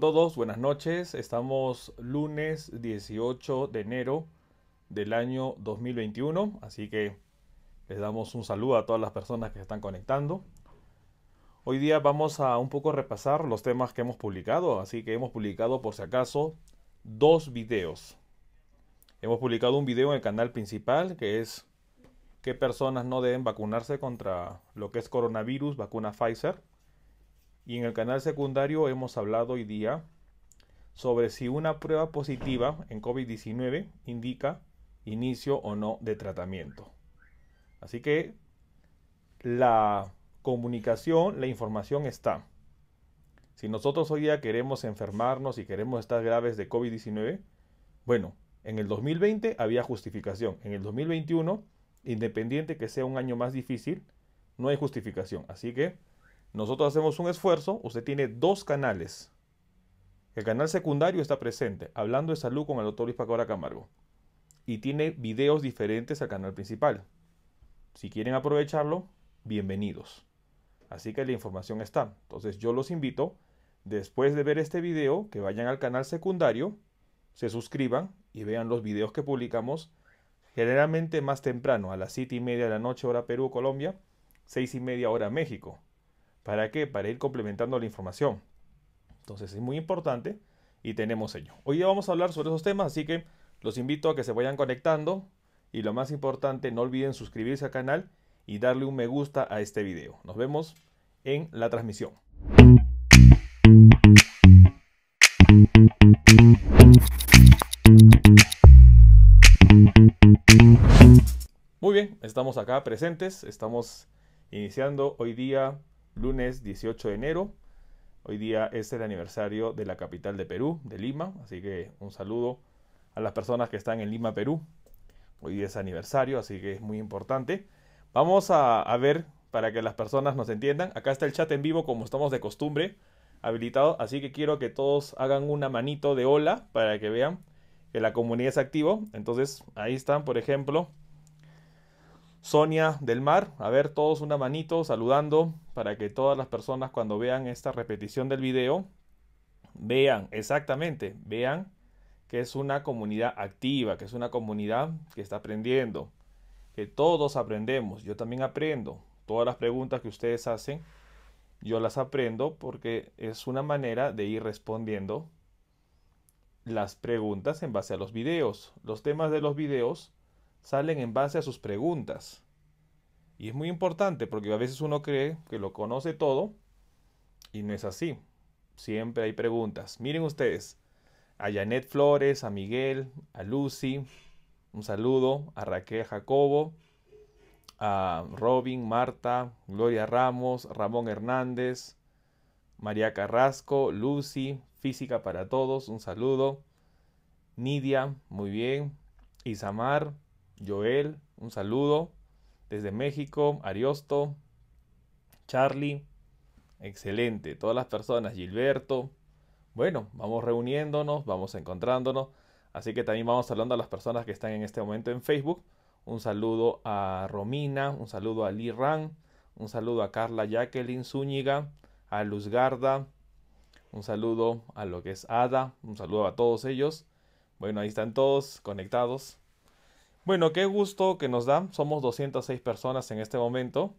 todos? Buenas noches. Estamos lunes 18 de enero del año 2021, así que les damos un saludo a todas las personas que se están conectando. Hoy día vamos a un poco repasar los temas que hemos publicado, así que hemos publicado por si acaso dos videos. Hemos publicado un video en el canal principal que es qué personas no deben vacunarse contra lo que es coronavirus, vacuna Pfizer. Y en el canal secundario hemos hablado hoy día sobre si una prueba positiva en COVID-19 indica inicio o no de tratamiento. Así que la comunicación, la información está. Si nosotros hoy día queremos enfermarnos y queremos estar graves de COVID-19, bueno, en el 2020 había justificación. En el 2021, independiente que sea un año más difícil, no hay justificación. Así que nosotros hacemos un esfuerzo. Usted tiene dos canales. El canal secundario está presente, hablando de salud con el doctor Luis Pacora Camargo. Y tiene videos diferentes al canal principal. Si quieren aprovecharlo, bienvenidos. Así que la información está. Entonces yo los invito, después de ver este video, que vayan al canal secundario, se suscriban y vean los videos que publicamos generalmente más temprano, a las 7 y media de la noche hora Perú, Colombia, 6 y media hora México. ¿Para qué? Para ir complementando la información. Entonces es muy importante y tenemos ello. Hoy ya vamos a hablar sobre esos temas, así que los invito a que se vayan conectando y lo más importante, no olviden suscribirse al canal y darle un me gusta a este video. Nos vemos en la transmisión. Muy bien, estamos acá presentes, estamos iniciando hoy día lunes 18 de enero. Hoy día es el aniversario de la capital de Perú, de Lima, así que un saludo a las personas que están en Lima, Perú. Hoy día es aniversario, así que es muy importante. Vamos a, a ver para que las personas nos entiendan. Acá está el chat en vivo como estamos de costumbre, habilitado, así que quiero que todos hagan una manito de hola para que vean que la comunidad es activo. Entonces, ahí están, por ejemplo, Sonia del Mar. A ver, todos una manito saludando para que todas las personas cuando vean esta repetición del video vean exactamente, vean que es una comunidad activa, que es una comunidad que está aprendiendo, que todos aprendemos. Yo también aprendo. Todas las preguntas que ustedes hacen, yo las aprendo porque es una manera de ir respondiendo las preguntas en base a los videos. Los temas de los videos salen en base a sus preguntas. Y es muy importante porque a veces uno cree que lo conoce todo y no es así. Siempre hay preguntas. Miren ustedes, a Janet Flores, a Miguel, a Lucy, un saludo, a Raquel Jacobo, a Robin, Marta, Gloria Ramos, Ramón Hernández, María Carrasco, Lucy, Física para Todos, un saludo. Nidia, muy bien. Isamar, Joel, un saludo. Desde México, Ariosto, Charlie, excelente. Todas las personas, Gilberto. Bueno, vamos reuniéndonos, vamos encontrándonos. Así que también vamos hablando a las personas que están en este momento en Facebook. Un saludo a Romina, un saludo a Lee Ran, un saludo a Carla Jacqueline Zúñiga, a Luzgarda, un saludo a lo que es Ada, un saludo a todos ellos. Bueno, ahí están todos conectados. Bueno, qué gusto que nos da. Somos 206 personas en este momento.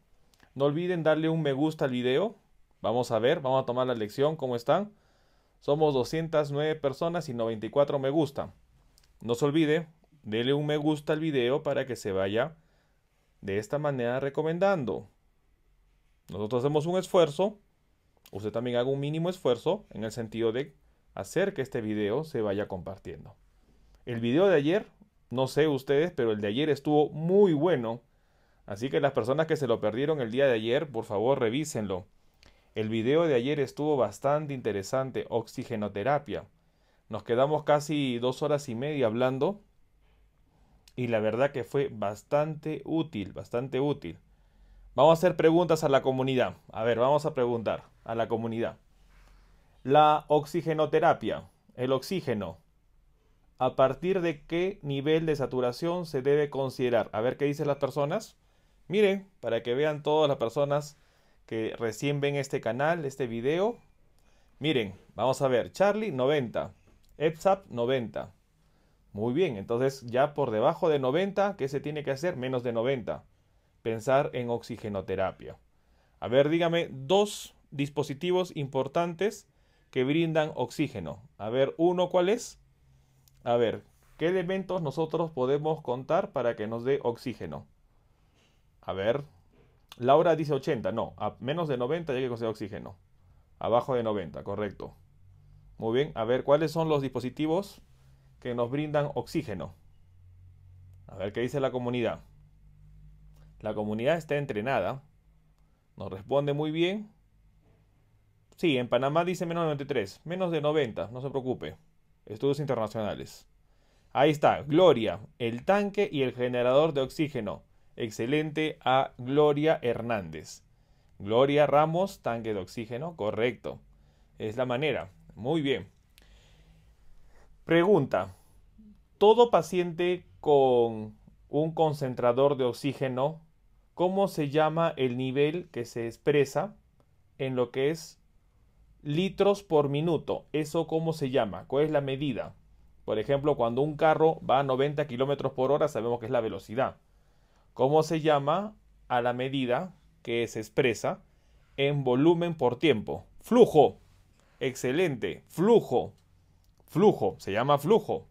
No olviden darle un me gusta al video. Vamos a ver, vamos a tomar la lección, ¿cómo están? Somos 209 personas y 94 me gusta. No se olvide, dele un me gusta al video para que se vaya de esta manera recomendando. Nosotros hacemos un esfuerzo. Usted también haga un mínimo esfuerzo en el sentido de hacer que este video se vaya compartiendo. El video de ayer no sé ustedes, pero el de ayer estuvo muy bueno. Así que las personas que se lo perdieron el día de ayer, por favor revísenlo. El video de ayer estuvo bastante interesante, oxigenoterapia. Nos quedamos casi dos horas y media hablando y la verdad que fue bastante útil, bastante útil. Vamos a hacer preguntas a la comunidad. A ver, vamos a preguntar a la comunidad. La oxigenoterapia, el oxígeno, a partir de qué nivel de saturación se debe considerar. A ver qué dicen las personas. Miren, para que vean todas las personas que recién ven este canal, este video. Miren, vamos a ver. Charlie, 90. EPSAP, 90. Muy bien, entonces ya por debajo de 90, ¿qué se tiene que hacer? Menos de 90. Pensar en oxigenoterapia. A ver, dígame dos dispositivos importantes que brindan oxígeno. A ver, uno, ¿cuál es? A ver, ¿qué elementos nosotros podemos contar para que nos dé oxígeno? A ver, Laura dice 80, no, a menos de 90 ya que conseguir oxígeno. Abajo de 90, correcto. Muy bien, a ver, ¿cuáles son los dispositivos que nos brindan oxígeno? A ver qué dice la comunidad. La comunidad está entrenada. Nos responde muy bien. Sí, en Panamá dice menos de 93. Menos de 90, no se preocupe. Estudios internacionales. Ahí está, Gloria, el tanque y el generador de oxígeno. Excelente a Gloria Hernández. Gloria Ramos, tanque de oxígeno, correcto. Es la manera. Muy bien. Pregunta. ¿Todo paciente con un concentrador de oxígeno, cómo se llama el nivel que se expresa en lo que es litros por minuto? ¿Eso cómo se llama? ¿Cuál es la medida? Por ejemplo, cuando un carro va a 90 kilómetros por hora, sabemos que es la velocidad. ¿Cómo se llama a la medida que se expresa en volumen por tiempo? Flujo. Excelente. Flujo. Flujo. Se llama flujo.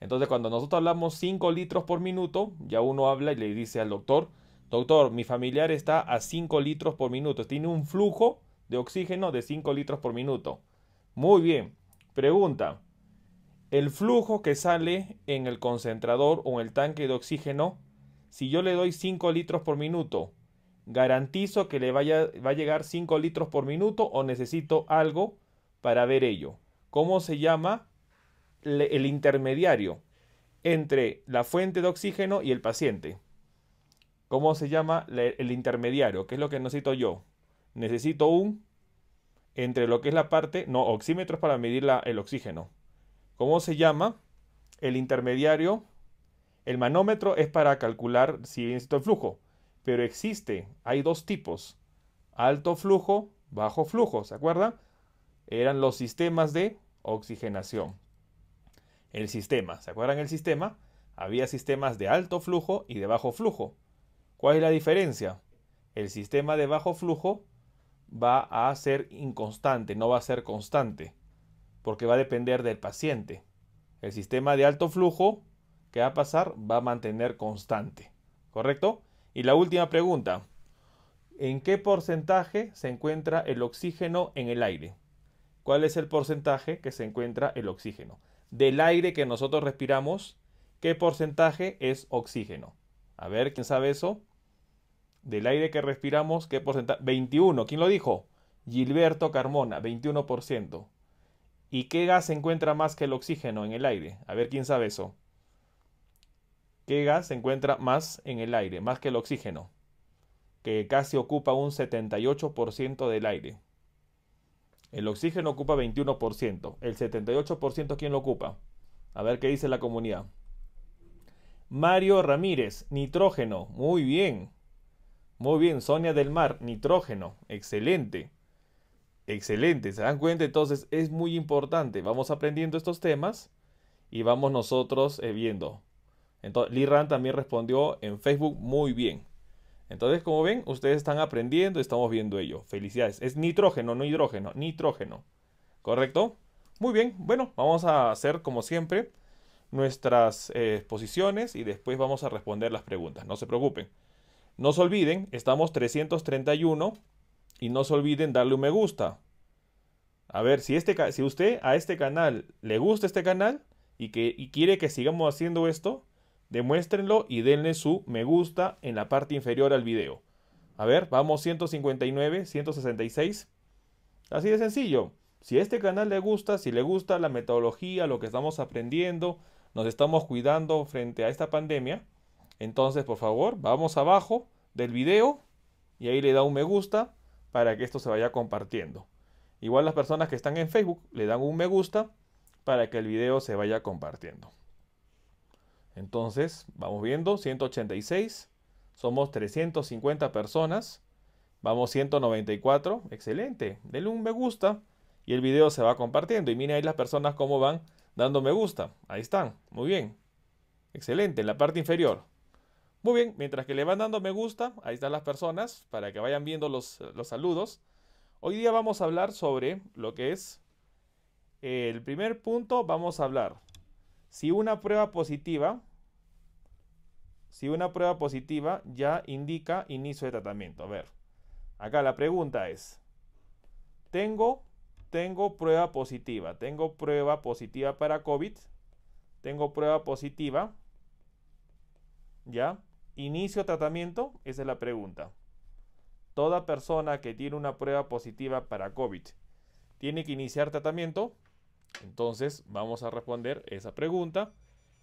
Entonces, cuando nosotros hablamos 5 litros por minuto, ya uno habla y le dice al doctor, doctor, mi familiar está a 5 litros por minuto. Tiene un flujo de oxígeno de 5 litros por minuto. Muy bien. Pregunta. El flujo que sale en el concentrador o en el tanque de oxígeno, si yo le doy 5 litros por minuto, ¿garantizo que le vaya, va a llegar 5 litros por minuto o necesito algo para ver ello? ¿Cómo se llama el intermediario entre la fuente de oxígeno y el paciente? ¿Cómo se llama el intermediario? ¿Qué es lo que necesito yo? Necesito un entre lo que es la parte, no, oxímetros para medir el oxígeno. ¿Cómo se llama? El intermediario el manómetro es para calcular si necesito el flujo, pero existe, hay dos tipos, alto flujo, bajo flujo, ¿se acuerdan? Eran los sistemas de oxigenación. El sistema, ¿se acuerdan el sistema? Había sistemas de alto flujo y de bajo flujo. ¿Cuál es la diferencia? El sistema de bajo flujo va a ser inconstante, no va a ser constante, porque va a depender del paciente. El sistema de alto flujo que va a pasar va a mantener constante. ¿Correcto? Y la última pregunta. ¿En qué porcentaje se encuentra el oxígeno en el aire? ¿Cuál es el porcentaje que se encuentra el oxígeno? Del aire que nosotros respiramos, ¿qué porcentaje es oxígeno? A ver, ¿quién sabe eso? Del aire que respiramos, ¿qué porcentaje? 21. ¿Quién lo dijo? Gilberto Carmona, 21%. ¿Y qué gas se encuentra más que el oxígeno en el aire? A ver, ¿quién sabe eso? ¿Qué gas se encuentra más en el aire, más que el oxígeno? Que casi ocupa un 78% del aire. El oxígeno ocupa 21%. El 78% ¿quién lo ocupa? A ver qué dice la comunidad. Mario Ramírez, nitrógeno. Muy bien. Muy bien. Sonia del Mar, nitrógeno. Excelente. Excelente. ¿Se dan cuenta? Entonces es muy importante. Vamos aprendiendo estos temas y vamos nosotros eh, viendo. Entonces, Lee también respondió en Facebook muy bien. Entonces, como ven, ustedes están aprendiendo, estamos viendo ello. Felicidades. Es nitrógeno, no hidrógeno, nitrógeno. ¿Correcto? Muy bien. Bueno, vamos a hacer como siempre nuestras eh, exposiciones y después vamos a responder las preguntas. No se preocupen. No se olviden, estamos 331 y no se olviden darle un me gusta. A ver, si, este, si usted a este canal le gusta este canal y, que, y quiere que sigamos haciendo esto, Demuéstrenlo y denle su me gusta en la parte inferior al video. A ver, vamos 159, 166. Así de sencillo. Si a este canal le gusta, si le gusta la metodología, lo que estamos aprendiendo, nos estamos cuidando frente a esta pandemia, entonces por favor, vamos abajo del video y ahí le da un me gusta para que esto se vaya compartiendo. Igual las personas que están en Facebook le dan un me gusta para que el video se vaya compartiendo. Entonces, vamos viendo, 186, somos 350 personas, vamos 194, excelente, denle un me gusta y el video se va compartiendo. Y miren ahí las personas cómo van dando me gusta. Ahí están. Muy bien. Excelente. En la parte inferior. Muy bien. Mientras que le van dando me gusta, ahí están las personas para que vayan viendo los, los saludos. Hoy día vamos a hablar sobre lo que es el primer punto. Vamos a hablar si una prueba positiva, si una prueba positiva ya indica inicio de tratamiento. A ver, acá la pregunta es, tengo tengo prueba positiva, tengo prueba positiva para COVID, tengo prueba positiva, ¿ya? Inicio tratamiento, esa es la pregunta. Toda persona que tiene una prueba positiva para COVID tiene que iniciar tratamiento. Entonces vamos a responder esa pregunta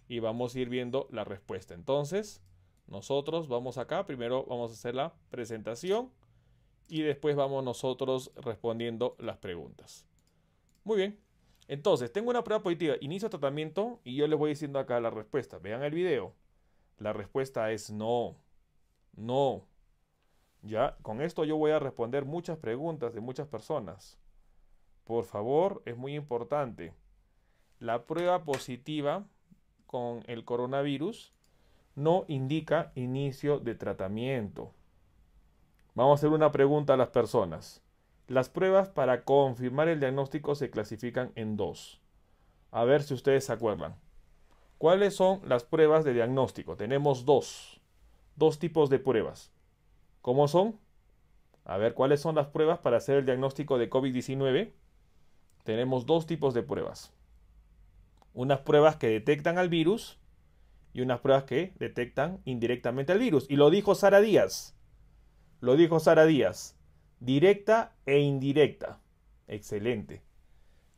y vamos a ir viendo la respuesta. Entonces, nosotros vamos acá, primero vamos a hacer la presentación y después vamos nosotros respondiendo las preguntas. Muy bien. Entonces, tengo una prueba positiva, inicio tratamiento y yo les voy diciendo acá la respuesta. Vean el video. La respuesta es no. No. Ya, con esto yo voy a responder muchas preguntas de muchas personas. Por favor, es muy importante. La prueba positiva con el coronavirus no indica inicio de tratamiento. Vamos a hacer una pregunta a las personas. Las pruebas para confirmar el diagnóstico se clasifican en dos. A ver si ustedes se acuerdan. ¿Cuáles son las pruebas de diagnóstico? Tenemos dos. Dos tipos de pruebas. ¿Cómo son? A ver, ¿cuáles son las pruebas para hacer el diagnóstico de COVID-19? Tenemos dos tipos de pruebas. Unas pruebas que detectan al virus y unas pruebas que detectan indirectamente al virus. Y lo dijo Sara Díaz. Lo dijo Sara Díaz. Directa e indirecta. Excelente.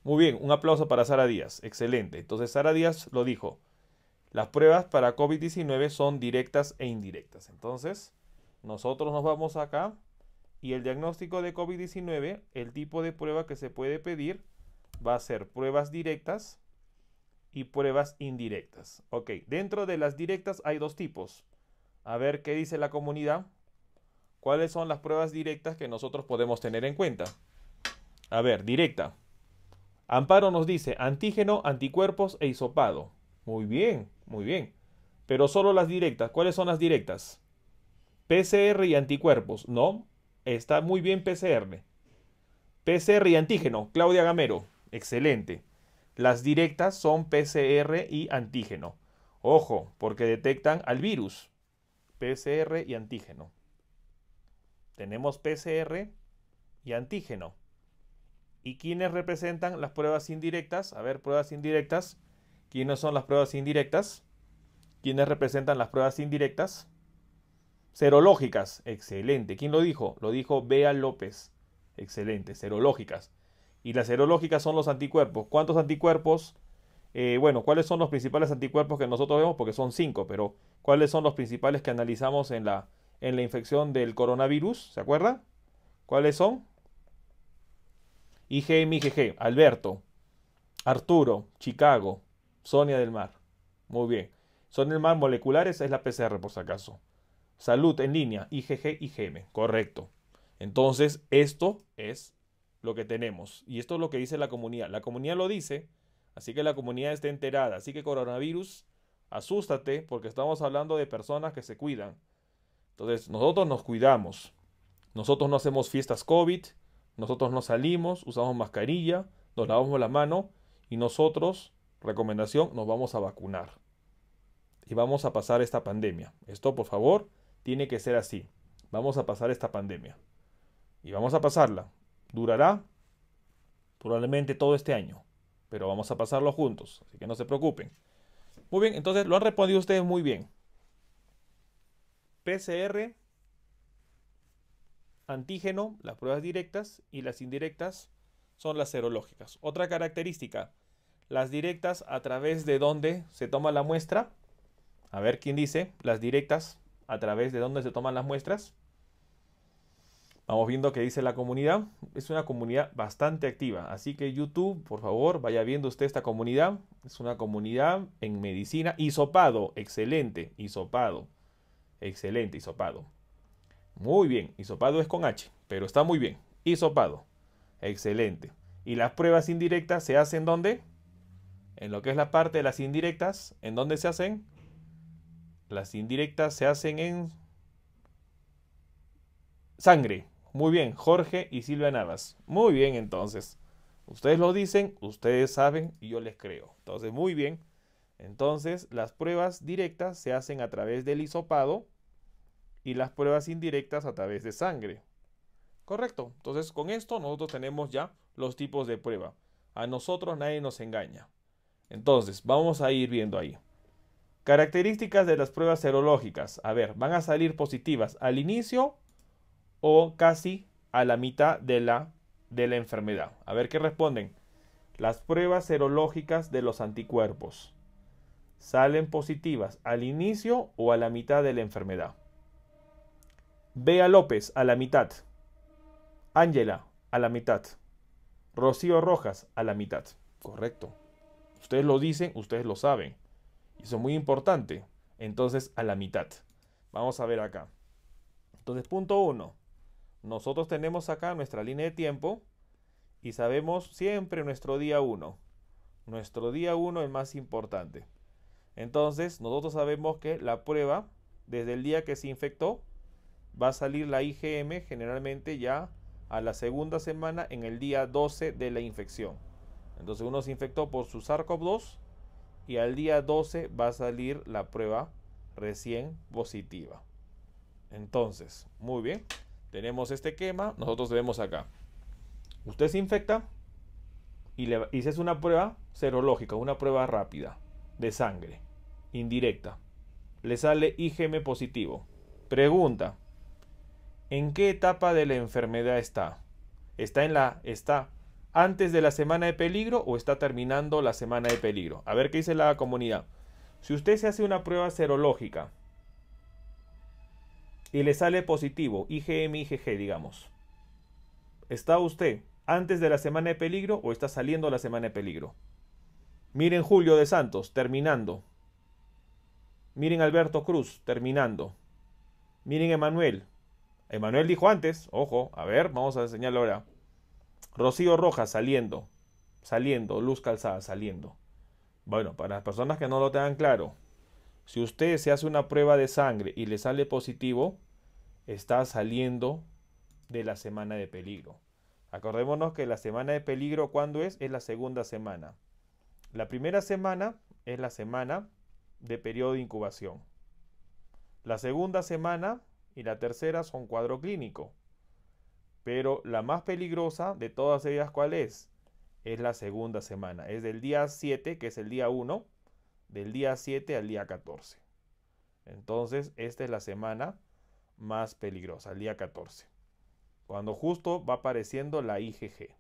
Muy bien, un aplauso para Sara Díaz. Excelente. Entonces Sara Díaz lo dijo. Las pruebas para COVID-19 son directas e indirectas. Entonces, nosotros nos vamos acá y el diagnóstico de COVID-19, el tipo de prueba que se puede pedir va a ser pruebas directas y pruebas indirectas. Ok, dentro de las directas hay dos tipos. A ver qué dice la comunidad. ¿Cuáles son las pruebas directas que nosotros podemos tener en cuenta? A ver, directa. Amparo nos dice antígeno, anticuerpos e hisopado. Muy bien, muy bien. Pero solo las directas. ¿Cuáles son las directas? PCR y anticuerpos. No, está muy bien PCR. PCR y antígeno. Claudia Gamero. Excelente. Las directas son PCR y antígeno. Ojo, porque detectan al virus. PCR y antígeno tenemos PCR y antígeno. ¿Y quiénes representan las pruebas indirectas? A ver, pruebas indirectas. ¿Quiénes son las pruebas indirectas? ¿Quiénes representan las pruebas indirectas? Serológicas. Excelente. ¿Quién lo dijo? Lo dijo Bea López. Excelente. Serológicas. Y las serológicas son los anticuerpos. ¿Cuántos anticuerpos? Eh, bueno, ¿cuáles son los principales anticuerpos que nosotros vemos? Porque son cinco, pero ¿cuáles son los principales que analizamos en la, en la infección del coronavirus, ¿se acuerda? ¿Cuáles son? IgM, IgG, Alberto, Arturo, Chicago, Sonia del Mar. Muy bien. Sonia del Mar moleculares es la PCR por si acaso. Salud en línea, IgG, IgM, correcto. Entonces, esto es lo que tenemos. Y esto es lo que dice la comunidad. La comunidad lo dice, así que la comunidad está enterada. Así que coronavirus, asústate porque estamos hablando de personas que se cuidan. Entonces, nosotros nos cuidamos. Nosotros no hacemos fiestas COVID, nosotros no salimos, usamos mascarilla, nos lavamos la mano y nosotros, recomendación, nos vamos a vacunar. Y vamos a pasar esta pandemia. Esto, por favor, tiene que ser así. Vamos a pasar esta pandemia. Y vamos a pasarla. Durará probablemente todo este año, pero vamos a pasarlo juntos, así que no se preocupen. Muy bien, entonces lo han respondido ustedes muy bien. PCR, antígeno, las pruebas directas, y las indirectas son las serológicas. Otra característica, las directas a través de dónde se toma la muestra. A ver quién dice, las directas a través de dónde se toman las muestras. Vamos viendo qué dice la comunidad. Es una comunidad bastante activa. Así que YouTube, por favor, vaya viendo usted esta comunidad. Es una comunidad en medicina. Isopado, excelente, isopado. Excelente, hisopado. Muy bien, hisopado es con H, pero está muy bien. Hisopado. Excelente. Y las pruebas indirectas se hacen ¿dónde? En lo que es la parte de las indirectas, ¿en dónde se hacen? Las indirectas se hacen en sangre. Muy bien, Jorge y Silvia Navas. Muy bien, entonces. Ustedes lo dicen, ustedes saben y yo les creo. Entonces, muy bien. Entonces, las pruebas directas se hacen a través del hisopado y las pruebas indirectas a través de sangre. Correcto. Entonces, con esto nosotros tenemos ya los tipos de prueba. A nosotros nadie nos engaña. Entonces, vamos a ir viendo ahí. Características de las pruebas serológicas. A ver, van a salir positivas al inicio o casi a la mitad de la, de la enfermedad. A ver qué responden. Las pruebas serológicas de los anticuerpos salen positivas al inicio o a la mitad de la enfermedad. Bea López a la mitad. Ángela a la mitad. Rocío Rojas a la mitad. Correcto. Ustedes lo dicen, ustedes lo saben. Eso es muy importante. Entonces, a la mitad. Vamos a ver acá. Entonces, punto uno. Nosotros tenemos acá nuestra línea de tiempo y sabemos siempre nuestro día 1. Nuestro día 1 es más importante. Entonces, nosotros sabemos que la prueba, desde el día que se infectó, va a salir la IgM generalmente ya a la segunda semana en el día 12 de la infección. Entonces uno se infectó por su SARS-CoV-2 y al día 12 va a salir la prueba recién positiva. Entonces, muy bien, tenemos este quema, nosotros vemos acá. Usted se infecta y, le, y se hace una prueba serológica, una prueba rápida de sangre, indirecta. Le sale IgM positivo. Pregunta, ¿en qué etapa de la enfermedad está? ¿Está en la está antes de la semana de peligro o está terminando la semana de peligro. A ver qué dice la comunidad. Si usted se hace una prueba serológica y le sale positivo, IgM, IgG, digamos, ¿está usted antes de la semana de peligro o está saliendo la semana de peligro? Miren Julio de Santos, terminando. Miren Alberto Cruz, terminando. Miren Emanuel. Emanuel dijo antes, ojo, a ver, vamos a enseñarlo ahora. Rocío Rojas saliendo, saliendo, Luz Calzada saliendo. Bueno, para las personas que no lo tengan claro, si usted se hace una prueba de sangre y le sale positivo, está saliendo de la semana de peligro. Acordémonos que la semana de peligro, ¿cuándo es? Es la segunda semana. La primera semana es la semana de periodo de incubación. La segunda semana y la tercera son cuadro clínico. Pero la más peligrosa de todas ellas, ¿cuál es? Es la segunda semana. Es del día 7, que es el día 1, del día 7 al día 14. Entonces, esta es la semana más peligrosa, el día 14. Cuando justo va apareciendo la IgG.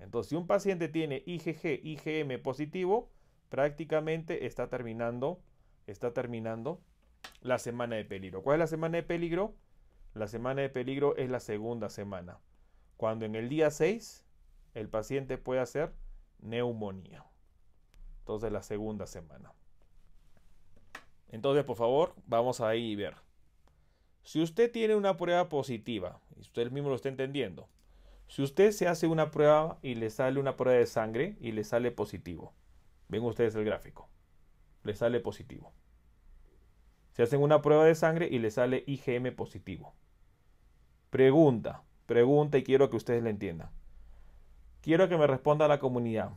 Entonces, si un paciente tiene IgG, IgM positivo, prácticamente está terminando, está terminando la semana de peligro. ¿Cuál es la semana de peligro? La semana de peligro es la segunda semana, cuando en el día 6 el paciente puede hacer neumonía. Entonces la segunda semana. Entonces, por favor, vamos a y ver. Si usted tiene una prueba positiva, y usted mismo lo está entendiendo, si usted se hace una prueba y le sale una prueba de sangre y le sale positivo, ven ustedes el gráfico, le sale positivo. Se hacen una prueba de sangre y le sale IgM positivo. Pregunta, pregunta y quiero que ustedes la entiendan. Quiero que me responda la comunidad.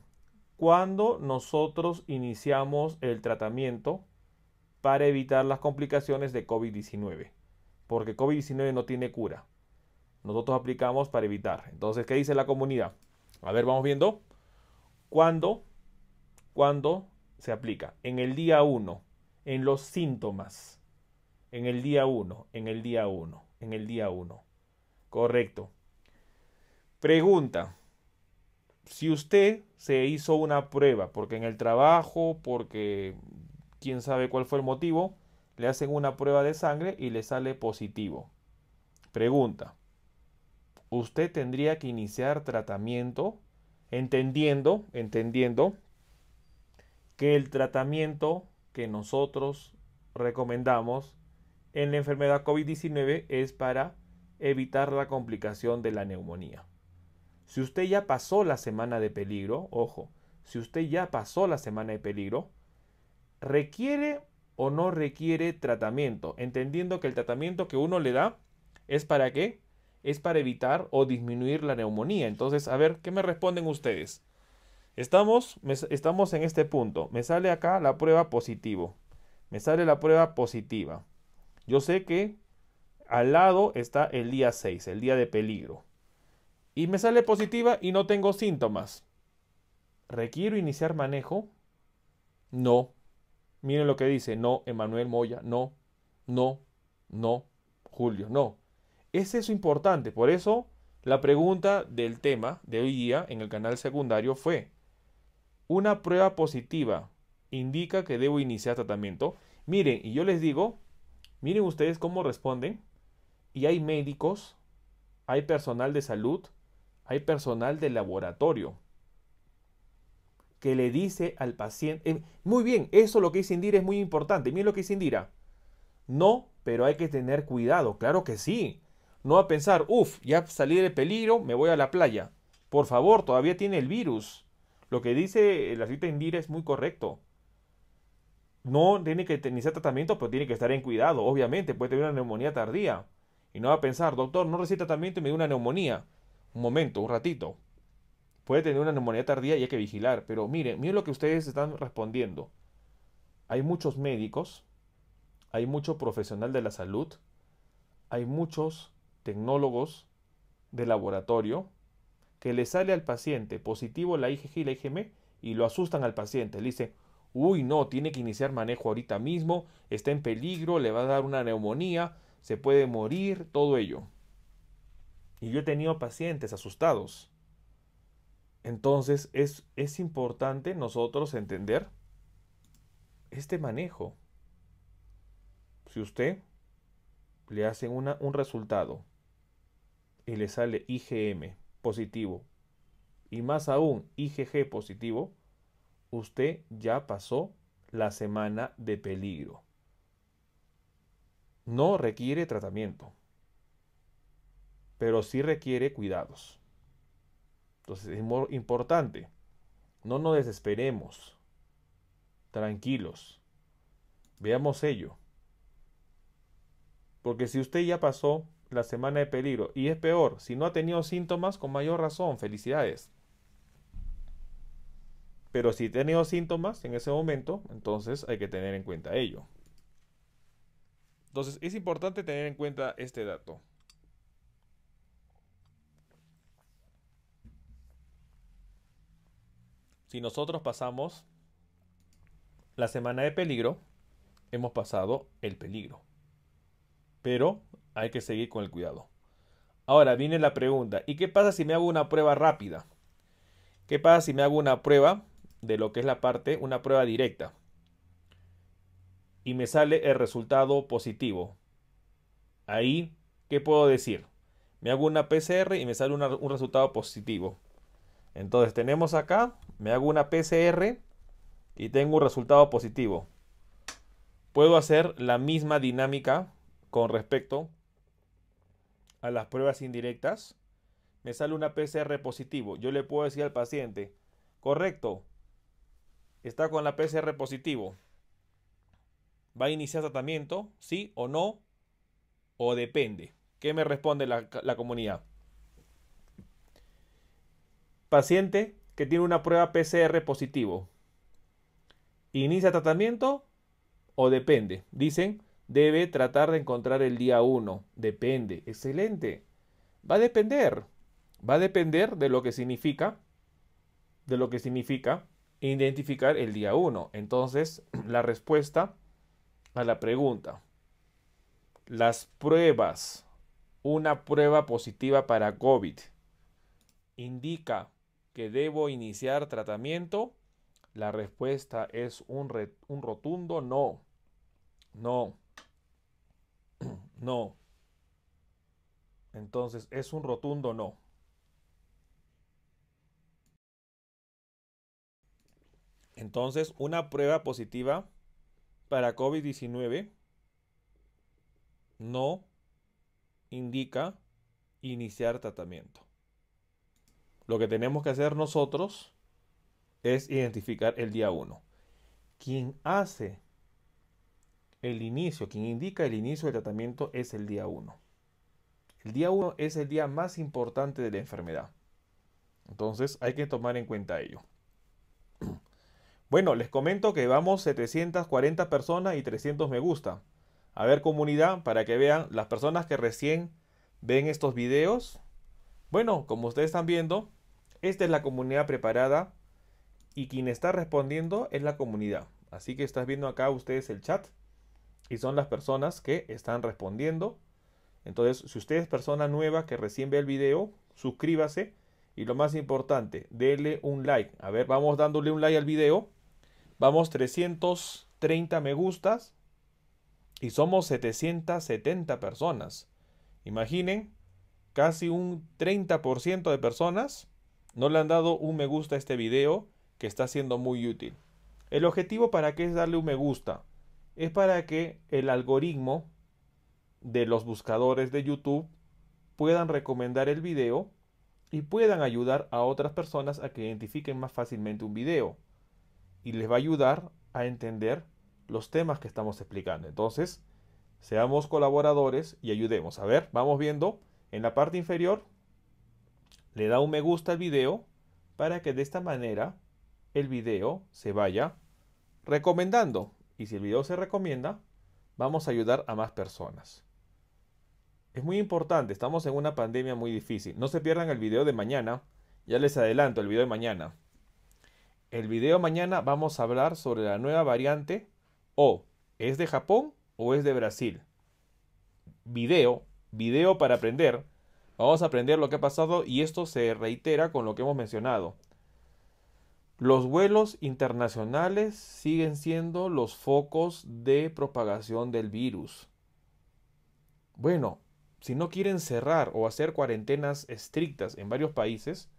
¿Cuándo nosotros iniciamos el tratamiento para evitar las complicaciones de COVID-19? Porque COVID-19 no tiene cura. Nosotros aplicamos para evitar. Entonces, ¿qué dice la comunidad? A ver, vamos viendo. ¿Cuándo? ¿Cuándo se aplica? En el día 1, en los síntomas. En el día 1, en el día 1, en el día 1. Correcto. Pregunta. Si usted se hizo una prueba, porque en el trabajo, porque quién sabe cuál fue el motivo, le hacen una prueba de sangre y le sale positivo. Pregunta. Usted tendría que iniciar tratamiento entendiendo, entendiendo que el tratamiento que nosotros recomendamos en la enfermedad COVID-19 es para evitar la complicación de la neumonía. Si usted ya pasó la semana de peligro, ojo, si usted ya pasó la semana de peligro, requiere o no requiere tratamiento, entendiendo que el tratamiento que uno le da es para qué? Es para evitar o disminuir la neumonía. Entonces, a ver, ¿qué me responden ustedes? Estamos, estamos en este punto. Me sale acá la prueba positivo. Me sale la prueba positiva. Yo sé que al lado está el día 6, el día de peligro. Y me sale positiva y no tengo síntomas. ¿Requiero iniciar manejo? No. Miren lo que dice. No, Emanuel Moya. No, no, no, Julio. No. Es eso importante. Por eso la pregunta del tema de hoy día en el canal secundario fue, ¿una prueba positiva indica que debo iniciar tratamiento? Miren, y yo les digo, miren ustedes cómo responden. Y hay médicos, hay personal de salud, hay personal de laboratorio que le dice al paciente, eh, muy bien, eso lo que dice Indira es muy importante. Miren lo que dice Indira. No, pero hay que tener cuidado, claro que sí. No a pensar, uff, ya salí del peligro, me voy a la playa. Por favor, todavía tiene el virus. Lo que dice la cita Indira es muy correcto. No tiene que iniciar tratamiento, pero tiene que estar en cuidado. Obviamente, puede tener una neumonía tardía. Y no va a pensar, doctor, no recibe tratamiento y me dio una neumonía. Un momento, un ratito puede tener una neumonía tardía y hay que vigilar. Pero miren, miren lo que ustedes están respondiendo. Hay muchos médicos, hay mucho profesional de la salud, hay muchos tecnólogos de laboratorio que le sale al paciente positivo la IgG y la IgM y lo asustan al paciente. Le dicen, uy, no, tiene que iniciar manejo ahorita mismo, está en peligro, le va a dar una neumonía, se puede morir, todo ello. Y yo he tenido pacientes asustados entonces es, es importante nosotros entender este manejo. Si usted le hacen una, un resultado y le sale IgM positivo y más aún IgG positivo, usted ya pasó la semana de peligro. No requiere tratamiento, pero sí requiere cuidados. Entonces es muy importante. No nos desesperemos. Tranquilos. Veamos ello. Porque si usted ya pasó la semana de peligro y es peor, si no ha tenido síntomas, con mayor razón, felicidades. Pero si ha tenido síntomas en ese momento, entonces hay que tener en cuenta ello. Entonces es importante tener en cuenta este dato. si nosotros pasamos la semana de peligro, hemos pasado el peligro. Pero hay que seguir con el cuidado. Ahora viene la pregunta, ¿y qué pasa si me hago una prueba rápida? ¿Qué pasa si me hago una prueba de lo que es la parte, una prueba directa? Y me sale el resultado positivo. Ahí, ¿qué puedo decir? Me hago una PCR y me sale un resultado positivo. Entonces tenemos acá, me hago una PCR y tengo un resultado positivo. Puedo hacer la misma dinámica con respecto a las pruebas indirectas. Me sale una PCR positivo. Yo le puedo decir al paciente, correcto, está con la PCR positivo. ¿Va a iniciar tratamiento? ¿Sí o no? ¿O depende? ¿Qué me responde la, comunidad? Paciente que tiene una prueba PCR positivo. ¿Inicia tratamiento o depende? Dicen, debe tratar de encontrar el día 1. Depende. Excelente. Va a depender. Va a depender de lo que significa, de lo que significa identificar el día 1. Entonces, la respuesta a la pregunta. Las pruebas. Una prueba positiva para COVID indica que debo iniciar tratamiento? La respuesta es un, un rotundo no. No. No. Entonces es un rotundo no. Entonces, una prueba positiva para COVID-19 no indica iniciar tratamiento. lo que tenemos que hacer nosotros es identificar el día 1. Quien hace el inicio, quien indica el inicio del tratamiento es el día 1. El día 1 es el día más importante de la enfermedad. Entonces hay que tomar en cuenta ello. Bueno, les comento que vamos 740 personas y 300 me gusta. A ver comunidad, para que vean las personas que recién ven estos videos. Bueno, como ustedes están viendo, esta es la comunidad preparada y quien está respondiendo es la comunidad. Así que estás viendo acá ustedes el chat y son las personas que están respondiendo. Entonces, si usted es persona nueva que recién ve el video, suscríbase y lo más importante, dele un like. A ver, vamos dándole un like al video. Vamos 330 me gustas y somos 770 personas. Imaginen, casi un 30% de personas no le han dado un me gusta a este video que está siendo muy útil. El objetivo para qué es darle un me gusta es para que el algoritmo de los buscadores de YouTube puedan recomendar el video y puedan ayudar a otras personas a que identifiquen más fácilmente un video y les va a ayudar a entender los temas que estamos explicando. Entonces, seamos colaboradores y ayudemos. A ver, vamos viendo en la parte inferior, le da un me gusta al video para que de esta manera el video se vaya recomendando. Y si el video se recomienda, vamos a ayudar a más personas. Es muy importante, estamos en una pandemia muy difícil. No se pierdan el video de mañana. Ya les adelanto el video de mañana. El video de mañana vamos a hablar sobre la nueva variante o es de Japón o es de Brasil. Video, video para aprender. Vamos a aprender lo que ha pasado y esto se reitera con lo que hemos mencionado. Los vuelos internacionales siguen siendo los focos de propagación del virus. Bueno, si no quieren cerrar o hacer cuarentenas estrictas en varios países,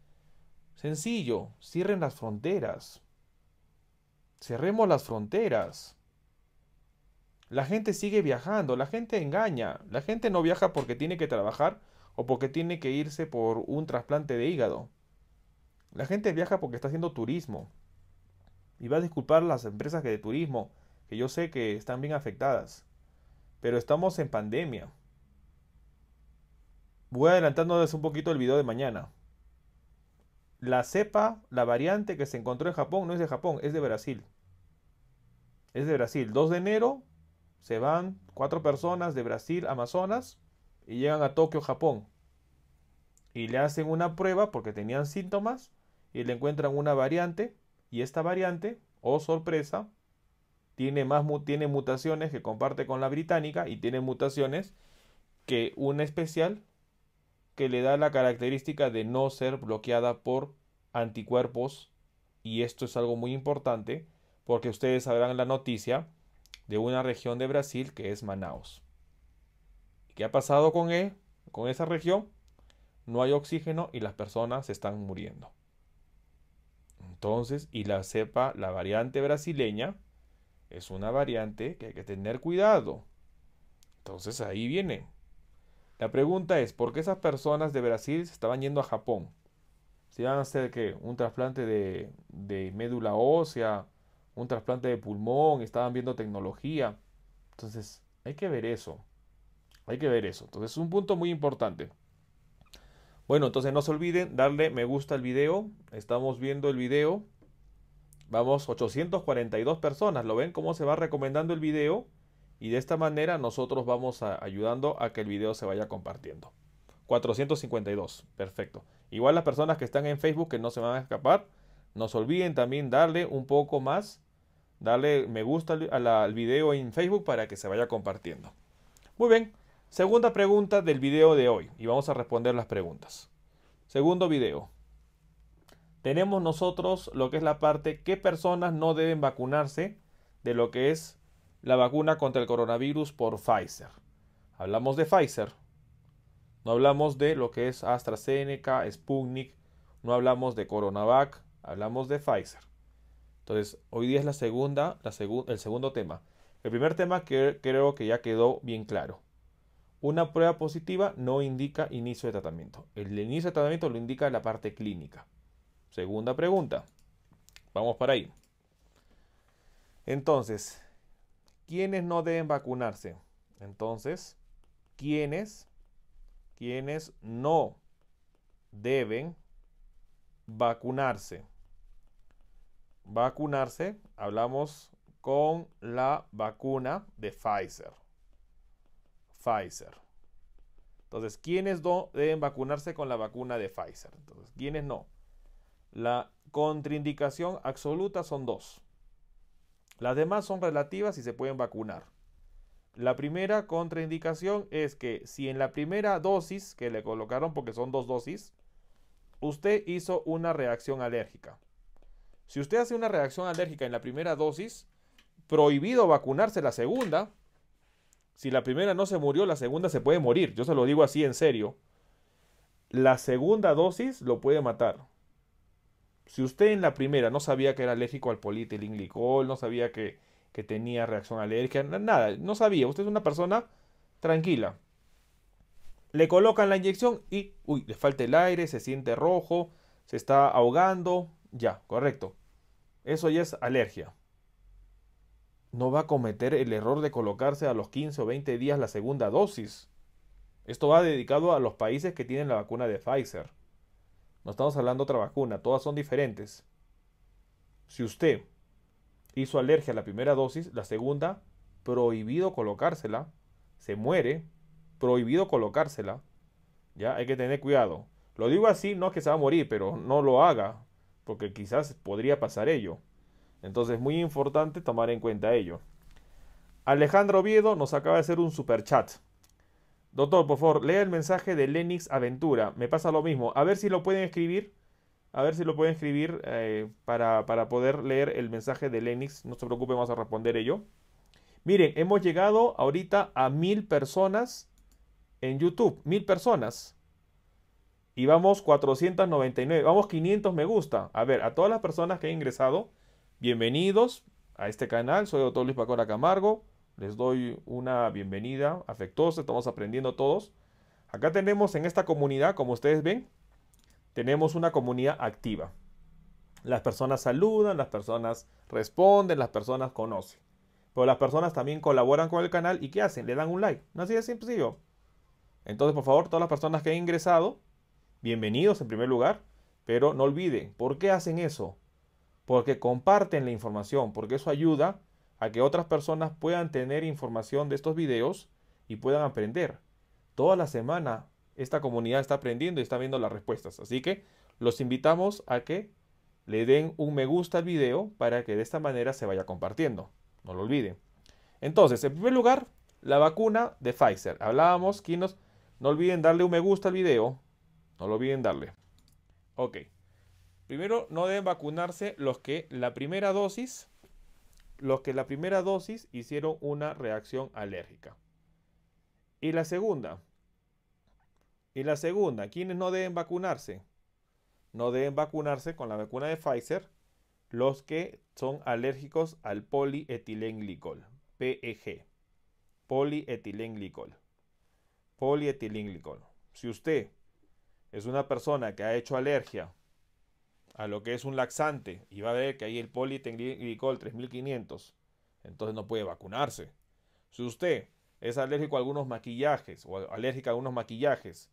sencillo, cierren las fronteras. Cerremos las fronteras. La gente sigue viajando, la gente engaña, la gente no viaja porque tiene que trabajar o porque tiene que irse por un trasplante de hígado. La gente viaja porque está haciendo turismo. Y va a disculpar las empresas de turismo, que yo sé que están bien afectadas. Pero estamos en pandemia. Voy adelantándoles un poquito el video de mañana. La cepa, la variante que se encontró en Japón, no es de Japón, es de Brasil. Es de Brasil. 2 de enero se van cuatro personas de Brasil, Amazonas, y llegan a Tokio, Japón. Y le hacen una prueba porque tenían síntomas y le encuentran una variante y esta variante, oh sorpresa, tiene más tiene mutaciones que comparte con la británica y tiene mutaciones que una especial que le da la característica de no ser bloqueada por anticuerpos y esto es algo muy importante porque ustedes sabrán la noticia de una región de Brasil que es Manaus. ¿Qué ha pasado con, él, e, con esa región? No hay oxígeno y las personas están muriendo. Entonces, y la cepa, la variante brasileña, es una variante que hay que tener cuidado. Entonces ahí viene. La pregunta es, ¿por qué esas personas de Brasil se estaban yendo a Japón? Si van a hacer que un trasplante de, de médula ósea, un trasplante de pulmón, estaban viendo tecnología. Entonces, hay que ver eso. Hay que ver eso. Entonces, es un punto muy importante. Bueno, entonces no se olviden darle me gusta al video. Estamos viendo el video. Vamos 842 personas. ¿Lo ven cómo se va recomendando el video? Y de esta manera nosotros vamos ayudando a que el video se vaya compartiendo. 452. Perfecto. Igual las personas que están en Facebook que no se van a escapar. No se olviden también darle un poco más. Darle me gusta al, al video en Facebook para que se vaya compartiendo. Muy bien. Segunda pregunta del video de hoy y vamos a responder las preguntas. Segundo video. Tenemos nosotros lo que es la parte qué personas no deben vacunarse de lo que es la vacuna contra el coronavirus por Pfizer. Hablamos de Pfizer. No hablamos de lo que es AstraZeneca, Sputnik, no hablamos de Coronavac, hablamos de Pfizer. Entonces, hoy día es la segunda, el segundo tema. El primer tema que creo que ya quedó bien claro. Una prueba positiva no indica inicio de tratamiento. El inicio de tratamiento lo indica la parte clínica. Segunda pregunta. Vamos para ahí. Entonces, ¿quiénes no deben vacunarse? Entonces, ¿quiénes, no deben vacunarse? Vacunarse, hablamos con la vacuna de Pfizer. Pfizer. Entonces, ¿quiénes no deben vacunarse con la vacuna de Pfizer? Entonces, ¿quiénes no? La contraindicación absoluta son dos. Las demás son relativas y se pueden vacunar. La primera contraindicación es que si en la primera dosis que le colocaron, porque son dos dosis, usted hizo una reacción alérgica. Si usted hace una reacción alérgica en la primera dosis, prohibido vacunarse la segunda. Si la primera no se murió, la segunda se puede morir. Yo se lo digo así en serio. La segunda dosis lo puede matar. Si usted en la primera no sabía que era alérgico al polietilenglicol, no sabía que que tenía reacción alérgica, nada, no sabía. Usted es una persona tranquila. Le colocan la inyección y, uy, le falta el aire, se siente rojo, se está ahogando, ya, correcto. Eso ya es alergia. No va a cometer el error de colocarse a los 15 o 20 días la segunda dosis. Esto va dedicado a los países que tienen la vacuna de Pfizer. No estamos hablando de otra vacuna, todas son diferentes. Si usted hizo alergia a la primera dosis, la segunda, prohibido colocársela, se muere, prohibido colocársela. Ya hay que tener cuidado. Lo digo así, no es que se va a morir, pero no lo haga, porque quizás podría pasar ello. Entonces es muy importante tomar en cuenta ello. Alejandro Oviedo nos acaba de hacer un super chat. Doctor, por favor, lea el mensaje de Lenix Aventura. Me pasa lo mismo. A ver si lo pueden escribir a ver si lo pueden escribir eh, para, poder leer el mensaje de Lenix. No se preocupe, vamos a responder ello. Miren, hemos llegado ahorita a mil personas en YouTube. Mil personas. Y vamos 499. Vamos 500 me gusta. A ver, a todas las personas que han ingresado, bienvenidos a este canal. Soy doctor Luis Pacora Camargo. Les doy una bienvenida afectuosa. Estamos aprendiendo todos. Acá tenemos en esta comunidad, como ustedes ven, tenemos una comunidad activa. Las personas saludan, las personas responden, las personas conocen. Pero las personas también colaboran con el canal y ¿qué hacen? Le dan un like. No así de sencillo. Entonces, por favor, todas las personas que han ingresado, bienvenidos en primer lugar, pero no olviden, ¿por qué hacen eso? Porque comparten la información, porque eso ayuda a que otras personas puedan tener información de estos videos y puedan aprender. Toda la semana esta comunidad está aprendiendo y está viendo las respuestas. Así que los invitamos a que le den un me gusta al video para que de esta manera se vaya compartiendo. No lo olviden. Entonces, en primer lugar, la vacuna de Pfizer. Hablábamos, Kinos, no olviden darle un me gusta al video. No lo olviden darle. Ok. Primero, no deben vacunarse los que la primera dosis, los que la primera dosis hicieron una reacción alérgica. Y la segunda, y la segunda, ¿quiénes no deben vacunarse? No deben vacunarse con la vacuna de Pfizer los que son alérgicos al polietilenglicol, PEG. Polietilenglicol. Polietilenglicol. Si usted es una persona que ha hecho alergia a lo que es un laxante y va a ver que hay el polietilenglicol 3500, entonces no puede vacunarse. Si usted es alérgico a algunos maquillajes o alérgica a algunos maquillajes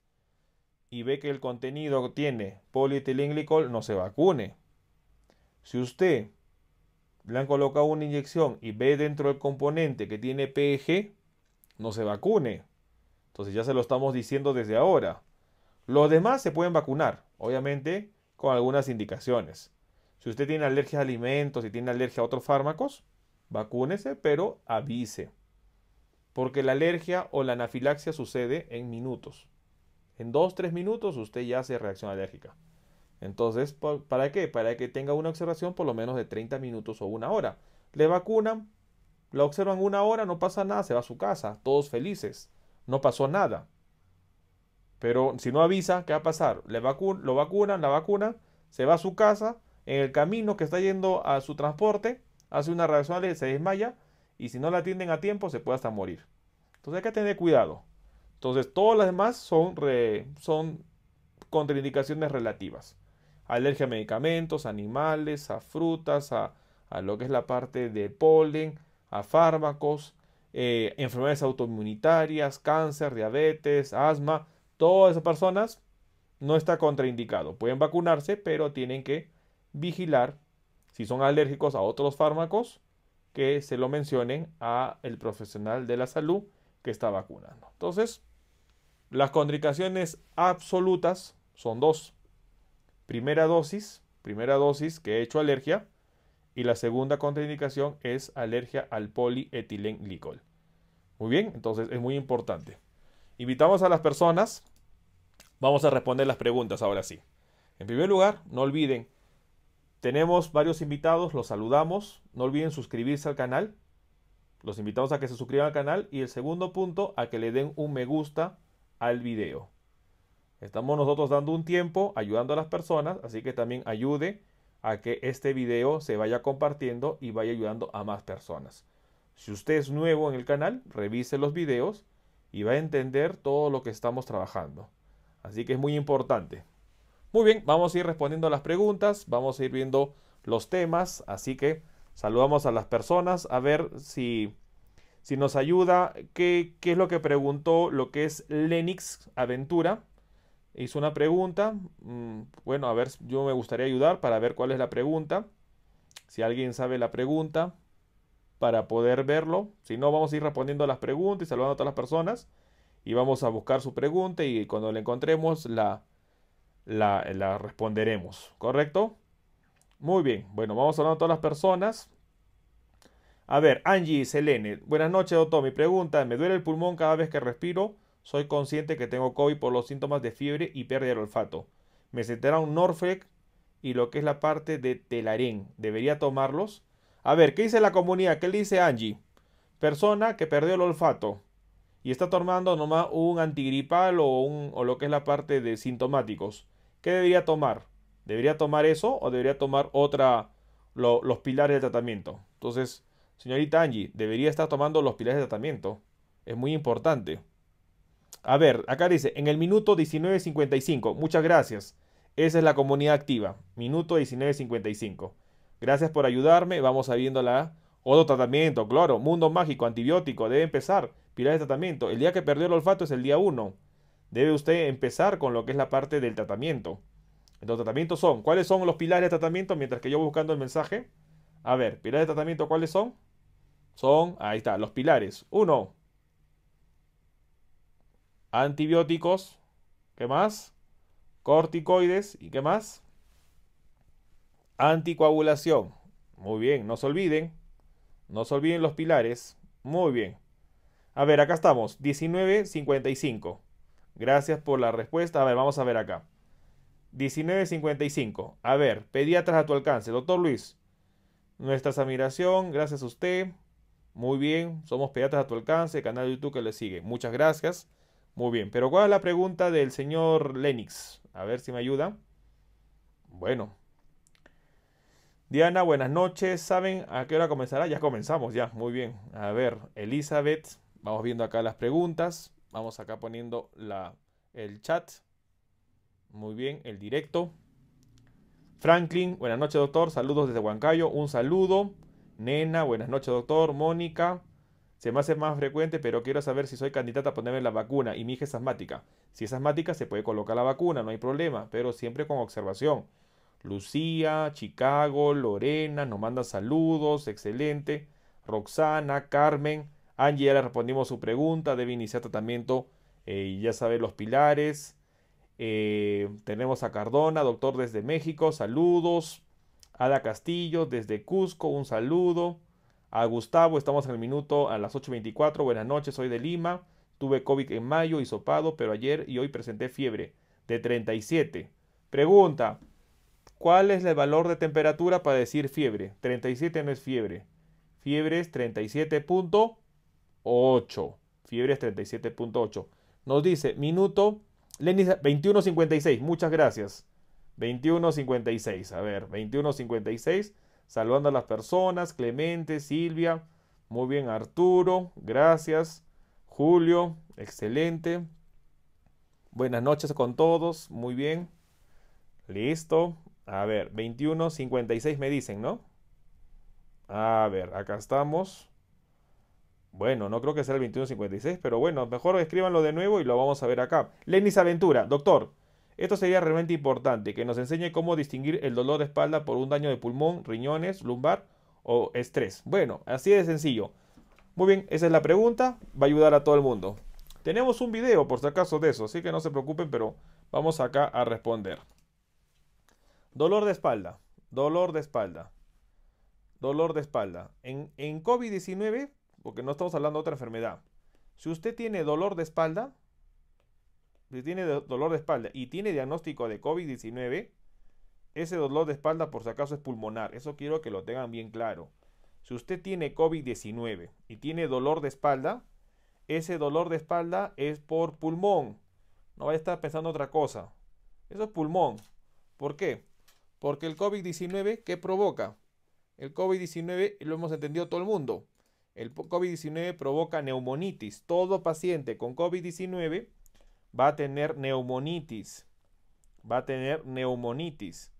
y ve que el contenido tiene polietilenglicol, no se vacune. Si usted le han colocado una inyección y ve dentro del componente que tiene PEG, no se vacune. Entonces ya se lo estamos diciendo desde ahora. Los demás se pueden vacunar, obviamente con algunas indicaciones. Si usted tiene alergia a alimentos y tiene alergia a otros fármacos, vacúnese, pero avise. Porque la alergia o la anafilaxia sucede en minutos. En 2-3 minutos usted ya hace reacción alérgica. Entonces, ¿para qué? Para que tenga una observación por lo menos de 30 minutos o una hora. Le vacunan, la observan una hora, no pasa nada, se va a su casa, todos felices, no pasó nada. Pero si no avisa, ¿qué va a pasar? Le lo vacunan, la vacuna, se va a su casa, en el camino que está yendo a su transporte, hace una reacción se desmaya y si no la atienden a tiempo se puede hasta morir. Entonces hay que tener cuidado. Entonces, todas las demás son, son contraindicaciones relativas. Alergia a medicamentos, animales, a frutas, a, lo que es la parte de polen, a fármacos, eh, enfermedades autoinmunitarias, cáncer, diabetes, asma. Todas esas personas no está contraindicado. Pueden vacunarse, pero tienen que vigilar si son alérgicos a otros fármacos que se lo mencionen a el profesional de la salud que está vacunando. Entonces, las contraindicaciones absolutas son dos. Primera dosis, primera dosis que he hecho alergia y la segunda contraindicación es alergia al polietilenglicol. Muy bien, entonces es muy importante. Invitamos a las personas, vamos a responder las preguntas ahora sí. En primer lugar, no olviden tenemos varios invitados, los saludamos. No olviden suscribirse al canal. Los invitamos a que se suscriban al canal. Y el segundo punto, a que le den un me gusta al video. Estamos nosotros dando un tiempo ayudando a las personas, así que también ayude a que este video se vaya compartiendo y vaya ayudando a más personas. Si usted es nuevo en el canal, revise los videos y va a entender todo lo que estamos trabajando. Así que es muy importante. Muy bien, vamos a ir respondiendo a las preguntas, vamos a ir viendo los temas, así que saludamos a las personas a ver si, si nos ayuda, qué, qué es lo que preguntó lo que es Lenix Aventura. Hizo una pregunta, mm, bueno, a ver, yo me gustaría ayudar para ver cuál es la pregunta. Si alguien sabe la pregunta, para poder verlo. Si no, vamos a ir respondiendo a las preguntas y saludando a todas las personas. Y vamos a buscar su pregunta y cuando la encontremos la, la, responderemos, ¿correcto? Muy bien, bueno, vamos a hablar a todas las personas. A ver, Angie Selene, buenas noches, doctor. Mi pregunta, me duele el pulmón cada vez que respiro. Soy consciente que tengo COVID por los síntomas de fiebre y pérdida del olfato. Me sentirá un Norflex y lo que es la parte de Telarén. ¿Debería tomarlos? A ver, ¿qué dice la comunidad? ¿Qué le dice Angie? Persona que perdió el olfato y está tomando nomás un antigripal o, un, o lo que es la parte de sintomáticos. ¿Qué debería tomar? ¿Debería tomar eso o debería tomar otra, los pilares de tratamiento? Entonces, señorita Angie, debería estar tomando los pilares de tratamiento. Es muy importante. A ver, acá dice, en el minuto 19.55. Muchas gracias. Esa es la comunidad activa. Minuto 19.55. Gracias por ayudarme. Vamos a la otro tratamiento. Claro, mundo mágico, antibiótico. Debe empezar. Pilares de tratamiento. El día que perdió el olfato es el día 1 debe usted empezar con lo que es la parte del tratamiento. Los tratamientos son, ¿cuáles son los pilares de tratamiento? Mientras que yo buscando el mensaje. A ver, pilares de tratamiento, ¿cuáles son? Son, ahí está, los pilares. Uno, antibióticos. ¿Qué más? Corticoides. ¿Y qué más? Anticoagulación. Muy bien, no se olviden. No se olviden los pilares. Muy bien. A ver, acá estamos. 19.55. Gracias por la respuesta. A ver, vamos a ver acá. 19.55. A ver, pediatras a tu alcance. Doctor Luis, nuestra admiración, gracias a usted. Muy bien, somos pediatras a tu alcance, canal de YouTube que le sigue. Muchas gracias. Muy bien, pero ¿cuál es la pregunta del señor Lenix? A ver si me ayuda. Bueno. Diana, buenas noches. ¿Saben a qué hora comenzará? Ya comenzamos, ya. Muy bien. A ver, Elizabeth, vamos viendo acá las preguntas. Vamos acá poniendo la, el chat. Muy bien, el directo. Franklin, buenas noches doctor, saludos desde Huancayo, un saludo. Nena, buenas noches doctor. Mónica, se me hace más frecuente, pero quiero saber si soy candidata a ponerme la vacuna y mi hija es asmática. Si es asmática, se puede colocar la vacuna, no hay problema, pero siempre con observación. Lucía, Chicago, Lorena, nos mandan saludos, excelente. Roxana, Carmen, Angie ya le respondimos su pregunta, debe iniciar tratamiento eh, ya sabe los pilares. Eh, tenemos a Cardona, doctor desde México, saludos. Ada Castillo desde Cusco, un saludo. A Gustavo, estamos en el minuto a las 8.24, buenas noches, soy de Lima. Tuve COVID en mayo, hisopado, pero ayer y hoy presenté fiebre de 37. Pregunta, ¿cuál es el valor de temperatura para decir fiebre? 37 no es fiebre. Fiebre es 37. 8. Fiebre es 37.8. Nos dice, minuto, Lenis 21.56. Muchas gracias. 21.56. A ver, 21.56. Saludando a las personas. Clemente, Silvia. Muy bien, Arturo. Gracias. Julio, excelente. Buenas noches con todos, muy bien. Listo. A ver, 21, 56 me dicen, ¿no? A ver, acá estamos. Bueno, no creo que sea el 2156, pero bueno, mejor escríbanlo de nuevo y lo vamos a ver acá. Lenis Aventura, doctor, esto sería realmente importante, que nos enseñe cómo distinguir el dolor de espalda por un daño de pulmón, riñones, lumbar o estrés. Bueno, así de sencillo. Muy bien, esa es la pregunta, va a ayudar a todo el mundo. Tenemos un video por si acaso de eso, así que no se preocupen, pero vamos acá a responder. Dolor de espalda, dolor de espalda, dolor de espalda. En, en COVID-19 porque no estamos hablando de otra enfermedad. Si usted tiene dolor de espalda, si tiene dolor de espalda y tiene diagnóstico de COVID-19, ese dolor de espalda por si acaso es pulmonar. Eso quiero que lo tengan bien claro. Si usted tiene COVID-19 y tiene dolor de espalda, ese dolor de espalda es por pulmón. No vaya a estar pensando otra cosa. Eso es pulmón. ¿Por qué? Porque el COVID-19, ¿qué provoca? El COVID-19 lo hemos entendido todo el mundo. El COVID-19 provoca neumonitis. Todo paciente con COVID-19 va a tener neumonitis. Va a tener neumonitis.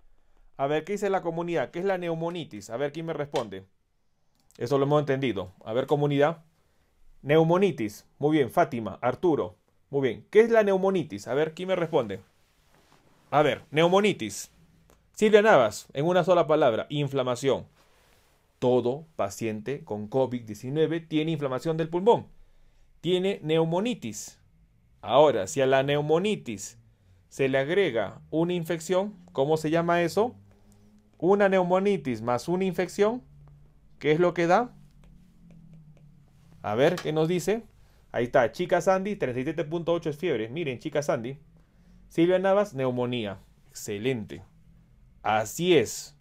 A ver, ¿qué dice la comunidad? ¿Qué es la neumonitis? A ver, ¿quién me responde? Eso lo hemos entendido. A ver, comunidad. Neumonitis. Muy bien, Fátima, Arturo. Muy bien. ¿Qué es la neumonitis? A ver, ¿quién me responde? A ver, neumonitis. Silvia Navas, en una sola palabra, inflamación todo paciente con COVID-19 tiene inflamación del pulmón, tiene neumonitis. Ahora, si a la neumonitis se le agrega una infección, ¿cómo se llama eso? Una neumonitis más una infección, ¿qué es lo que da? A ver, ¿qué nos dice? Ahí está, chica Sandy, 37.8 es fiebre. Miren, chica Sandy. Silvia Navas, neumonía. Excelente. Así es.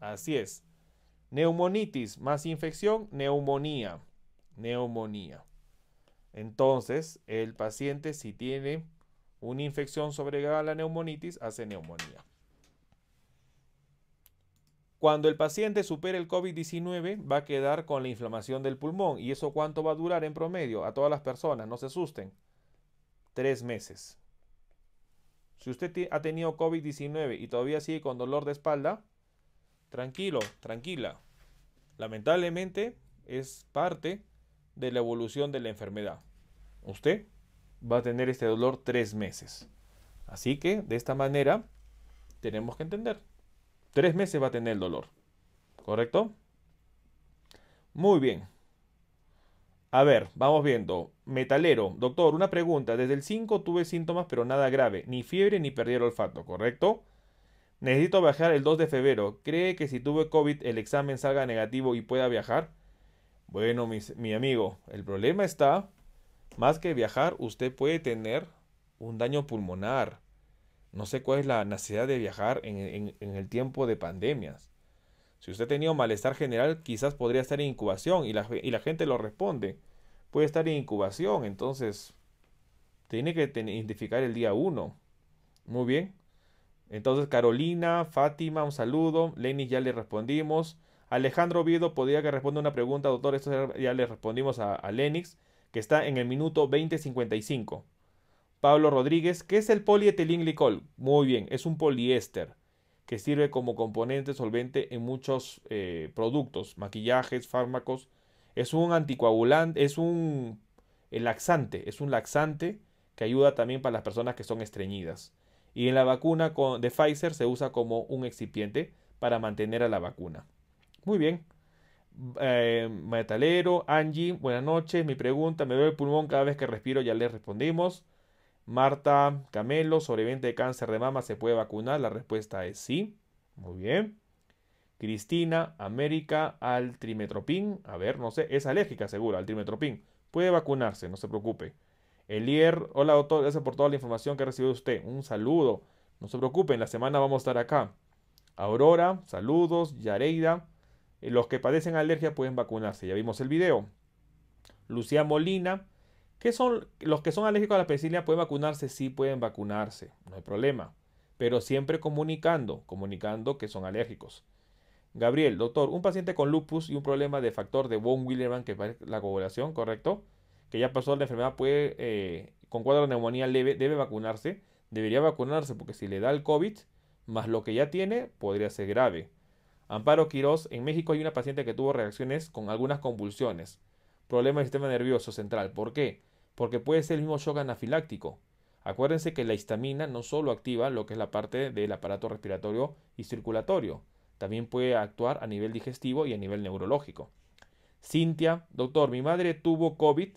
Así es. Neumonitis más infección, neumonía. Neumonía. Entonces, el paciente si tiene una infección sobregada a la neumonitis, hace neumonía. Cuando el paciente supere el COVID-19, va a quedar con la inflamación del pulmón. ¿Y eso cuánto va a durar en promedio? A todas las personas, no se asusten. Tres meses. Si usted ha tenido COVID-19 y todavía sigue con dolor de espalda, Tranquilo, tranquila. Lamentablemente es parte de la evolución de la enfermedad. Usted va a tener este dolor tres meses. Así que de esta manera tenemos que entender. Tres meses va a tener el dolor. ¿Correcto? Muy bien. A ver, vamos viendo. Metalero, doctor, una pregunta. Desde el 5 tuve síntomas, pero nada grave. Ni fiebre ni perdí el olfato, ¿correcto? Necesito viajar el 2 de febrero. ¿Cree que si tuve COVID el examen salga negativo y pueda viajar? Bueno, mi amigo, el problema está, más que viajar, usted puede tener un daño pulmonar. No sé cuál es la necesidad de viajar en, el tiempo de pandemias. Si usted ha tenido malestar general, quizás podría estar en incubación y la, y la gente lo responde. Puede estar en incubación, entonces tiene que identificar el día 1. Muy bien. Entonces, Carolina, Fátima, un saludo. Lenny ya le respondimos. Alejandro Oviedo podría que responda una pregunta, doctor. Esto ya le respondimos a, Lenix, que está en el minuto 2055. Pablo Rodríguez, ¿qué es el polietilenglicol? Muy bien, es un poliéster que sirve como componente solvente en muchos eh, productos, maquillajes, fármacos. Es un anticoagulante, es un laxante, es un laxante que ayuda también para las personas que son estreñidas. Y en la vacuna de Pfizer se usa como un excipiente para mantener a la vacuna. Muy bien. Eh, metalero, Angie, buenas noches. Mi pregunta, me duele el pulmón cada vez que respiro, ya le respondimos. Marta Camelo, sobreviviente de cáncer de mama, ¿se puede vacunar? La respuesta es sí. Muy bien. Cristina, América, al trimetropin. A ver, no sé, es alérgica seguro al trimetropin. Puede vacunarse, no se preocupe. Elier, hola doctor, gracias por toda la información que ha recibido usted. Un saludo. No se preocupen, la semana vamos a estar acá. Aurora, saludos. Yareida, eh, los que padecen alergia pueden vacunarse. Ya vimos el video. Lucía Molina, ¿qué son los que son alérgicos a la penicilina pueden vacunarse? Sí pueden vacunarse, no hay problema. Pero siempre comunicando, comunicando que son alérgicos. Gabriel, doctor, un paciente con lupus y un problema de factor de von Willebrand que es la coagulación, ¿correcto? Que ya pasó la enfermedad puede, eh, con cuadro de neumonía leve, debe vacunarse, debería vacunarse porque si le da el COVID, más lo que ya tiene, podría ser grave. Amparo Quirós, en México hay una paciente que tuvo reacciones con algunas convulsiones, problema del sistema nervioso central. ¿Por qué? Porque puede ser el mismo shock anafiláctico. Acuérdense que la histamina no solo activa lo que es la parte del aparato respiratorio y circulatorio, también puede actuar a nivel digestivo y a nivel neurológico. Cintia, doctor, mi madre tuvo COVID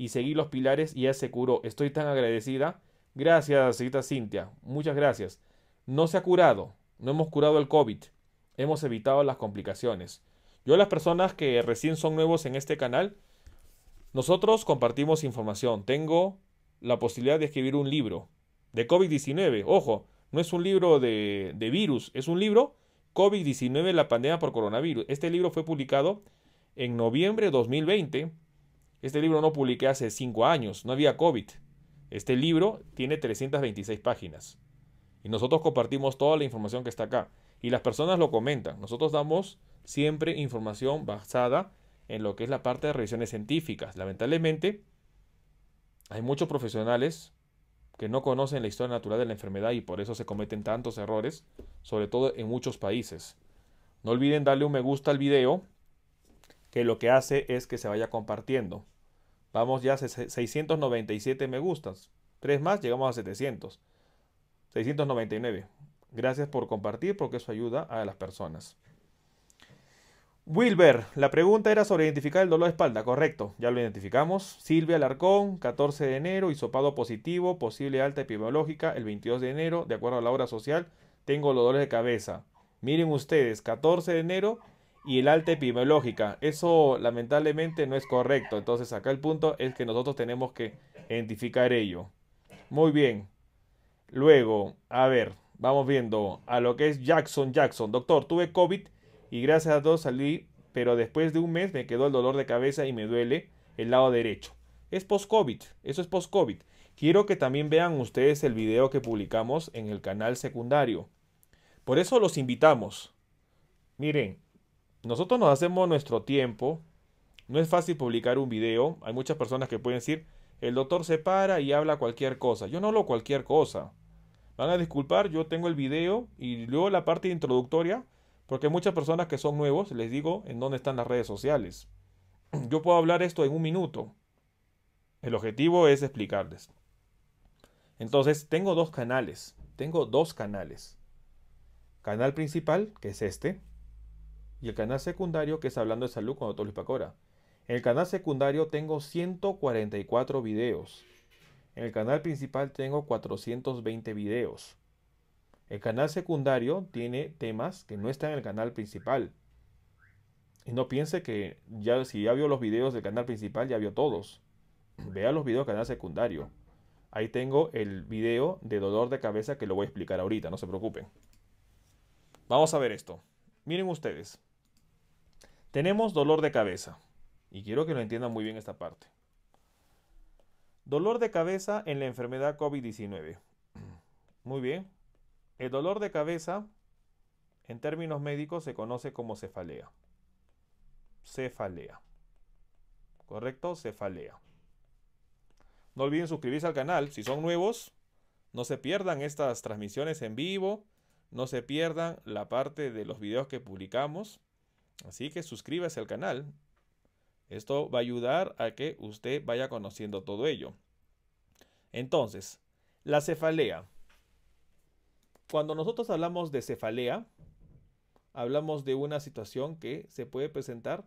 y seguí los pilares y ya se curó. Estoy tan agradecida. Gracias, señorita Cintia. Muchas gracias. No se ha curado. No hemos curado el COVID. Hemos evitado las complicaciones. Yo, las personas que recién son nuevos en este canal, nosotros compartimos información. Tengo la posibilidad de escribir un libro de COVID-19. Ojo, no es un libro de, de virus, es un libro COVID-19, la pandemia por coronavirus. Este libro fue publicado en noviembre de 2020. Este libro no publiqué hace cinco años, no había COVID. Este libro tiene 326 páginas. Y nosotros compartimos toda la información que está acá. Y las personas lo comentan. Nosotros damos siempre información basada en lo que es la parte de revisiones científicas. Lamentablemente, hay muchos profesionales que no conocen la historia natural de la enfermedad y por eso se cometen tantos errores, sobre todo en muchos países. No olviden darle un me gusta al video, que lo que hace es que se vaya compartiendo. Vamos ya a 697 me gustas. Tres más, llegamos a 700. 699. Gracias por compartir porque eso ayuda a las personas. Wilber, la pregunta era sobre identificar el dolor de espalda, correcto, ya lo identificamos. Silvia Alarcón, 14 de enero, hisopado positivo, posible alta epidemiológica el 22 de enero, de acuerdo a la hora social, tengo los dolores de cabeza. Miren ustedes, 14 de enero y el alta epidemiológica, eso lamentablemente no es correcto, entonces acá el punto es que nosotros tenemos que identificar ello. Muy bien. Luego, a ver, vamos viendo a lo que es Jackson Jackson. Doctor, tuve COVID y gracias a Dios salí, pero después de un mes me quedó el dolor de cabeza y me duele el lado derecho. Es post-COVID, eso es post-COVID. Quiero que también vean ustedes el video que publicamos en el canal secundario. Por eso los invitamos. Miren, nosotros nos hacemos nuestro tiempo. No es fácil publicar un video. Hay muchas personas que pueden decir, el doctor se para y habla cualquier cosa. Yo no hablo cualquier cosa. Van a disculpar, yo tengo el video y luego la parte introductoria porque muchas personas que son nuevos, les digo en dónde están las redes sociales. Yo puedo hablar esto en un minuto. El objetivo es explicarles. Entonces, tengo dos canales. Tengo dos canales. Canal principal, que es este, y el canal secundario, que es Hablando de Salud con Doctor Luis Pacora. En el canal secundario tengo 144 videos. En el canal principal tengo 420 videos. El canal secundario tiene temas que no están en el canal principal. Y no piense que ya si ya vio los videos del canal principal, ya vio todos. Vea los videos del canal secundario. Ahí tengo el video de dolor de cabeza que lo voy a explicar ahorita, no se preocupen. Vamos a ver esto. Miren ustedes. Tenemos dolor de cabeza. Y quiero que lo entiendan muy bien esta parte. Dolor de cabeza en la enfermedad COVID-19. Muy bien, el dolor de cabeza, en términos médicos, se conoce como cefalea. Cefalea. ¿Correcto? Cefalea. No olviden suscribirse al canal. Si son nuevos, no se pierdan estas transmisiones en vivo. No se pierdan la parte de los videos que publicamos. Así que suscríbase al canal. Esto va a ayudar a que usted vaya conociendo todo ello. Entonces, la cefalea. Cuando nosotros hablamos de cefalea, hablamos de una situación que se puede presentar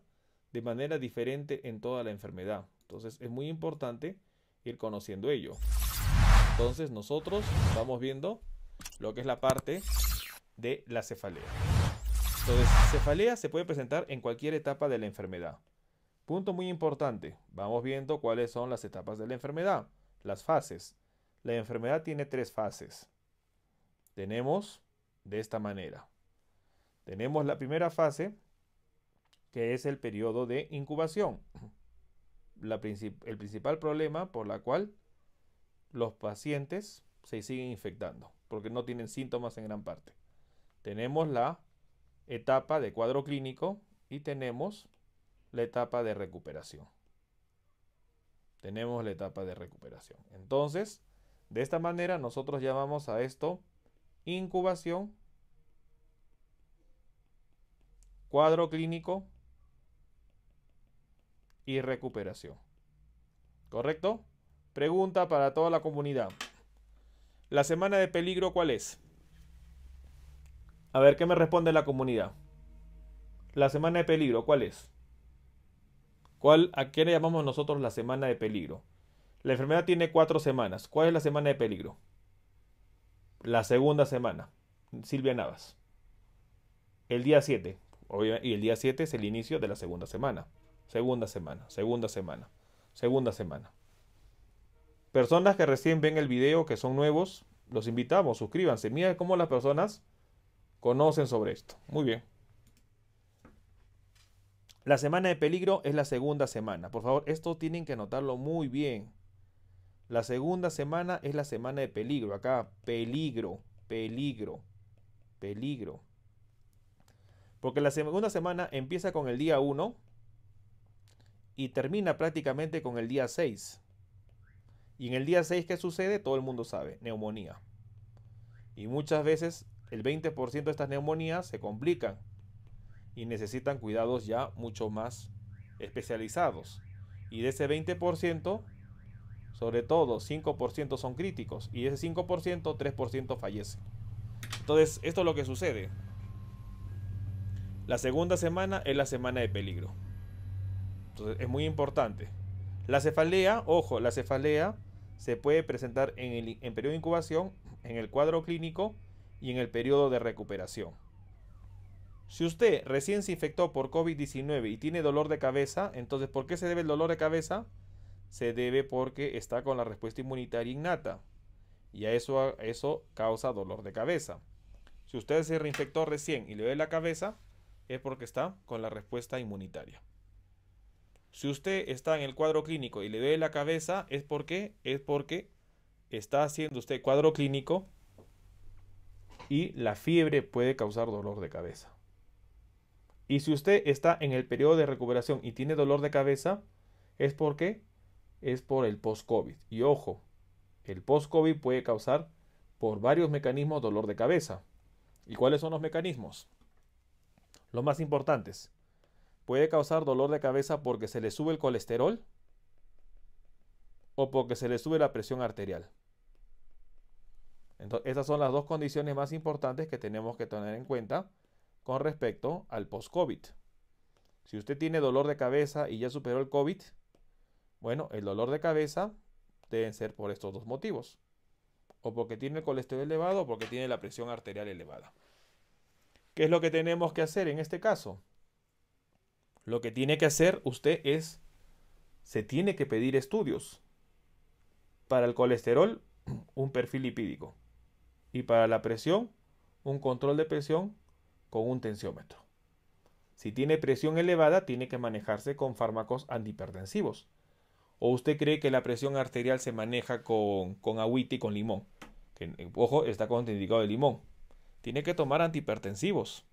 de manera diferente en toda la enfermedad. Entonces es muy importante ir conociendo ello. Entonces nosotros vamos viendo lo que es la parte de la cefalea. Entonces, cefalea se puede presentar en cualquier etapa de la enfermedad. Punto muy importante. Vamos viendo cuáles son las etapas de la enfermedad, las fases. La enfermedad tiene tres fases tenemos de esta manera. Tenemos la primera fase, que es el periodo de incubación. el principal problema por la cual los pacientes se siguen infectando, porque no tienen síntomas en gran parte. Tenemos la etapa de cuadro clínico y tenemos la etapa de recuperación. tenemos la etapa de recuperación. Entonces, de esta manera nosotros llamamos a esto incubación, cuadro clínico y recuperación. ¿Correcto? Pregunta para toda la comunidad. ¿La semana de peligro cuál es? A ver, ¿qué me responde la comunidad? La semana de peligro, ¿cuál es? ¿Cuál, ¿A qué le llamamos nosotros la semana de peligro? La enfermedad tiene cuatro semanas. ¿Cuál es la semana de peligro? La segunda semana. Silvia Navas. El día 7. Y el día 7 es el inicio de la segunda semana. Segunda semana, segunda semana, segunda semana. Personas que recién ven el video, que son nuevos, los invitamos, suscríbanse. Mira cómo las personas conocen sobre esto. Muy bien. La semana de peligro es la segunda semana. Por favor, esto tienen que anotarlo muy bien. La segunda semana es la semana de peligro. Acá, peligro, peligro, peligro. Porque la segunda semana empieza con el día 1 y termina prácticamente con el día 6. Y en el día 6, ¿qué sucede? Todo el mundo sabe, neumonía. Y muchas veces el 20% de estas neumonías se complican y necesitan cuidados ya mucho más especializados. Y de ese 20%, sobre todo 5% son críticos y de ese 5%, 3% fallece. Entonces, esto es lo que sucede. La segunda semana es la semana de peligro. Entonces, es muy importante. La cefalea, ojo, la cefalea se puede presentar en el periodo de incubación, en el cuadro clínico y en el periodo de recuperación. Si usted recién se infectó por COVID-19 y tiene dolor de cabeza, entonces ¿por qué se debe el dolor de cabeza? Se debe porque está con la respuesta inmunitaria innata y a eso, eso causa dolor de cabeza. Si usted se reinfectó recién y le duele la cabeza, es porque está con la respuesta inmunitaria. Si usted está en el cuadro clínico y le duele la cabeza, es porque es porque está haciendo usted cuadro clínico y la fiebre puede causar dolor de cabeza. Y si usted está en el periodo de recuperación y tiene dolor de cabeza, es porque es por el post-COVID. Y ojo, el post-COVID puede causar por varios mecanismos dolor de cabeza. ¿Y cuáles son los mecanismos? Los más importantes. Puede causar dolor de cabeza porque se le sube el colesterol o porque se le sube la presión arterial. Entonces, esas son las dos condiciones más importantes que tenemos que tener en cuenta con respecto al post-COVID. Si usted tiene dolor de cabeza y ya superó el COVID, bueno, el dolor de cabeza deben ser por estos dos motivos. O porque tiene el colesterol elevado o porque tiene la presión arterial elevada. ¿Qué es lo que tenemos que hacer en este caso? Lo que tiene que hacer usted es, se tiene que pedir estudios. Para el colesterol, un perfil lipídico. Y para la presión, un control de presión con un tensiómetro. Si tiene presión elevada, tiene que manejarse con fármacos antihipertensivos. ¿O usted cree que la presión arterial se maneja con, con agüita y con limón? Que, ojo, está contraindicado de limón. Tiene que tomar antihipertensivos.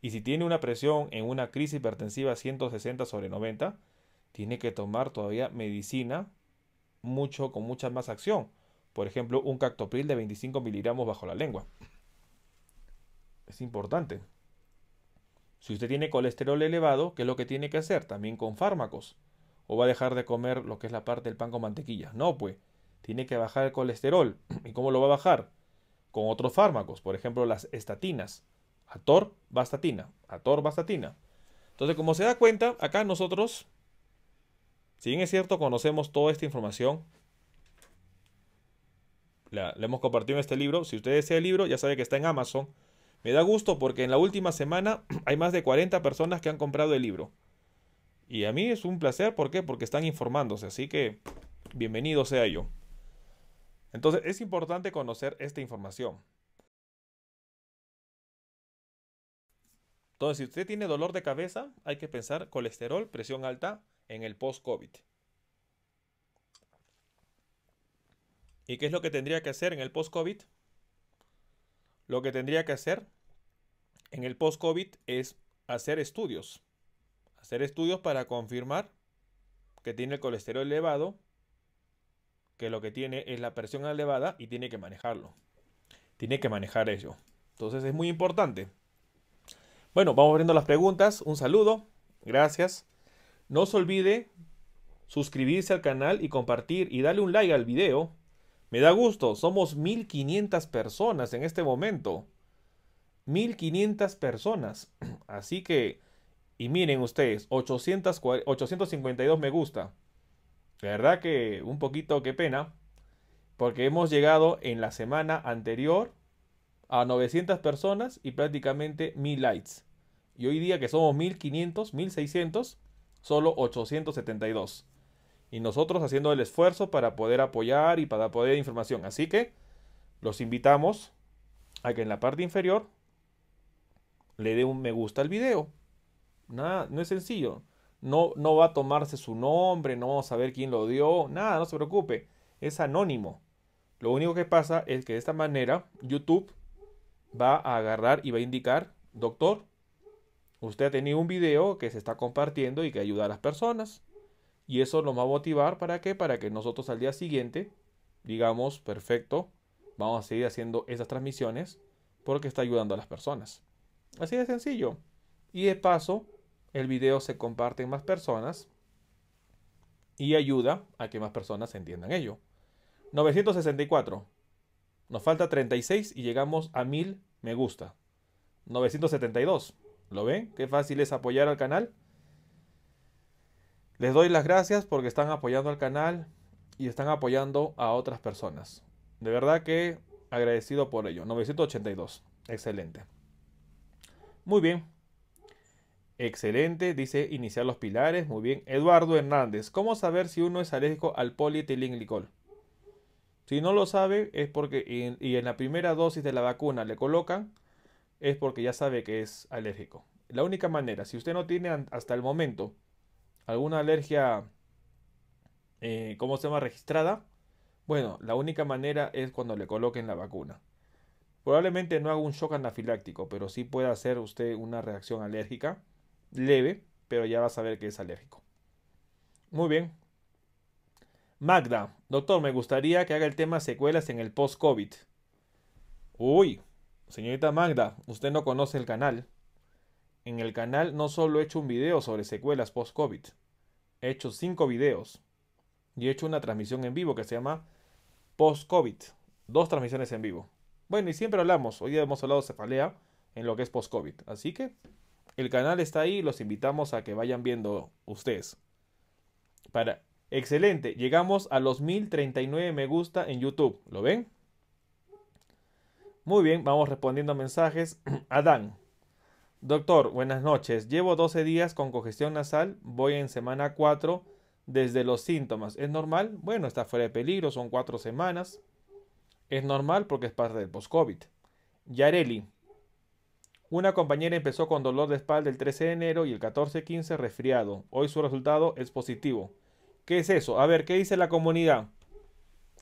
Y si tiene una presión en una crisis hipertensiva 160 sobre 90, tiene que tomar todavía medicina mucho, con mucha más acción. Por ejemplo, un cactopril de 25 miligramos bajo la lengua. Es importante. Si usted tiene colesterol elevado, ¿qué es lo que tiene que hacer? También con fármacos. ¿O va a dejar de comer lo que es la parte del pan con mantequilla? No, pues. Tiene que bajar el colesterol. ¿Y cómo lo va a bajar? Con otros fármacos. Por ejemplo, las estatinas. Ator, bastatina. Ator, bastatina. Entonces, como se da cuenta, acá nosotros, si bien es cierto, conocemos toda esta información, la, hemos compartido este libro. Si usted desea el libro, ya sabe que está en Amazon me da gusto porque en la última semana hay más de 40 personas que han comprado el libro. Y a mí es un placer, ¿por qué? Porque están informándose, así que bienvenido sea yo. Entonces es importante conocer esta información. Entonces, si usted tiene dolor de cabeza, hay que pensar colesterol, presión alta en el post-COVID. ¿Y qué es lo que tendría que hacer en el post-COVID? Lo que tendría que hacer en el post-COVID es hacer estudios. Hacer estudios para confirmar que tiene el colesterol elevado, que lo que tiene es la presión elevada y tiene que manejarlo. Tiene que manejar ello. Entonces es muy importante. Bueno, vamos abriendo las preguntas. Un saludo. Gracias. No se olvide suscribirse al canal y compartir y darle un like al video. Me da gusto, somos 1500 personas en este momento. 1500 personas. Así que, y miren ustedes, 800, 852 me gusta. De verdad que un poquito qué pena, porque hemos llegado en la semana anterior a 900 personas y prácticamente 1000 likes. Y hoy día que somos 1500, 1600, solo 872 y nosotros haciendo el esfuerzo para poder apoyar y para poder dar información. Así que los invitamos a que en la parte inferior le dé un me gusta al video. Nada, no es sencillo. No, no va a tomarse su nombre, no vamos a ver quién lo dio, nada, no se preocupe. Es anónimo. Lo único que pasa es que de esta manera YouTube va a agarrar y va a indicar, doctor, usted ha tenido un video que se está compartiendo y que ayuda a las personas. Y eso nos va a motivar para qué? Para que nosotros al día siguiente digamos, perfecto, vamos a seguir haciendo esas transmisiones porque está ayudando a las personas. Así de sencillo. Y de paso, el video se comparte en más personas y ayuda a que más personas entiendan ello. 964. Nos falta 36 y llegamos a 1000 me gusta. 972. ¿Lo ven? Qué fácil es apoyar al canal. Les doy las gracias porque están apoyando al canal y están apoyando a otras personas. De verdad que agradecido por ello. 982. Excelente. Muy bien. Excelente. Dice iniciar los pilares. Muy bien. Eduardo Hernández. ¿Cómo saber si uno es alérgico al polietilenglicol? Si no lo sabe es porque y en la primera dosis de la vacuna le colocan es porque ya sabe que es alérgico. La única manera, si usted no tiene hasta el momento alguna alergia, eh, ¿cómo se llama? Registrada. Bueno, la única manera es cuando le coloquen la vacuna. Probablemente no haga un shock anafiláctico, pero sí puede hacer usted una reacción alérgica leve, pero ya va a saber que es alérgico. Muy bien. Magda, doctor, me gustaría que haga el tema secuelas en el post-COVID. Uy, señorita Magda, usted no conoce el canal. En el canal no solo he hecho un video sobre secuelas post-COVID, he hecho cinco videos y he hecho una transmisión en vivo que se llama post-COVID. Dos transmisiones en vivo. Bueno, y siempre hablamos, hoy día hemos hablado de cefalea en lo que es post-COVID. Así que el canal está ahí, los invitamos a que vayan viendo ustedes. Para excelente, llegamos a los 1039 me gusta en YouTube. ¿Lo ven? Muy bien, vamos respondiendo mensajes. Adán, Doctor, buenas noches. Llevo 12 días con congestión nasal, voy en semana 4 desde los síntomas. ¿Es normal? Bueno, está fuera de peligro, son 4 semanas. Es normal porque es parte del post-COVID. Yareli. Una compañera empezó con dolor de espalda el 13 de enero y el 14-15 resfriado. Hoy su resultado es positivo. ¿Qué es eso? A ver, ¿qué dice la comunidad?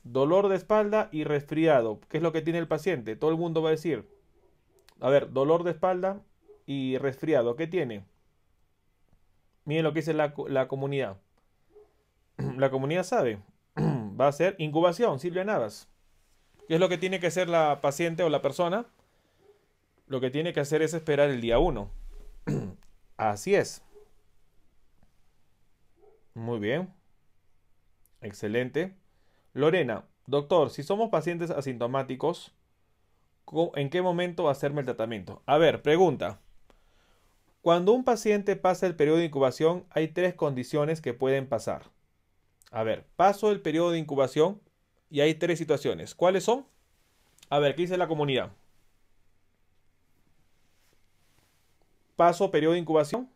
Dolor de espalda y resfriado. ¿Qué es lo que tiene el paciente? Todo el mundo va a decir. A ver, dolor de espalda y resfriado. ¿Qué tiene? Miren lo que dice la, la comunidad. La comunidad sabe. Va a ser incubación, Silvia Navas. ¿Qué es lo que tiene que hacer la paciente o la persona? Lo que tiene que hacer es esperar el día 1. Así es. Muy bien. Excelente. Lorena, doctor, si somos pacientes asintomáticos, ¿en qué momento hacerme el tratamiento? A ver, pregunta. Cuando un paciente pasa el periodo de incubación, hay tres condiciones que pueden pasar. A ver, paso el periodo de incubación y hay tres situaciones. ¿Cuáles son? A ver, ¿qué dice la comunidad? Paso periodo de incubación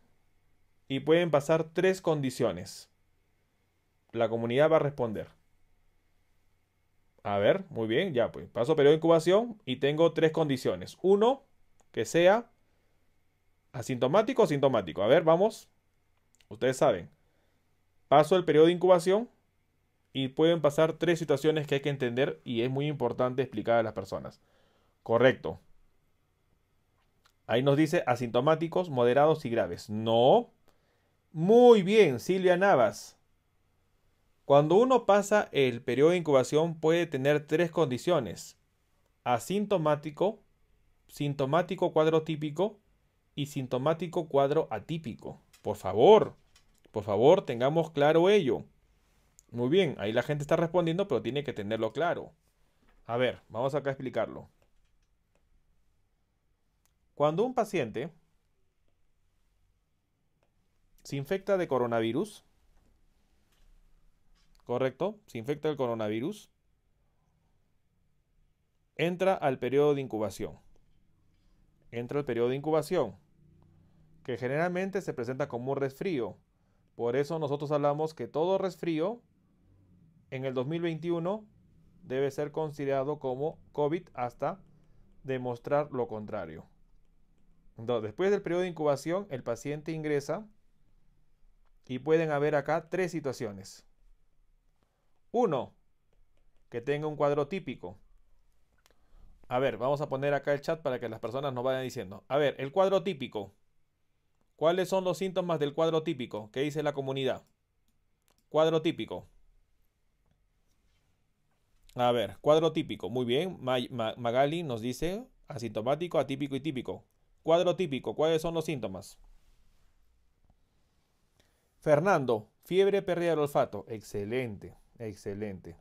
y pueden pasar tres condiciones. La comunidad va a responder. A ver, muy bien, ya pues. Paso periodo de incubación y tengo tres condiciones. Uno, que sea ¿Asintomático o sintomático? A ver, vamos. Ustedes saben. Paso el periodo de incubación y pueden pasar tres situaciones que hay que entender y es muy importante explicar a las personas. Correcto. Ahí nos dice asintomáticos, moderados y graves. No. Muy bien, Silvia Navas. Cuando uno pasa el periodo de incubación puede tener tres condiciones. Asintomático, sintomático cuadro típico y sintomático cuadro atípico. Por favor, por favor, tengamos claro ello. Muy bien, ahí la gente está respondiendo, pero tiene que tenerlo claro. A ver, vamos acá a explicarlo. Cuando un paciente se infecta de coronavirus, ¿correcto? Se infecta del coronavirus, entra al periodo de incubación. Entra al periodo de incubación, que generalmente se presenta como un resfrío. Por eso nosotros hablamos que todo resfrío en el 2021 debe ser considerado como COVID hasta demostrar lo contrario. Después del periodo de incubación, el paciente ingresa y pueden haber acá tres situaciones. Uno, que tenga un cuadro típico. A ver, vamos a poner acá el chat para que las personas nos vayan diciendo. A ver, el cuadro típico. ¿Cuáles son los síntomas del cuadro típico? ¿Qué dice la comunidad? Cuadro típico. A ver, cuadro típico. Muy bien. Magali nos dice asintomático, atípico y típico. Cuadro típico. ¿Cuáles son los síntomas? Fernando, fiebre, pérdida del olfato. Excelente, excelente.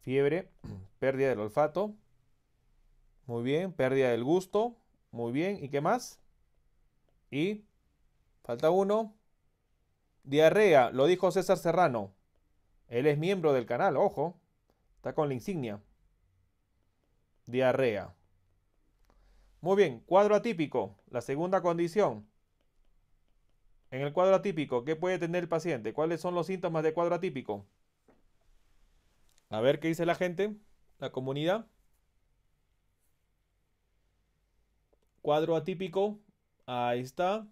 Fiebre, pérdida del olfato. Muy bien, pérdida del gusto. Muy bien. ¿Y qué más? Y falta uno. Diarrea, lo dijo César Serrano. Él es miembro del canal, ojo. Está con la insignia. Diarrea. Muy bien, cuadro atípico, la segunda condición. En el cuadro atípico, ¿qué puede tener el paciente? ¿Cuáles son los síntomas de cuadro atípico? A ver qué dice la gente, la comunidad. Cuadro atípico, ahí está.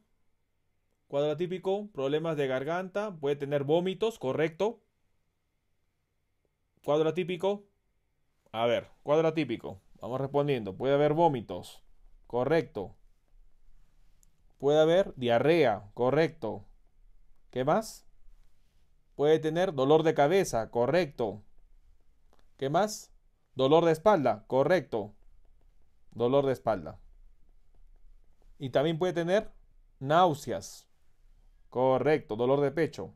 Cuadro atípico, problemas de garganta, puede tener vómitos, correcto. Cuadro atípico. A ver, cuadro atípico. Vamos respondiendo. Puede haber vómitos. Correcto. Puede haber diarrea. Correcto. ¿Qué más? Puede tener dolor de cabeza. Correcto. ¿Qué más? Dolor de espalda. Correcto. Dolor de espalda. Y también puede tener náuseas. Correcto. Dolor de pecho.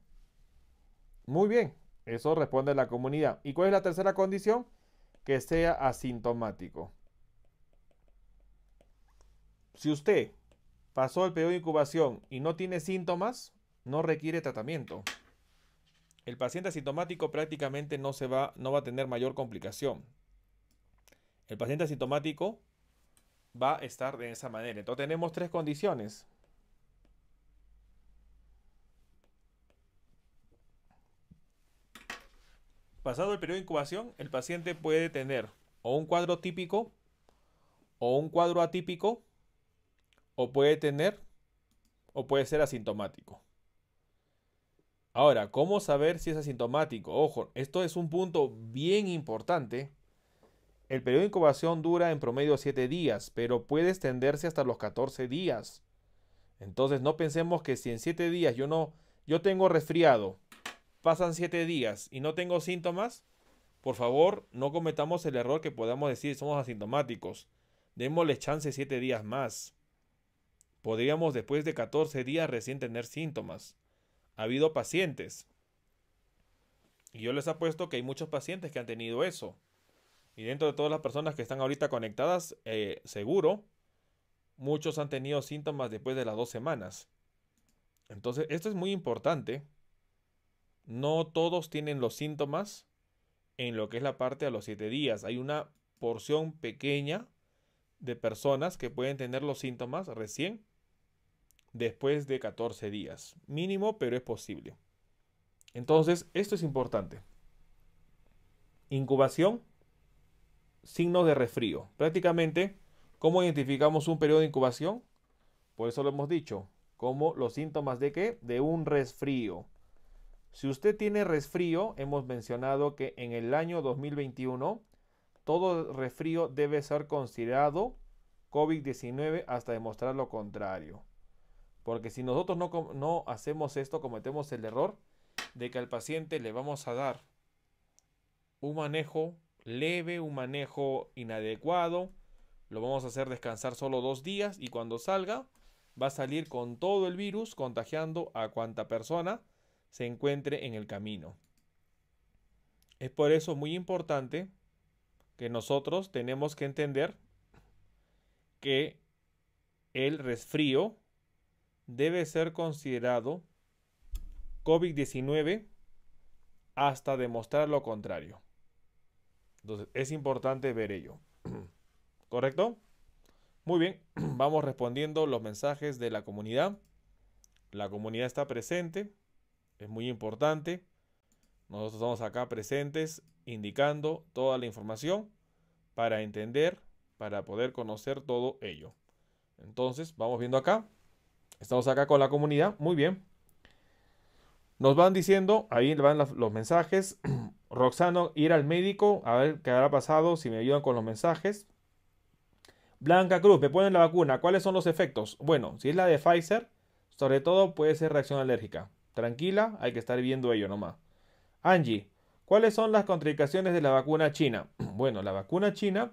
Muy bien. Eso responde la comunidad. ¿Y cuál es la tercera condición? Que sea asintomático. Si usted pasó el periodo de incubación y no tiene síntomas, no requiere tratamiento. El paciente asintomático prácticamente no, se va, no va a tener mayor complicación. El paciente asintomático va a estar de esa manera. Entonces tenemos tres condiciones. Pasado el periodo de incubación, el paciente puede tener o un cuadro típico o un cuadro atípico o puede tener o puede ser asintomático. Ahora, ¿cómo saber si es asintomático? Ojo, esto es un punto bien importante. El periodo de incubación dura en promedio 7 días, pero puede extenderse hasta los 14 días. Entonces no pensemos que si en 7 días yo no, yo tengo resfriado pasan siete días y no tengo síntomas, por favor, no cometamos el error que podamos decir somos asintomáticos. Démosle chance siete días más. Podríamos después de 14 días recién tener síntomas. Ha habido pacientes. Y yo les apuesto que hay muchos pacientes que han tenido eso. Y dentro de todas las personas que están ahorita conectadas, eh, seguro, muchos han tenido síntomas después de las dos semanas. Entonces, esto es muy importante no todos tienen los síntomas en lo que es la parte a los 7 días. Hay una porción pequeña de personas que pueden tener los síntomas recién después de 14 días. Mínimo, pero es posible. Entonces, esto es importante. Incubación, signos de resfrío. Prácticamente, ¿cómo identificamos un periodo de incubación? Por eso lo hemos dicho. Como los síntomas de qué? De un resfrío. Si usted tiene resfrío, hemos mencionado que en el año 2021 todo resfrío debe ser considerado COVID-19 hasta demostrar lo contrario. Porque si nosotros no, no, hacemos esto, cometemos el error de que al paciente le vamos a dar un manejo leve, un manejo inadecuado, lo vamos a hacer descansar solo dos días y cuando salga va a salir con todo el virus contagiando a cuanta persona se encuentre en el camino. Es por eso muy importante que nosotros tenemos que entender que el resfrío debe ser considerado COVID-19 hasta demostrar lo contrario. Entonces, es importante ver ello. ¿Correcto? Muy bien, vamos respondiendo los mensajes de la comunidad. La comunidad está presente, es muy importante. Nosotros estamos acá presentes indicando toda la información para entender, para poder conocer todo ello. Entonces, vamos viendo acá. Estamos acá con la comunidad. Muy bien. Nos van diciendo, ahí van los mensajes. Roxano, ir al médico, a ver qué habrá pasado, si me ayudan con los mensajes. Blanca Cruz, me ponen la vacuna. ¿Cuáles son los efectos? Bueno, si es la de Pfizer, sobre todo puede ser reacción alérgica. Tranquila, hay que estar viendo ello nomás. Angie, ¿cuáles son las contraindicaciones de la vacuna china? Bueno, la vacuna china,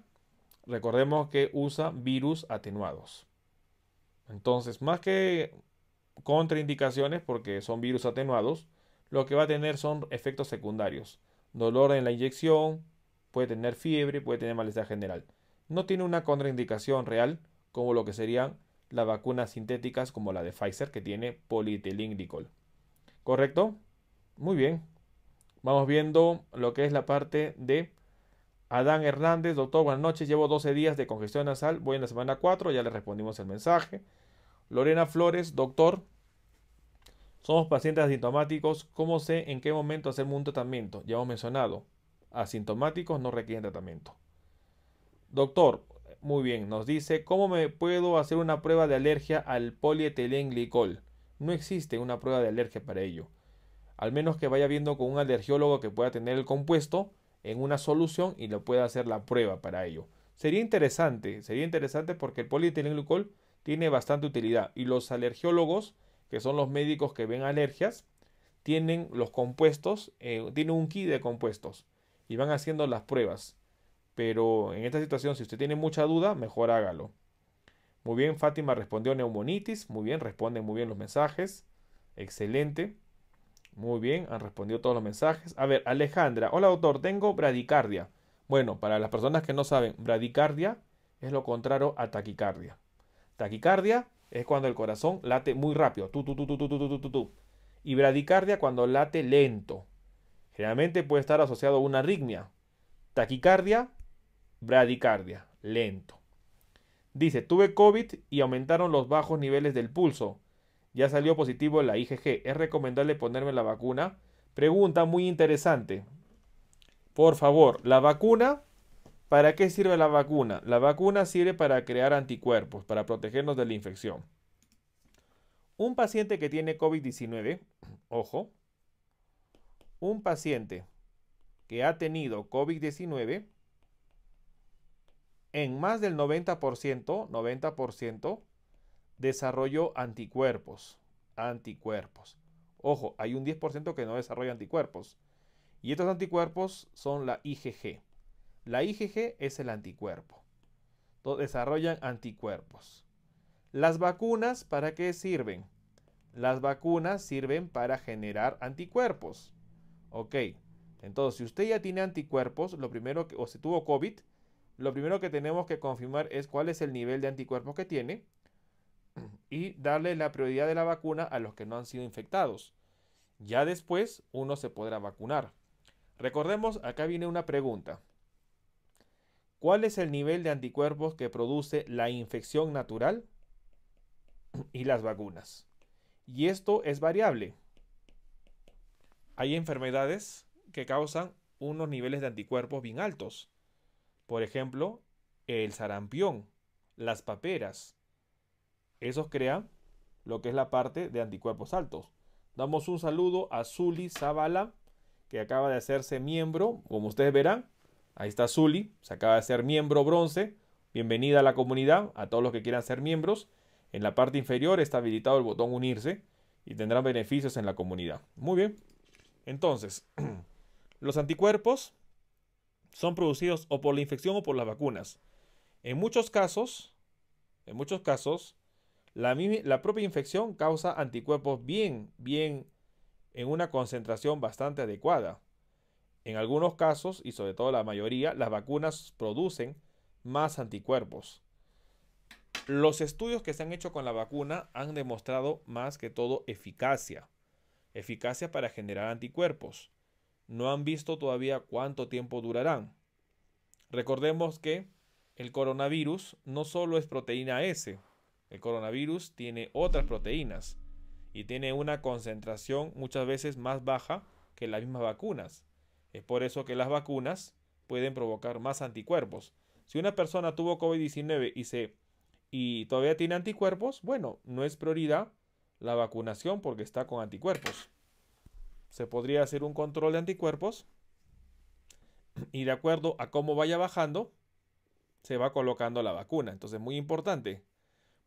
recordemos que usa virus atenuados. Entonces, más que contraindicaciones, porque son virus atenuados, lo que va a tener son efectos secundarios. Dolor en la inyección, puede tener fiebre, puede tener malestar general. No tiene una contraindicación real como lo que serían las vacunas sintéticas como la de Pfizer que tiene polietilenglicol. ¿Correcto? Muy bien. Vamos viendo lo que es la parte de Adán Hernández. Doctor, buenas noches. Llevo 12 días de congestión nasal. Voy en la semana 4. Ya le respondimos el mensaje. Lorena Flores, doctor. Somos pacientes asintomáticos. ¿Cómo sé en qué momento hacer un tratamiento? Ya hemos mencionado. Asintomáticos no requieren tratamiento. Doctor, muy bien, nos dice, ¿cómo me puedo hacer una prueba de alergia al polietilenglicol? No existe una prueba de alergia para ello. Al menos que vaya viendo con un alergiólogo que pueda tener el compuesto en una solución y lo pueda hacer la prueba para ello. Sería interesante, sería interesante porque el polietilenglicol tiene bastante utilidad y los alergiólogos, que son los médicos que ven alergias, tienen los compuestos, eh, tienen un kit de compuestos y van haciendo las pruebas. Pero en esta situación, si usted tiene mucha duda, mejor hágalo. Muy bien, Fátima respondió neumonitis. Muy bien, responden muy bien los mensajes. Excelente. Muy bien, han respondido todos los mensajes. A ver, Alejandra. Hola, doctor, tengo bradicardia. Bueno, para las personas que no saben, bradicardia es lo contrario a taquicardia. Taquicardia es cuando el corazón late muy rápido. Y bradicardia cuando late lento. Generalmente puede estar asociado a una arritmia. Taquicardia, bradicardia, lento. Dice, tuve COVID y aumentaron los bajos niveles del pulso. Ya salió positivo la IgG. ¿Es recomendable ponerme la vacuna? Pregunta muy interesante. Por favor, la vacuna, ¿para qué sirve la vacuna? La vacuna sirve para crear anticuerpos, para protegernos de la infección. Un paciente que tiene COVID-19, ojo, un paciente que ha tenido COVID-19 en más del 90%, 90% desarrolló anticuerpos. Anticuerpos. Ojo, hay un 10% que no desarrolla anticuerpos. Y estos anticuerpos son la IgG. La IgG es el anticuerpo. desarrollan anticuerpos. Las vacunas, ¿para qué sirven? Las vacunas sirven para generar anticuerpos. Ok, entonces si usted ya tiene anticuerpos, lo primero que, o si tuvo COVID, lo primero que tenemos que confirmar es cuál es el nivel de anticuerpos que tiene y darle la prioridad de la vacuna a los que no han sido infectados. Ya después uno se podrá vacunar. Recordemos, acá viene una pregunta. ¿Cuál es el nivel de anticuerpos que produce la infección natural y las vacunas? Y esto es variable. Hay enfermedades que causan unos niveles de anticuerpos bien altos por ejemplo, el sarampión, las paperas. Esos crean lo que es la parte de anticuerpos altos. Damos un saludo a Zuli Zavala, que acaba de hacerse miembro, como ustedes verán. Ahí está Zuli, se acaba de ser miembro bronce. Bienvenida a la comunidad, a todos los que quieran ser miembros. En la parte inferior está habilitado el botón unirse y tendrán beneficios en la comunidad. Muy bien. Entonces, los anticuerpos son producidos o por la infección o por las vacunas. En muchos casos, en muchos casos, la, la propia infección causa anticuerpos bien, bien, en una concentración bastante adecuada. En algunos casos, y sobre todo la mayoría, las vacunas producen más anticuerpos. Los estudios que se han hecho con la vacuna han demostrado más que todo eficacia. Eficacia para generar anticuerpos. No han visto todavía cuánto tiempo durarán. Recordemos que el coronavirus no solo es proteína S, el coronavirus tiene otras proteínas y tiene una concentración muchas veces más baja que las mismas vacunas. Es por eso que las vacunas pueden provocar más anticuerpos. Si una persona tuvo COVID-19 y se y todavía tiene anticuerpos, bueno, no es prioridad la vacunación porque está con anticuerpos. Se podría hacer un control de anticuerpos y de acuerdo a cómo vaya bajando, se va colocando la vacuna. Entonces, muy importante.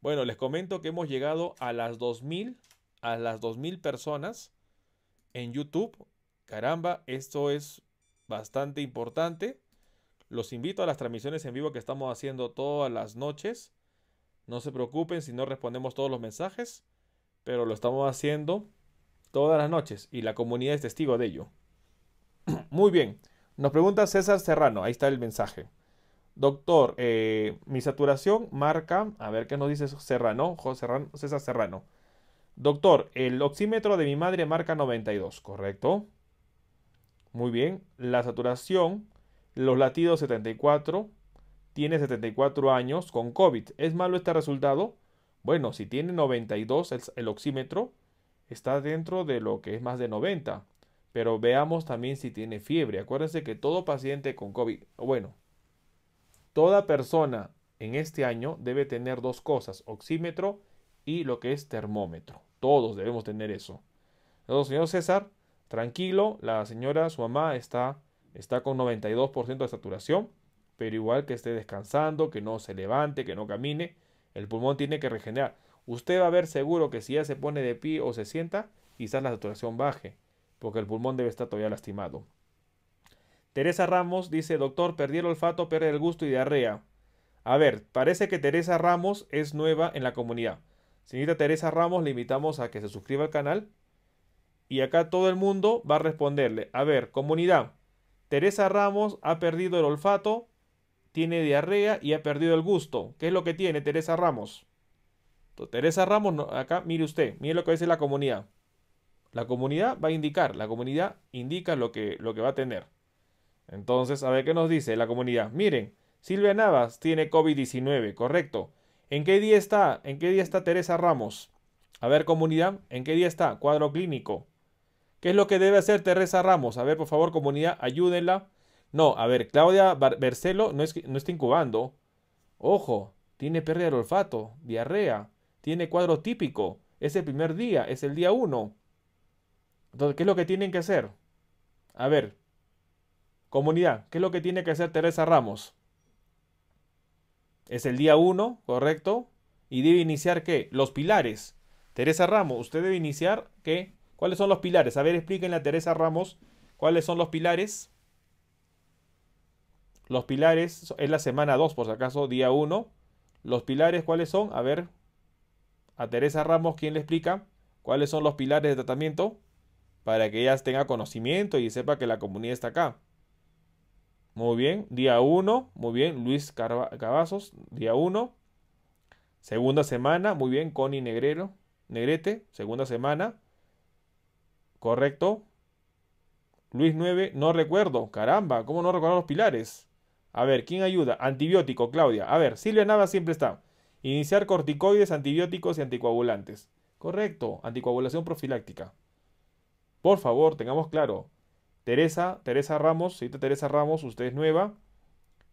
Bueno, les comento que hemos llegado a las 2000 a las 2000 personas en YouTube. Caramba, esto es bastante importante. Los invito a las transmisiones en vivo que estamos haciendo todas las noches. No se preocupen si no respondemos todos los mensajes, pero lo estamos haciendo todas las noches y la comunidad es testigo de ello. Muy bien, nos pregunta César Serrano, ahí está el mensaje. Doctor, eh, mi saturación marca, a ver qué nos dice Serrano, Serrano, César Serrano. Doctor, el oxímetro de mi madre marca 92, ¿correcto? Muy bien, la saturación, los latidos 74, tiene 74 años con COVID. ¿Es malo este resultado? Bueno, si tiene 92 el, el oxímetro, está dentro de lo que es más de 90. Pero veamos también si tiene fiebre. Acuérdense que todo paciente con COVID, bueno, toda persona en este año debe tener dos cosas, oxímetro y lo que es termómetro. Todos debemos tener eso. Entonces, señor César, tranquilo, la señora, su mamá está, está con 92% de saturación pero igual que esté descansando, que no se levante, que no camine, el pulmón tiene que regenerar. Usted va a ver seguro que si ya se pone de pie o se sienta, quizás la saturación baje, porque el pulmón debe estar todavía lastimado. Teresa Ramos dice, doctor, perdí el olfato, perdí el gusto y diarrea. A ver, parece que Teresa Ramos es nueva en la comunidad. Señorita Teresa Ramos, le invitamos a que se suscriba al canal. Y acá todo el mundo va a responderle. A ver, comunidad, Teresa Ramos ha perdido el olfato, tiene diarrea y ha perdido el gusto. ¿Qué es lo que tiene Teresa Ramos? Teresa Ramos, acá, mire usted, mire lo que dice la comunidad. La comunidad va a indicar, la comunidad indica lo que, lo que va a tener. Entonces, a ver qué nos dice la comunidad. Miren, Silvia Navas tiene COVID-19, correcto. ¿En qué día está? ¿En qué día está Teresa Ramos? A ver, comunidad, ¿en qué día está? Cuadro clínico. ¿Qué es lo que debe hacer Teresa Ramos? A ver, por favor, comunidad, ayúdenla no, a ver, Claudia Bercelo no, es, no está incubando. Ojo, tiene pérdida del olfato, diarrea, tiene cuadro típico. Es el primer día, es el día uno. Entonces, ¿qué es lo que tienen que hacer? A ver, comunidad, ¿qué es lo que tiene que hacer Teresa Ramos? Es el día uno, correcto. Y debe iniciar qué? Los pilares. Teresa Ramos, usted debe iniciar qué? ¿Cuáles son los pilares? A ver, explíquenle a Teresa Ramos cuáles son los pilares. Los pilares es la semana 2, por si acaso, día 1. Los pilares, ¿cuáles son? A ver, a Teresa Ramos, ¿quién le explica cuáles son los pilares de tratamiento? Para que ella tenga conocimiento y sepa que la comunidad está acá. Muy bien, día 1, muy bien, Luis Cavazos, día 1. Segunda semana, muy bien, Connie Negrero, Negrete, segunda semana. Correcto. Luis 9, no recuerdo. Caramba, ¿cómo no recuerdo los pilares? A ver, ¿quién ayuda? Antibiótico, Claudia. A ver, Silvia Nava siempre está. Iniciar corticoides, antibióticos y anticoagulantes. Correcto, anticoagulación profiláctica. Por favor, tengamos claro. Teresa, Teresa Ramos, señorita Teresa Ramos, usted es nueva,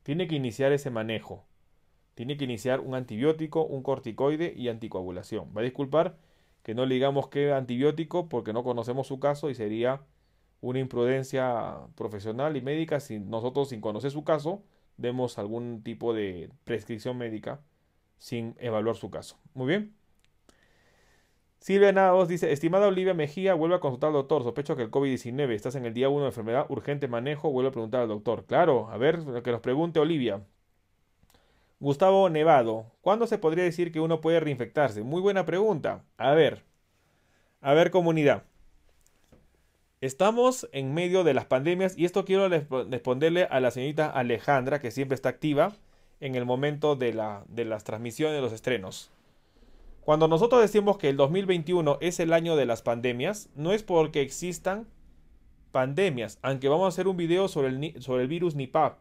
tiene que iniciar ese manejo. Tiene que iniciar un antibiótico, un corticoide y anticoagulación. Va a disculpar que no le digamos qué antibiótico porque no conocemos su caso y sería una imprudencia profesional y médica si nosotros sin conocer su caso demos algún tipo de prescripción médica sin evaluar su caso. Muy bien. Silvia Navos dice, estimada Olivia Mejía, vuelve a consultar al doctor. Sospecho que el COVID-19, estás en el día 1 de enfermedad, urgente manejo, vuelve a preguntar al doctor. Claro, a ver, que nos pregunte Olivia. Gustavo Nevado, ¿cuándo se podría decir que uno puede reinfectarse? Muy buena pregunta. A ver, a ver comunidad. Estamos en medio de las pandemias y esto quiero responderle a la señorita Alejandra, que siempre está activa en el momento de, la, de las transmisiones de los estrenos. Cuando nosotros decimos que el 2021 es el año de las pandemias, no es porque existan pandemias, aunque vamos a hacer un video sobre el, sobre el virus Nipah,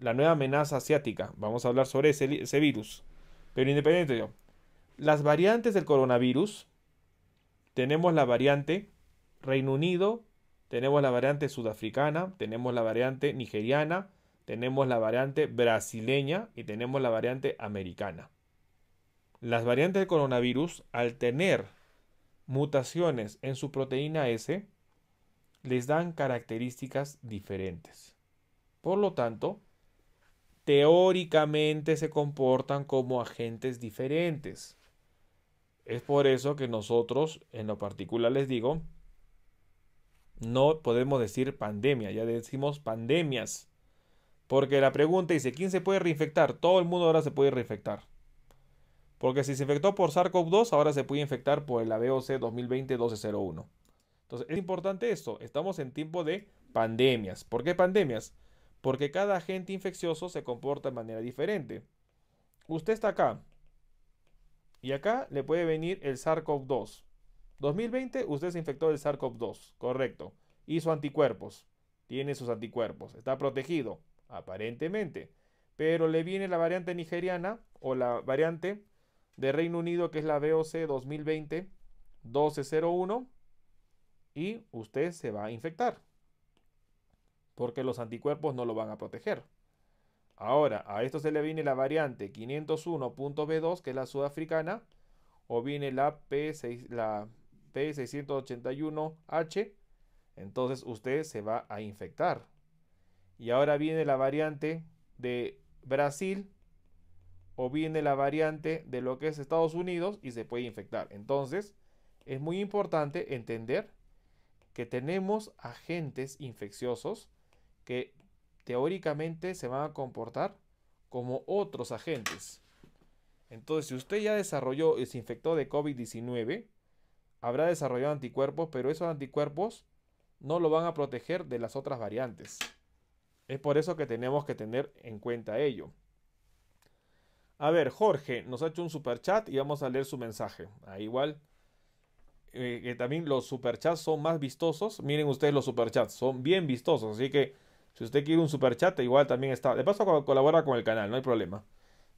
la nueva amenaza asiática. Vamos a hablar sobre ese, virus. Pero independiente de ello, las variantes del coronavirus, tenemos la variante Reino Unido, tenemos la variante sudafricana, tenemos la variante nigeriana, tenemos la variante brasileña y tenemos la variante americana. Las variantes del coronavirus, al tener mutaciones en su proteína S, les dan características diferentes. Por lo tanto, teóricamente se comportan como agentes diferentes. Es por eso que nosotros, en lo particular les digo, no podemos decir pandemia, ya decimos pandemias. Porque la pregunta dice, ¿quién se puede reinfectar? Todo el mundo ahora se puede reinfectar. Porque si se infectó por SARS-CoV-2, ahora se puede infectar por el ABOC 2020-1201. Entonces, es importante esto. Estamos en tiempo de pandemias. ¿Por qué pandemias? Porque cada agente infeccioso se comporta de manera diferente. Usted está acá. Y acá le puede venir el SARS-CoV-2. 2020, usted se infectó del SARS-CoV-2. Correcto. Hizo anticuerpos. Tiene sus anticuerpos. Está protegido. Aparentemente. Pero le viene la variante nigeriana o la variante de Reino Unido, que es la BOC 2020-1201, y usted se va a infectar, porque los anticuerpos no lo van a proteger. Ahora, a esto se le viene la variante 501.B2, que es la sudafricana, o viene la, P6, la P681H, entonces usted se va a infectar. Y ahora viene la variante de Brasil, o viene la variante de lo que es Estados Unidos y se puede infectar. Entonces, es muy importante entender que tenemos agentes infecciosos que teóricamente se van a comportar como otros agentes. Entonces, si usted ya desarrolló y se infectó de COVID-19, habrá desarrollado anticuerpos, pero esos anticuerpos no lo van a proteger de las otras variantes. Es por eso que tenemos que tener en cuenta ello. A ver, Jorge nos ha hecho un super chat y vamos a leer su mensaje. Ahí igual. Eh, que también los superchats son más vistosos. Miren ustedes los superchats, son bien vistosos. Así que si usted quiere un superchat, igual también está. De paso, colabora con el canal, no hay problema.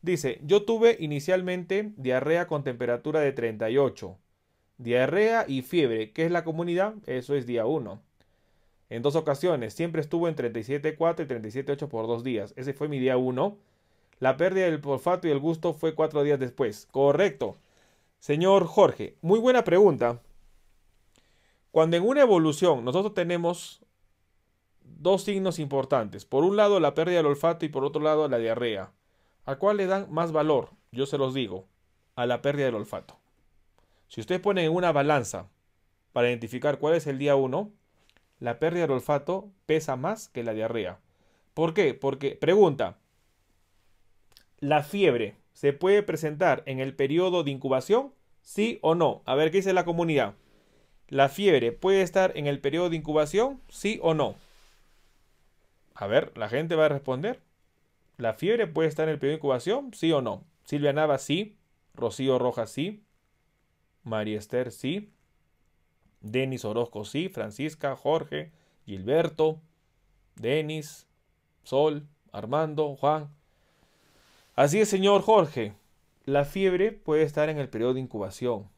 Dice: Yo tuve inicialmente diarrea con temperatura de 38. Diarrea y fiebre. ¿Qué es la comunidad? Eso es día 1. En dos ocasiones. Siempre estuvo en 37.4 y 37.8 por dos días. Ese fue mi día 1 la pérdida del olfato y el gusto fue cuatro días después. Correcto. Señor Jorge, muy buena pregunta. Cuando en una evolución nosotros tenemos dos signos importantes. Por un lado la pérdida del olfato y por otro lado la diarrea. ¿A cuál le dan más valor? Yo se los digo. A la pérdida del olfato. Si usted pone en una balanza para identificar cuál es el día 1, la pérdida del olfato pesa más que la diarrea. ¿Por qué? Porque, pregunta, ¿La fiebre se puede presentar en el periodo de incubación? ¿Sí o no? A ver qué dice la comunidad. ¿La fiebre puede estar en el periodo de incubación? ¿Sí o no? A ver, la gente va a responder. ¿La fiebre puede estar en el periodo de incubación? ¿Sí o no? Silvia Nava, sí. Rocío Rojas, sí. María Esther, sí. Denis Orozco, sí. Francisca, Jorge, Gilberto, Denis, Sol, Armando, Juan. Así es, señor Jorge. La fiebre puede estar en el periodo de incubación.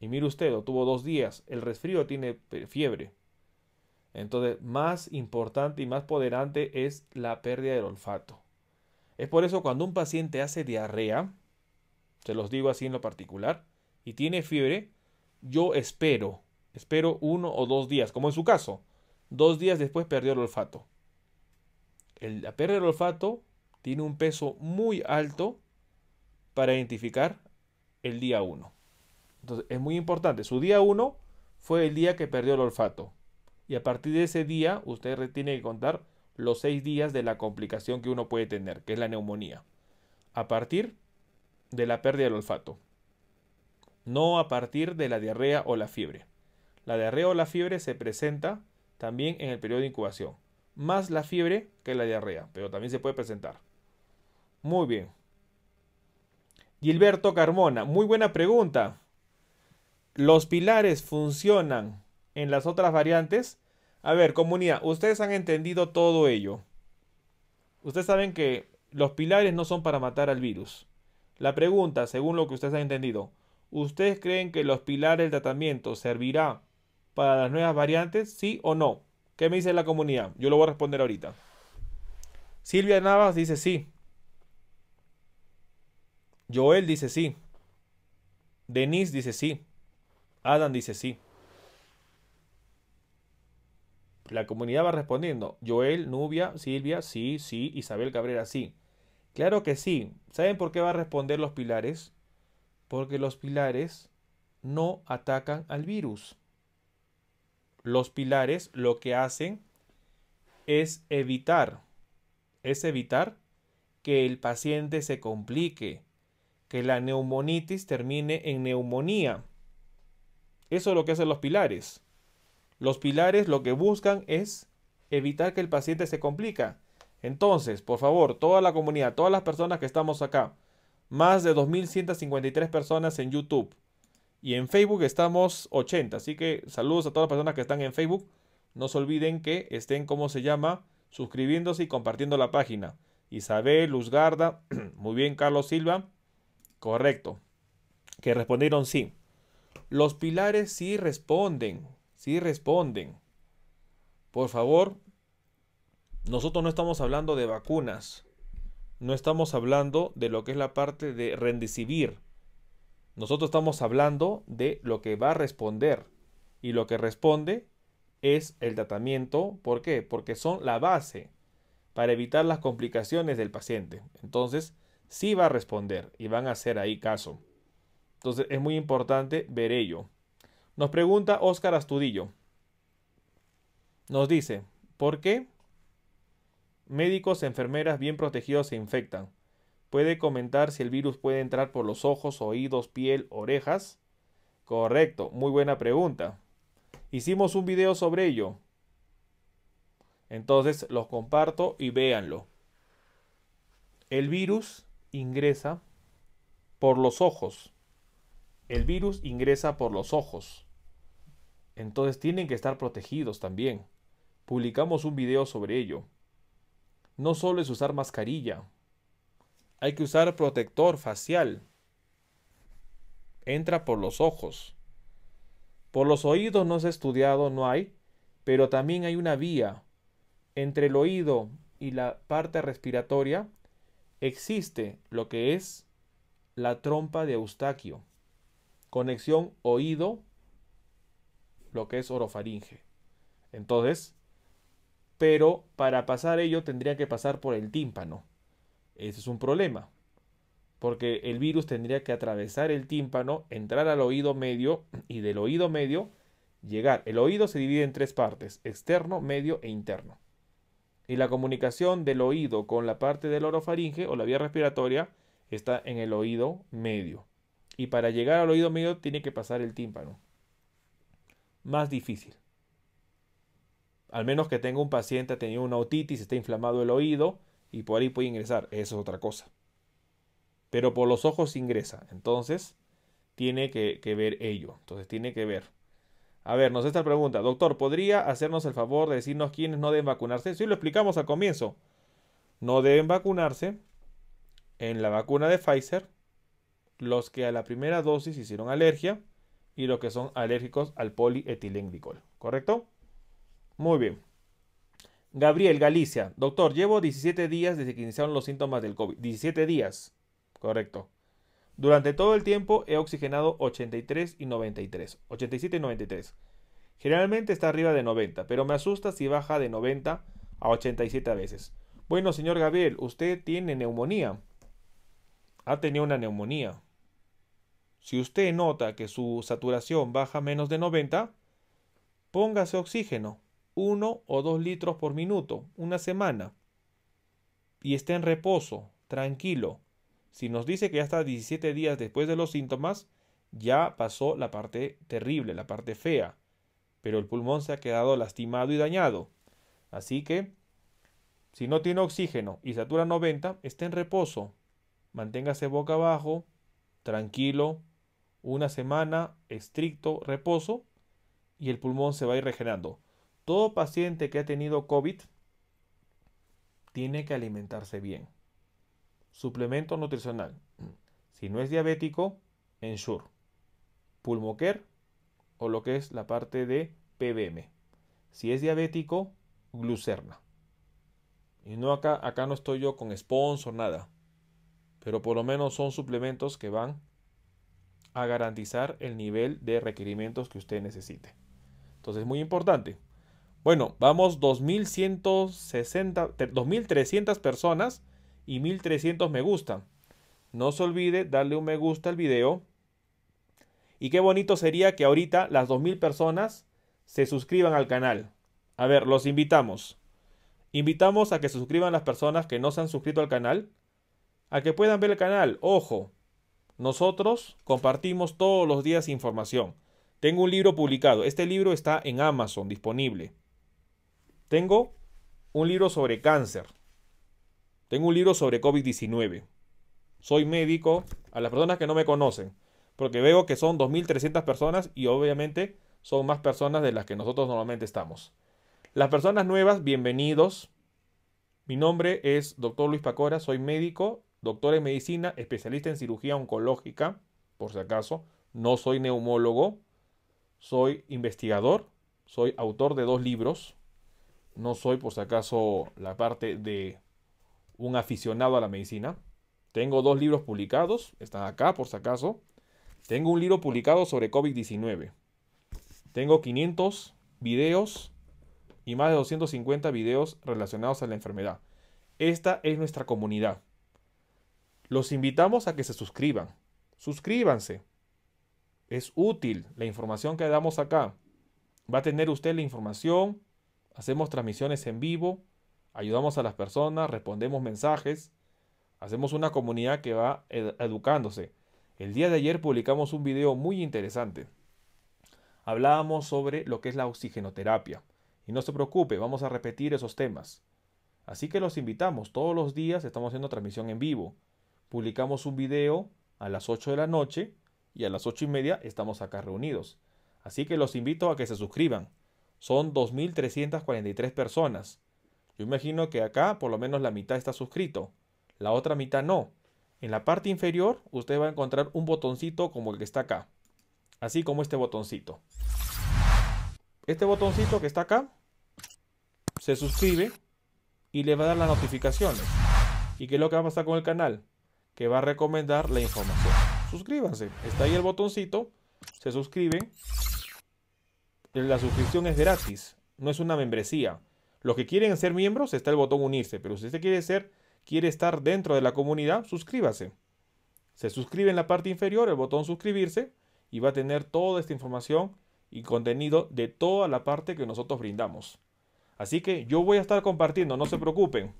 Y mire usted, lo tuvo dos días. El resfrío tiene fiebre. Entonces, más importante y más poderante es la pérdida del olfato. Es por eso cuando un paciente hace diarrea, se los digo así en lo particular, y tiene fiebre, yo espero, espero uno o dos días, como en su caso. Dos días después perdió el olfato. El, la pérdida del olfato tiene un peso muy alto para identificar el día 1. Entonces, es muy importante. Su día 1 fue el día que perdió el olfato. Y a partir de ese día, usted tiene que contar los seis días de la complicación que uno puede tener, que es la neumonía. A partir de la pérdida del olfato. No a partir de la diarrea o la fiebre. La diarrea o la fiebre se presenta también en el periodo de incubación. Más la fiebre que la diarrea, pero también se puede presentar. Muy bien. Gilberto Carmona, muy buena pregunta. ¿Los pilares funcionan en las otras variantes? A ver, comunidad, ustedes han entendido todo ello. Ustedes saben que los pilares no son para matar al virus. La pregunta, según lo que ustedes han entendido, ¿ustedes creen que los pilares del tratamiento servirá para las nuevas variantes? ¿Sí o no? ¿Qué me dice la comunidad? Yo lo voy a responder ahorita. Silvia Navas dice sí. Joel dice sí. Denise dice sí. Adam dice sí. La comunidad va respondiendo. Joel, Nubia, Silvia, sí, sí. Isabel Cabrera, sí. Claro que sí. ¿Saben por qué va a responder los pilares? Porque los pilares no atacan al virus. Los pilares lo que hacen es evitar, es evitar que el paciente se complique, que la neumonitis termine en neumonía. Eso es lo que hacen los pilares. Los pilares lo que buscan es evitar que el paciente se complica. Entonces, por favor, toda la comunidad, todas las personas que estamos acá, más de 2.153 personas en YouTube y en Facebook estamos 80. Así que saludos a todas las personas que están en Facebook. No se olviden que estén, como se llama? Suscribiéndose y compartiendo la página. Isabel, Luzgarda, muy bien, Carlos Silva, correcto. Que respondieron sí. Los pilares sí responden, sí responden. Por favor, nosotros no estamos hablando de vacunas. No estamos hablando de lo que es la parte de rendicivir. Nosotros estamos hablando de lo que va a responder. Y lo que responde es el tratamiento. ¿Por qué? Porque son la base para evitar las complicaciones del paciente. Entonces, sí va a responder y van a hacer ahí caso. Entonces es muy importante ver ello. Nos pregunta Óscar Astudillo. Nos dice, ¿por qué médicos, enfermeras bien protegidos se infectan? ¿Puede comentar si el virus puede entrar por los ojos, oídos, piel, orejas? Correcto, muy buena pregunta. Hicimos un video sobre ello. Entonces los comparto y véanlo. El virus ingresa por los ojos el virus ingresa por los ojos. Entonces tienen que estar protegidos también. Publicamos un video sobre ello. No solo es usar mascarilla. Hay que usar protector facial. Entra por los ojos. Por los oídos no se ha estudiado, no hay, pero también hay una vía entre el oído y la parte respiratoria. Existe lo que es la trompa de Eustaquio conexión oído, lo que es orofaringe. Entonces, pero para pasar ello tendría que pasar por el tímpano. Ese es un problema, porque el virus tendría que atravesar el tímpano, entrar al oído medio y del oído medio llegar. El oído se divide en tres partes, externo, medio e interno. Y la comunicación del oído con la parte del orofaringe o la vía respiratoria está en el oído medio y para llegar al oído medio tiene que pasar el tímpano. Más difícil. Al menos que tenga un paciente ha tenido una otitis, está inflamado el oído y por ahí puede ingresar. Eso es otra cosa. Pero por los ojos ingresa. Entonces, tiene que, ver ello. Entonces, tiene que ver. A ver, nos esta pregunta. Doctor, ¿podría hacernos el favor de decirnos quiénes no deben vacunarse? Sí, lo explicamos al comienzo. No deben vacunarse en la vacuna de Pfizer los que a la primera dosis hicieron alergia y los que son alérgicos al polietilenglicol. ¿Correcto? Muy bien. Gabriel Galicia, doctor, llevo 17 días desde que iniciaron los síntomas del COVID. 17 días. Correcto. Durante todo el tiempo he oxigenado 83 y 93. 87 y 93. Generalmente está arriba de 90, pero me asusta si baja de 90 a 87 veces. Bueno, señor Gabriel, usted tiene neumonía. Ha tenido una neumonía. Si usted nota que su saturación baja menos de 90, póngase oxígeno, 1 o 2 litros por minuto, una semana. Y esté en reposo, tranquilo. Si nos dice que hasta 17 días después de los síntomas, ya pasó la parte terrible, la parte fea, pero el pulmón se ha quedado lastimado y dañado. Así que, si no tiene oxígeno y satura 90, esté en reposo. Manténgase boca abajo, tranquilo, una semana, estricto reposo y el pulmón se va a ir regenerando. Todo paciente que ha tenido COVID tiene que alimentarse bien. Suplemento nutricional. Si no es diabético, Ensure. Pulmocare o lo que es la parte de PBM. Si es diabético, Glucerna. Y no acá, acá no estoy yo con sponsor, nada. Pero por lo menos son suplementos que van a garantizar el nivel de requerimientos que usted necesite. Entonces, muy importante. Bueno, vamos 2160, 2300 personas y 1300 me gusta. No se olvide darle un me gusta al video. Y qué bonito sería que ahorita las 2000 personas se suscriban al canal. A ver, los invitamos. Invitamos a que se suscriban las personas que no se han suscrito al canal. A que puedan ver el canal. Ojo, nosotros compartimos todos los días información. Tengo un libro publicado. Este libro está en Amazon disponible. Tengo un libro sobre cáncer. Tengo un libro sobre COVID-19. Soy médico. A las personas que no me conocen. Porque veo que son 2.300 personas y obviamente son más personas de las que nosotros normalmente estamos. Las personas nuevas, bienvenidos. Mi nombre es Dr. Luis Pacora, soy médico doctor en medicina, especialista en cirugía oncológica, por si acaso. No soy neumólogo, soy investigador, soy autor de dos libros. No soy, por si acaso, la parte de un aficionado a la medicina. Tengo dos libros publicados, están acá, por si acaso. Tengo un libro publicado sobre COVID-19. Tengo 500 videos y más de 250 videos relacionados a la enfermedad. Esta es nuestra comunidad. Los invitamos a que se suscriban. Suscríbanse. Es útil la información que damos acá. Va a tener usted la información. Hacemos transmisiones en vivo. Ayudamos a las personas. Respondemos mensajes. Hacemos una comunidad que va educándose. El día de ayer publicamos un video muy interesante. Hablábamos sobre lo que es la oxigenoterapia. Y no se preocupe, vamos a repetir esos temas. Así que los invitamos. Todos los días estamos haciendo transmisión en vivo publicamos un video a las 8 de la noche y a las 8 y media estamos acá reunidos. Así que los invito a que se suscriban. Son 2.343 personas. Yo imagino que acá por lo menos la mitad está suscrito. La otra mitad no. En la parte inferior usted va a encontrar un botoncito como el que está acá. Así como este botoncito. Este botoncito que está acá se suscribe y le va a dar las notificaciones. ¿Y qué es lo que va a pasar con el canal? Que va a recomendar la información. Suscríbanse, está ahí el botoncito, se suscriben. La suscripción es gratis, no es una membresía. Los que quieren ser miembros está el botón unirse, pero si usted quiere ser, quiere estar dentro de la comunidad, suscríbase. Se suscribe en la parte inferior, el botón suscribirse, y va a tener toda esta información y contenido de toda la parte que nosotros brindamos. Así que yo voy a estar compartiendo, no se preocupen.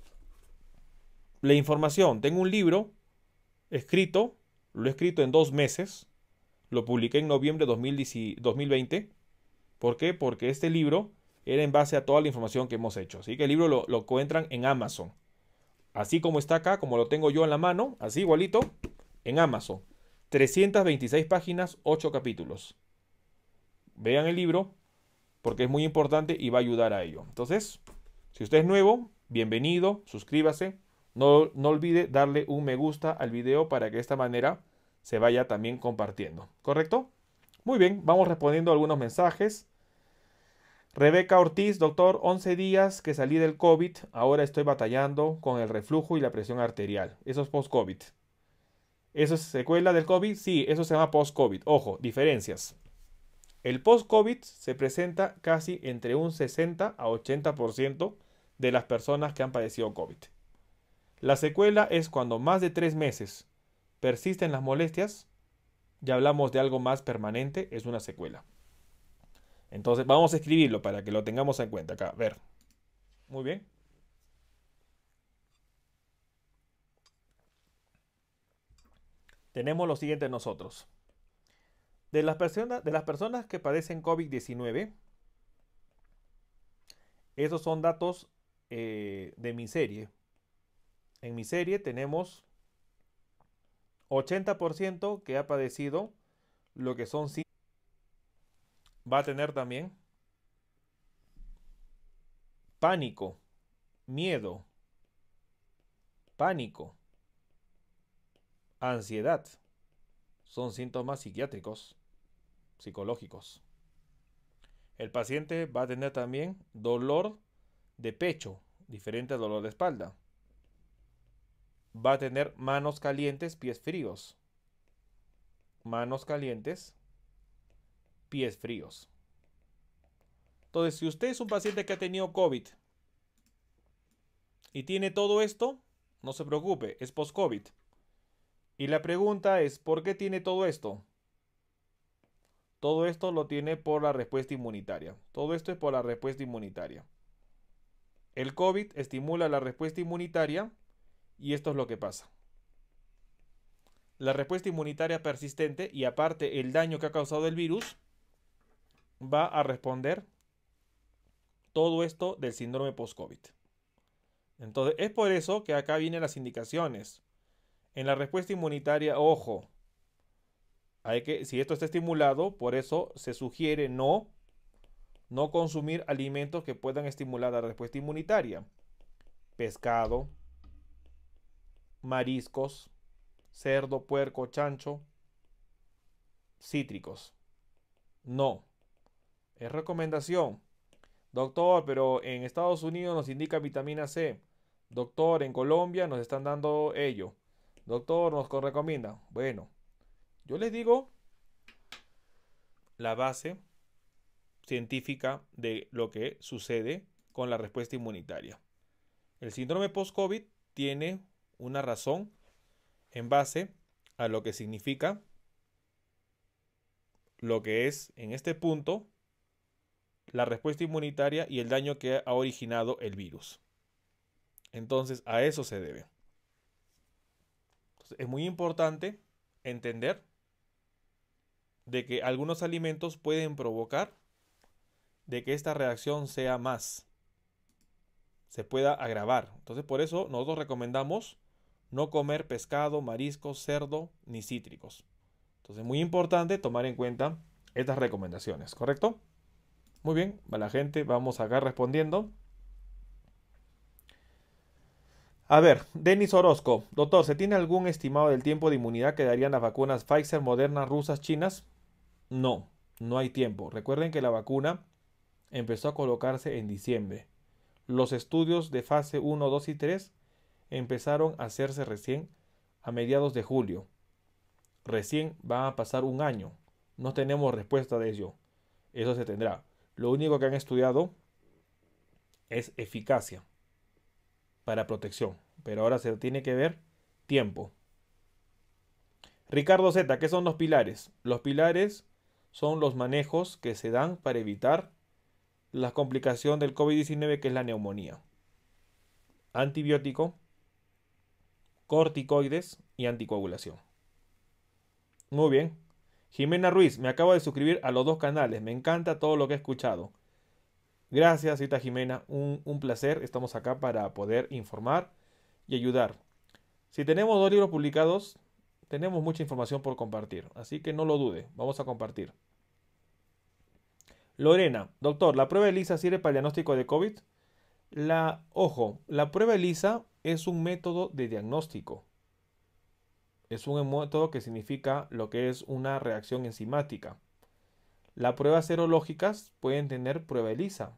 La información, tengo un libro escrito, lo he escrito en dos meses, lo publiqué en noviembre de 2020. ¿Por qué? Porque este libro era en base a toda la información que hemos hecho. Así que el libro lo, encuentran en Amazon. Así como está acá, como lo tengo yo en la mano, así igualito, en Amazon. 326 páginas, 8 capítulos. Vean el libro porque es muy importante y va a ayudar a ello. Entonces, si usted es nuevo, bienvenido, suscríbase. No, olvide darle un me gusta al video para que de esta manera se vaya también compartiendo. ¿Correcto? Muy bien, vamos respondiendo algunos mensajes. Rebeca Ortiz, doctor, 11 días que salí del COVID, ahora estoy batallando con el reflujo y la presión arterial. Eso es post-COVID. ¿Eso es secuela del COVID? Sí, eso se llama post-COVID. Ojo, diferencias. El post-COVID se presenta casi entre un 60 a 80% de las personas que han padecido COVID. La secuela es cuando más de tres meses persisten las molestias Ya hablamos de algo más permanente, es una secuela. Entonces vamos a escribirlo para que lo tengamos en cuenta acá. A ver. Muy bien. Tenemos lo siguiente nosotros. De las, personas, de las personas que padecen COVID-19, esos son datos eh, de mi serie. En mi serie tenemos 80% que ha padecido lo que son va a tener también pánico, miedo, pánico, ansiedad. Son síntomas psiquiátricos, psicológicos. El paciente va a tener también dolor de pecho, diferente al dolor de espalda. Va a tener manos calientes, pies fríos. Manos calientes, pies fríos. Entonces, si usted es un paciente que ha tenido COVID y tiene todo esto, no se preocupe, es post-COVID. Y la pregunta es, ¿por qué tiene todo esto? Todo esto lo tiene por la respuesta inmunitaria. Todo esto es por la respuesta inmunitaria. El COVID estimula la respuesta inmunitaria y esto es lo que pasa. La respuesta inmunitaria persistente y aparte el daño que ha causado el virus va a responder todo esto del síndrome post-COVID. Entonces, es por eso que acá vienen las indicaciones. En la respuesta inmunitaria, ojo, hay que, si esto está estimulado, por eso se sugiere no, no consumir alimentos que puedan estimular la respuesta inmunitaria. Pescado, mariscos, cerdo, puerco, chancho, cítricos. No. Es recomendación. Doctor, pero en Estados Unidos nos indica vitamina C. Doctor, en Colombia nos están dando ello. Doctor, nos recomienda. Bueno, yo les digo la base científica de lo que sucede con la respuesta inmunitaria. El síndrome post-COVID tiene una razón en base a lo que significa lo que es en este punto la respuesta inmunitaria y el daño que ha originado el virus. Entonces, a eso se debe. es muy importante entender de que algunos alimentos pueden provocar de que esta reacción sea más, se pueda agravar. Entonces, por eso nosotros recomendamos no comer pescado, mariscos, cerdo ni cítricos. Entonces, muy importante tomar en cuenta estas recomendaciones, ¿correcto? Muy bien, va la gente, vamos acá respondiendo. A ver, Denis Orozco, doctor, ¿se tiene algún estimado del tiempo de inmunidad que darían las vacunas Pfizer, Moderna, rusas, chinas? No, no hay tiempo. Recuerden que la vacuna empezó a colocarse en diciembre. Los estudios de fase 1, 2 y 3 empezaron a hacerse recién a mediados de julio. Recién va a pasar un año. No tenemos respuesta de ello. Eso se tendrá. Lo único que han estudiado es eficacia para protección, pero ahora se tiene que ver tiempo. Ricardo Z, ¿qué son los pilares? Los pilares son los manejos que se dan para evitar la complicación del COVID-19 que es la neumonía. Antibiótico, corticoides y anticoagulación. Muy bien. Jimena Ruiz, me acabo de suscribir a los dos canales. Me encanta todo lo que he escuchado. Gracias, Cita Jimena. Un, placer. Estamos acá para poder informar y ayudar. Si tenemos dos libros publicados, tenemos mucha información por compartir. Así que no lo dude. Vamos a compartir. Lorena, doctor, ¿la prueba ELISA sirve para el diagnóstico de COVID? La, ojo, la prueba ELISA es un método de diagnóstico es un método que significa lo que es una reacción enzimática. Las pruebas serológicas pueden tener prueba ELISA.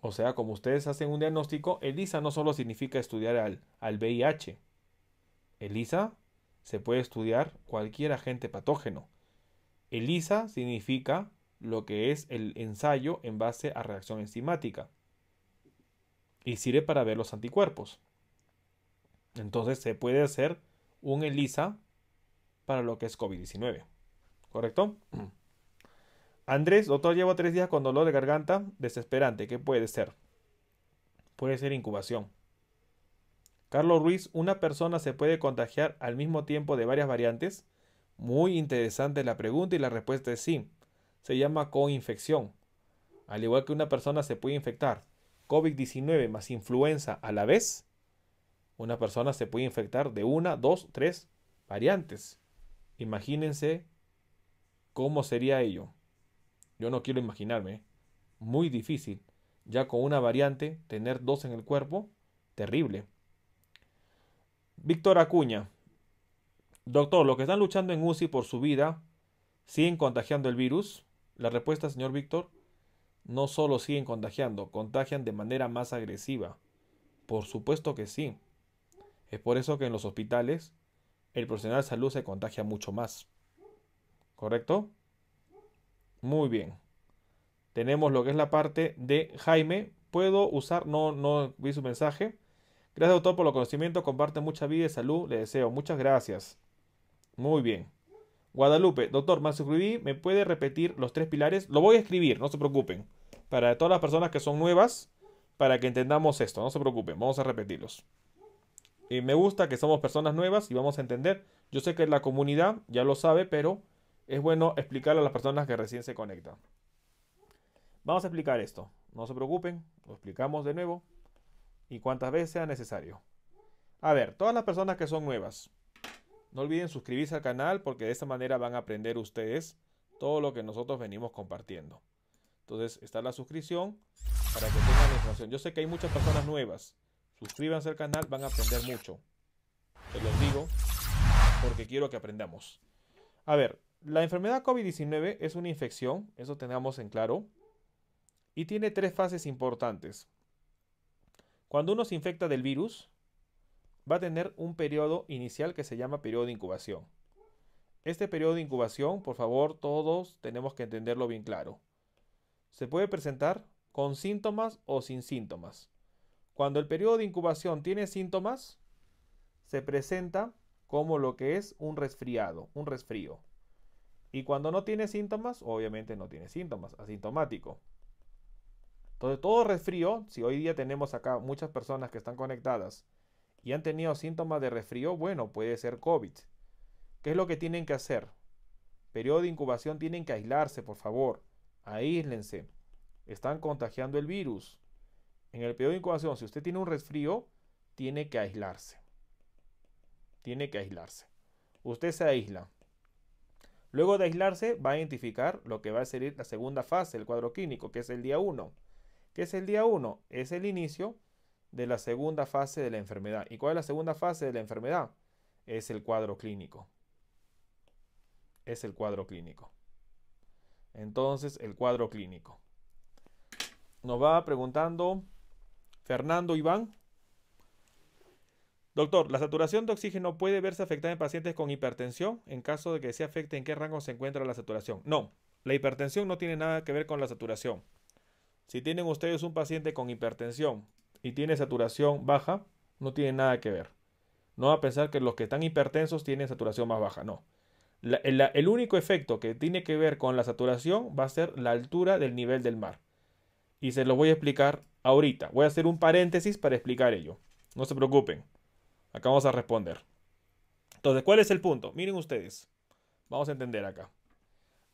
O sea, como ustedes hacen un diagnóstico, ELISA no solo significa estudiar al, al VIH. ELISA se puede estudiar cualquier agente patógeno. ELISA significa lo que es el ensayo en base a reacción enzimática. Y sirve para ver los anticuerpos. Entonces se puede hacer un ELISA para lo que es COVID-19. ¿Correcto? Andrés, doctor, llevo tres días con dolor de garganta desesperante. ¿Qué puede ser? Puede ser incubación. Carlos Ruiz, ¿una persona se puede contagiar al mismo tiempo de varias variantes? Muy interesante la pregunta y la respuesta es sí. Se llama coinfección. Al igual que una persona se puede infectar COVID-19 más influenza a la vez, una persona se puede infectar de una, dos, tres variantes. Imagínense cómo sería ello. Yo no quiero imaginarme. Muy difícil. Ya con una variante, tener dos en el cuerpo, terrible. Víctor Acuña. Doctor, los que están luchando en UCI por su vida, ¿siguen contagiando el virus? La respuesta, señor Víctor, no solo siguen contagiando, contagian de manera más agresiva. Por supuesto que sí. Es por eso que en los hospitales el profesional de salud se contagia mucho más. ¿Correcto? Muy bien. Tenemos lo que es la parte de Jaime. Puedo usar, no, no vi su mensaje. Gracias doctor por los conocimientos, comparte mucha vida y salud, le deseo. Muchas gracias. Muy bien. Guadalupe, doctor, me ¿me puede repetir los tres pilares? Lo voy a escribir, no se preocupen. Para todas las personas que son nuevas, para que entendamos esto, no se preocupen, vamos a repetirlos. Y me gusta que somos personas nuevas y vamos a entender. Yo sé que la comunidad ya lo sabe, pero es bueno explicarle a las personas que recién se conectan. Vamos a explicar esto. No se preocupen, lo explicamos de nuevo y cuantas veces sea necesario. A ver, todas las personas que son nuevas, no olviden suscribirse al canal porque de esta manera van a aprender ustedes todo lo que nosotros venimos compartiendo. Entonces está la suscripción para que tengan la información. Yo sé que hay muchas personas nuevas. Suscríbanse al canal, van a aprender mucho. Se los digo porque quiero que aprendamos. A ver, la enfermedad COVID-19 es una infección, eso tengamos en claro, y tiene tres fases importantes. Cuando uno se infecta del virus, va a tener un periodo inicial que se llama periodo de incubación. Este periodo de incubación, por favor, todos tenemos que entenderlo bien claro. Se puede presentar con síntomas o sin síntomas. Cuando el periodo de incubación tiene síntomas, se presenta como lo que es un resfriado, un resfrío. Y cuando no tiene síntomas, obviamente no tiene síntomas, asintomático. Entonces, todo resfrío, si hoy día tenemos acá muchas personas que están conectadas y han tenido síntomas de resfrío, bueno, puede ser COVID. ¿Qué es lo que tienen que hacer? Periodo de incubación tienen que aislarse, por favor. Aíslense. Están contagiando el virus. En el periodo de incubación, si usted tiene un resfrío, tiene que aislarse. Tiene que aislarse. Usted se aísla. Luego de aislarse, va a identificar lo que va a ser la segunda fase del cuadro clínico, que es el día 1. ¿Qué es el día 1? Es el inicio de la segunda fase de la enfermedad. ¿Y cuál es la segunda fase de la enfermedad? Es el cuadro clínico. Es el cuadro clínico. Entonces, el cuadro clínico. Nos va preguntando Fernando Iván. Doctor, ¿la saturación de oxígeno puede verse afectada en pacientes con hipertensión? En caso de que se afecte, ¿en qué rango se encuentra la saturación? No, la hipertensión no tiene nada que ver con la saturación. Si tienen ustedes un paciente con hipertensión y tiene saturación baja, no tiene nada que ver. No va a pensar que los que están hipertensos tienen saturación más baja, no. el, único efecto que tiene que ver con la saturación va a ser la altura del nivel del mar. Y se lo voy a explicar ahorita. Voy a hacer un paréntesis para explicar ello. No se preocupen. Acá vamos a responder. Entonces, ¿cuál es el punto? Miren ustedes. Vamos a entender acá.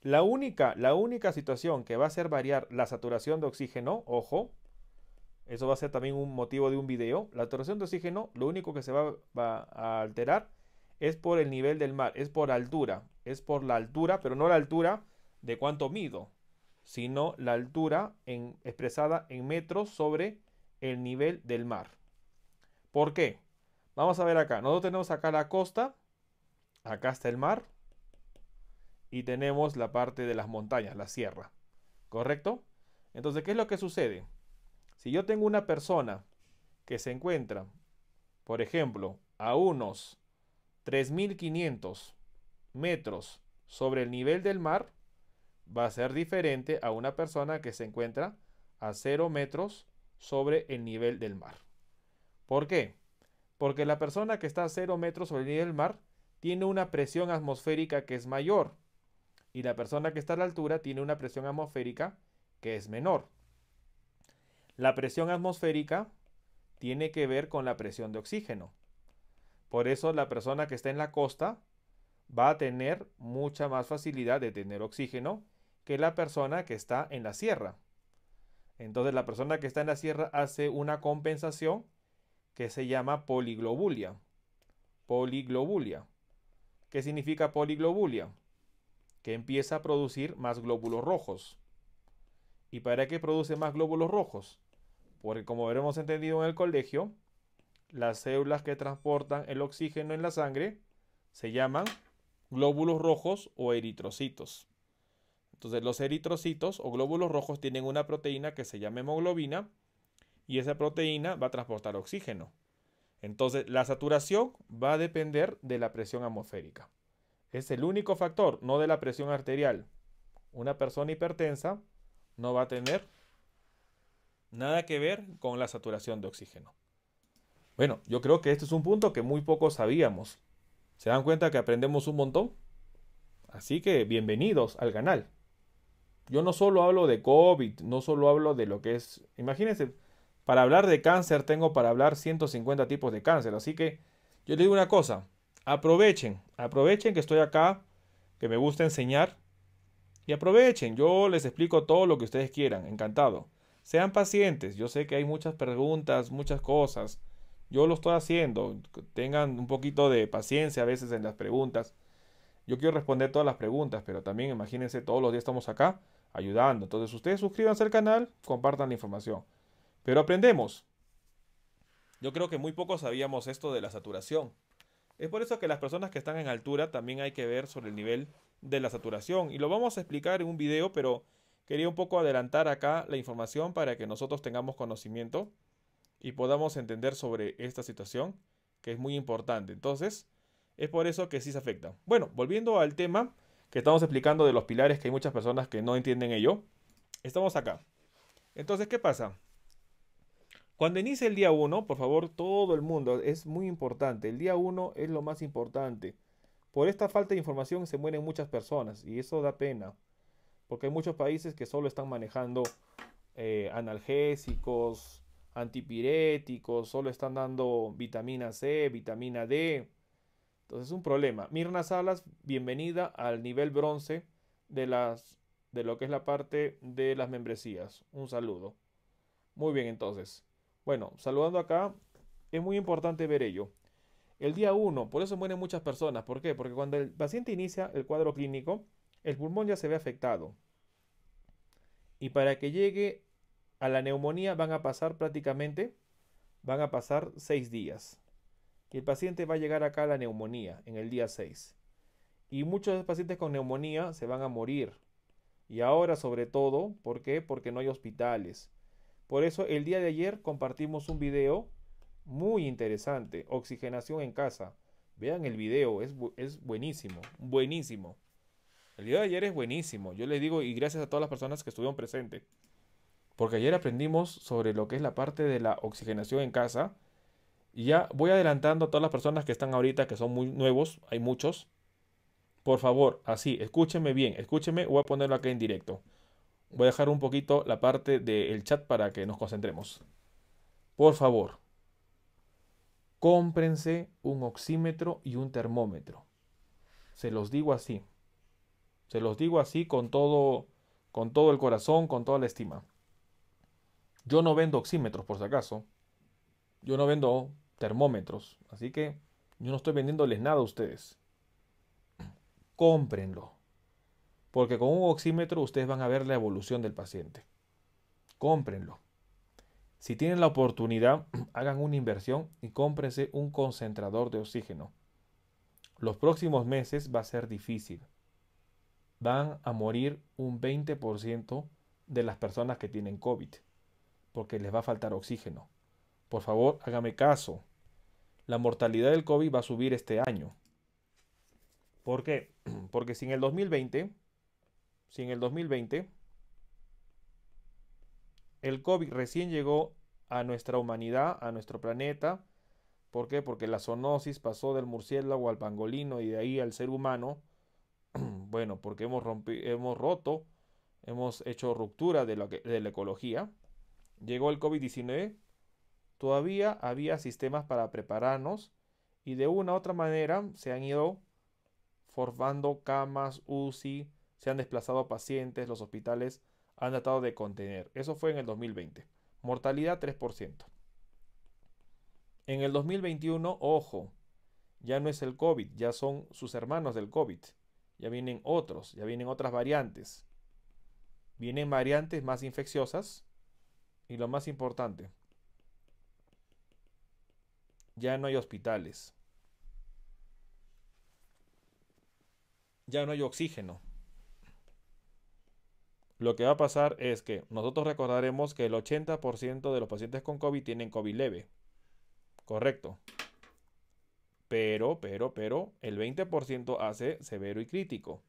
La única, la única situación que va a hacer variar la saturación de oxígeno, ojo, eso va a ser también un motivo de un video, la saturación de oxígeno, lo único que se va, a alterar es por el nivel del mar, es por altura, es por la altura, pero no la altura de cuánto mido, sino la altura expresada en metros sobre el nivel del mar. ¿Por qué? Vamos a ver acá. Nosotros tenemos acá la costa, acá está el mar, y tenemos la parte de las montañas, la sierra. ¿Correcto? Entonces, ¿qué es lo que sucede? Si yo tengo una persona que se encuentra, por ejemplo, a unos 3.500 metros sobre el nivel del mar, va a ser diferente a una persona que se encuentra a 0 metros sobre el nivel del mar. ¿Por qué? Porque la persona que está a 0 metros sobre el nivel del mar tiene una presión atmosférica que es mayor y la persona que está a la altura tiene una presión atmosférica que es menor. La presión atmosférica tiene que ver con la presión de oxígeno. Por eso la persona que está en la costa va a tener mucha más facilidad de tener oxígeno que la persona que está en la sierra. Entonces la persona que está en la sierra hace una compensación que se llama poliglobulia. Poliglobulia. ¿Qué significa poliglobulia? Que empieza a producir más glóbulos rojos. ¿Y para qué produce más glóbulos rojos? Porque como habremos entendido en el colegio, las células que transportan el oxígeno en la sangre se llaman glóbulos rojos o eritrocitos. Entonces los eritrocitos o glóbulos rojos tienen una proteína que se llama hemoglobina y esa proteína va a transportar oxígeno. Entonces la saturación va a depender de la presión atmosférica. Es el único factor, no de la presión arterial. Una persona hipertensa no va a tener nada que ver con la saturación de oxígeno. Bueno, yo creo que este es un punto que muy pocos sabíamos. ¿Se dan cuenta que aprendemos un montón? Así que bienvenidos al canal. Yo no solo hablo de COVID, no solo hablo de lo que es... Imagínense, para hablar de cáncer tengo para hablar 150 tipos de cáncer. Así que yo les digo una cosa, aprovechen, aprovechen que estoy acá, que me gusta enseñar. Y aprovechen, yo les explico todo lo que ustedes quieran, encantado. Sean pacientes, yo sé que hay muchas preguntas, muchas cosas. Yo lo estoy haciendo, tengan un poquito de paciencia a veces en las preguntas. Yo quiero responder todas las preguntas, pero también imagínense, todos los días estamos acá ayudando. Entonces ustedes suscríbanse al canal, compartan la información. Pero aprendemos. Yo creo que muy pocos sabíamos esto de la saturación. Es por eso que las personas que están en altura también hay que ver sobre el nivel de la saturación. Y lo vamos a explicar en un video, pero quería un poco adelantar acá la información para que nosotros tengamos conocimiento y podamos entender sobre esta situación, que es muy importante. Entonces, es por eso que sí se afecta. Bueno, volviendo al tema que estamos explicando de los pilares, que hay muchas personas que no entienden ello. Estamos acá. Entonces, ¿qué pasa? Cuando inicia el día 1, por favor, todo el mundo, es muy importante. El día 1 es lo más importante. Por esta falta de información se mueren muchas personas y eso da pena. Porque hay muchos países que solo están manejando eh, analgésicos, antipiréticos, solo están dando vitamina C, vitamina D. Entonces es un problema. Mirna Salas, bienvenida al nivel bronce de, las, de lo que es la parte de las membresías. Un saludo. Muy bien, entonces. Bueno, saludando acá, es muy importante ver ello. El día 1, por eso mueren muchas personas. ¿Por qué? Porque cuando el paciente inicia el cuadro clínico, el pulmón ya se ve afectado. Y para que llegue a la neumonía van a pasar prácticamente, van a pasar seis días. Y el paciente va a llegar acá a la neumonía en el día 6. Y muchos pacientes con neumonía se van a morir. Y ahora sobre todo, ¿por qué? Porque no hay hospitales. Por eso el día de ayer compartimos un video muy interesante, oxigenación en casa. Vean el video, es, es buenísimo, buenísimo. El día de ayer es buenísimo, yo les digo y gracias a todas las personas que estuvieron presentes. Porque ayer aprendimos sobre lo que es la parte de la oxigenación en casa. Y ya voy adelantando a todas las personas que están ahorita, que son muy nuevos, hay muchos. Por favor, así, escúchenme bien, escúchenme, voy a ponerlo acá en directo. Voy a dejar un poquito la parte del chat para que nos concentremos. Por favor, cómprense un oxímetro y un termómetro. Se los digo así. Se los digo así con todo, con todo el corazón, con toda la estima. Yo no vendo oxímetros, por si acaso. Yo no vendo termómetros. Así que yo no estoy vendiéndoles nada a ustedes. Cómprenlo. Porque con un oxímetro ustedes van a ver la evolución del paciente. Cómprenlo. Si tienen la oportunidad, hagan una inversión y cómprense un concentrador de oxígeno. Los próximos meses va a ser difícil. Van a morir un 20% de las personas que tienen COVID porque les va a faltar oxígeno. Por favor, hágame caso. La mortalidad del COVID va a subir este año. ¿Por qué? Porque si en el 2020, si en el 2020 el COVID recién llegó a nuestra humanidad, a nuestro planeta, ¿Por qué? Porque la zoonosis pasó del murciélago al pangolino y de ahí al ser humano. bueno, porque hemos, hemos roto, hemos hecho ruptura de, de la ecología. Llegó el COVID-19, todavía había sistemas para prepararnos y de una u otra manera se han ido formando camas, UCI, se han desplazado pacientes, los hospitales han tratado de contener. Eso fue en el 2020. Mortalidad 3%. En el 2021, ojo, ya no es el COVID, ya son sus hermanos del COVID. Ya vienen otros, ya vienen otras variantes. Vienen variantes más infecciosas y lo más importante, ya no hay hospitales. Ya no hay oxígeno. Lo que va a pasar es que nosotros recordaremos que el 80% de los pacientes con COVID tienen COVID leve. Correcto. Pero, pero, pero, el 20% hace severo y crítico.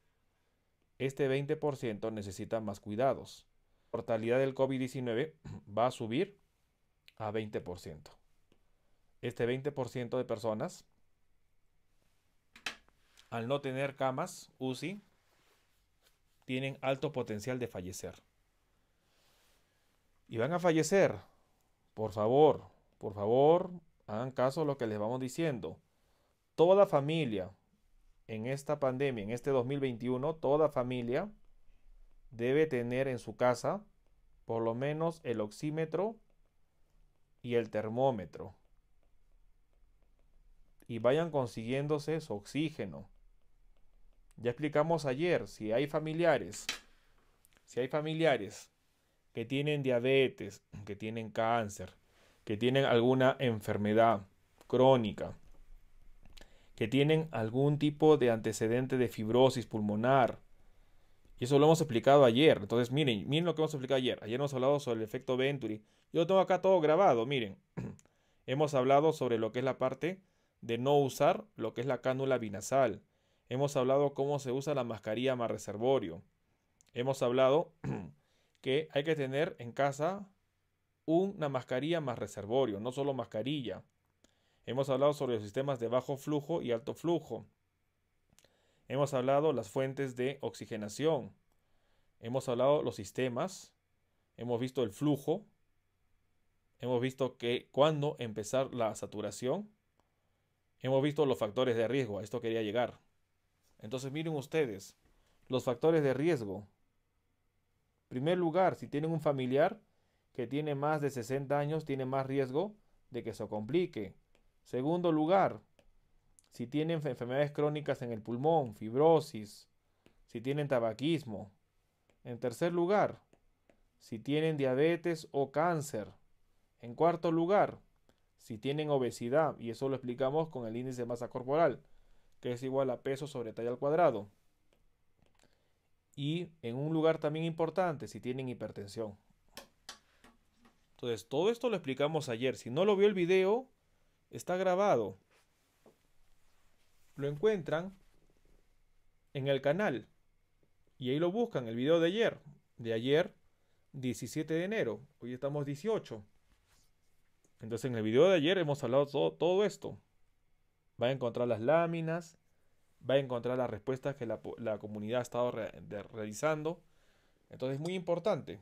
Este 20% necesita más cuidados. La mortalidad del COVID-19 va a subir a 20%. Este 20% de personas, al no tener camas UCI, tienen alto potencial de fallecer. Y van a fallecer. Por favor, por favor, hagan caso a lo que les vamos diciendo. Toda familia en esta pandemia, en este 2021, toda familia debe tener en su casa por lo menos el oxímetro y el termómetro. Y vayan consiguiéndose su oxígeno. Ya explicamos ayer, si hay familiares, si hay familiares que tienen diabetes, que tienen cáncer, que tienen alguna enfermedad crónica, que tienen algún tipo de antecedente de fibrosis pulmonar. Y eso lo hemos explicado ayer. Entonces, miren, miren lo que hemos explicado ayer. Ayer hemos hablado sobre el efecto Venturi. Yo tengo acá todo grabado, miren. hemos hablado sobre lo que es la parte de no usar lo que es la cánula binasal. Hemos hablado cómo se usa la mascarilla más reservorio. Hemos hablado que hay que tener en casa una mascarilla más reservorio, no solo mascarilla. Hemos hablado sobre los sistemas de bajo flujo y alto flujo. Hemos hablado las fuentes de oxigenación. Hemos hablado los sistemas. Hemos visto el flujo. Hemos visto que cuándo empezar la saturación. Hemos visto los factores de riesgo. A esto quería llegar. Entonces miren ustedes, los factores de riesgo. primer lugar, si tienen un familiar, que tiene más de 60 años tiene más riesgo de que se complique. Segundo lugar, si tienen enfermedades crónicas en el pulmón, fibrosis, si tienen tabaquismo. En tercer lugar, si tienen diabetes o cáncer. En cuarto lugar, si tienen obesidad, y eso lo explicamos con el índice de masa corporal, que es igual a peso sobre talla al cuadrado. Y en un lugar también importante, si tienen hipertensión. Entonces, todo esto lo explicamos ayer. Si no lo vio el video, está grabado. Lo encuentran en el canal. Y ahí lo buscan, el video de ayer. De ayer, 17 de enero. Hoy estamos 18. Entonces, en el video de ayer hemos hablado todo, esto. Va a encontrar las láminas. Va a encontrar las respuestas que la, comunidad ha estado realizando. Entonces, es muy importante.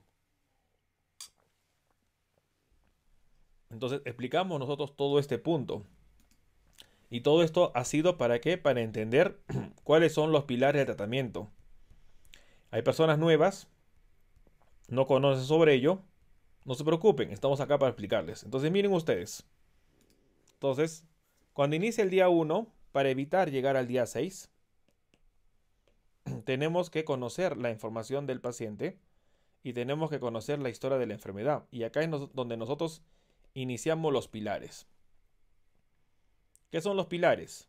Entonces explicamos nosotros todo este punto. Y todo esto ha sido para qué? Para entender cuáles son los pilares del tratamiento. Hay personas nuevas, no conocen sobre ello. No se preocupen, estamos acá para explicarles. Entonces miren ustedes. Entonces, cuando inicia el día 1, para evitar llegar al día 6, tenemos que conocer la información del paciente y tenemos que conocer la historia de la enfermedad. Y acá es donde nosotros iniciamos los pilares. ¿Qué son los pilares?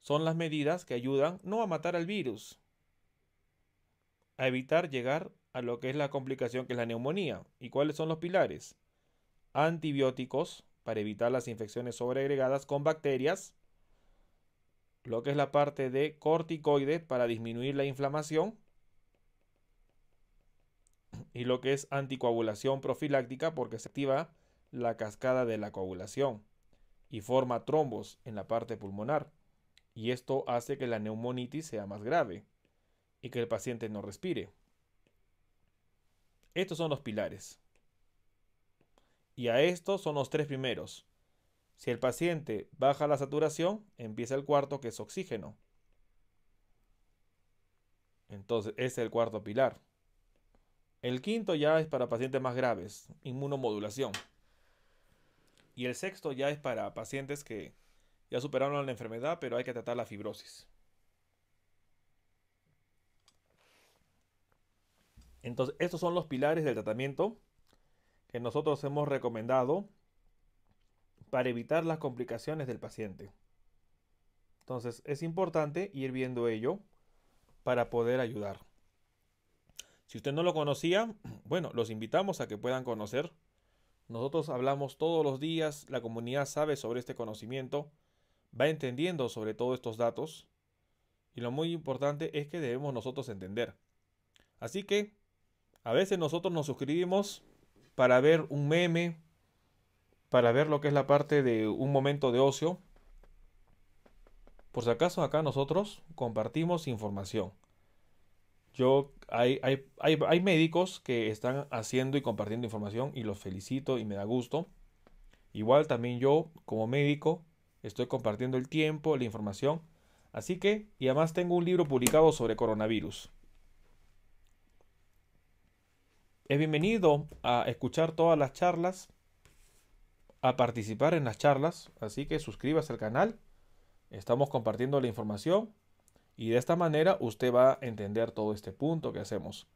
Son las medidas que ayudan no a matar al virus, a evitar llegar a lo que es la complicación que es la neumonía. ¿Y cuáles son los pilares? Antibióticos para evitar las infecciones sobreagregadas con bacterias, lo que es la parte de corticoides para disminuir la inflamación y lo que es anticoagulación profiláctica porque se activa la cascada de la coagulación. y forma trombos en la parte pulmonar. Y esto hace que la neumonitis sea más grave y que el paciente no respire. Estos son los pilares. Y a estos son los tres primeros. Si el paciente baja la saturación, empieza el cuarto que es oxígeno. Entonces, ese es el cuarto pilar. El quinto ya es para pacientes más graves, inmunomodulación. Y el sexto ya es para pacientes que ya superaron la enfermedad, pero hay que tratar la fibrosis. Entonces, estos son los pilares del tratamiento que nosotros hemos recomendado para evitar las complicaciones del paciente. Entonces, es importante ir viendo ello para poder ayudar. Si usted no lo conocía, bueno, los invitamos a que puedan conocer. Nosotros hablamos todos los días, la comunidad sabe sobre este conocimiento, va entendiendo sobre todos estos datos y lo muy importante es que debemos nosotros entender. Así que a veces nosotros nos suscribimos para ver un meme, para ver lo que es la parte de un momento de ocio. Por si acaso acá nosotros compartimos información. Yo, hay, hay, hay, médicos que están haciendo y compartiendo información y los felicito y me da gusto. Igual también yo, como médico, estoy compartiendo el tiempo, la información. Así que, y además tengo un libro publicado sobre coronavirus. Es bienvenido a escuchar todas las charlas, a participar en las charlas, así que suscríbase al canal. Estamos compartiendo la información y de esta manera usted va a entender todo este punto que hacemos.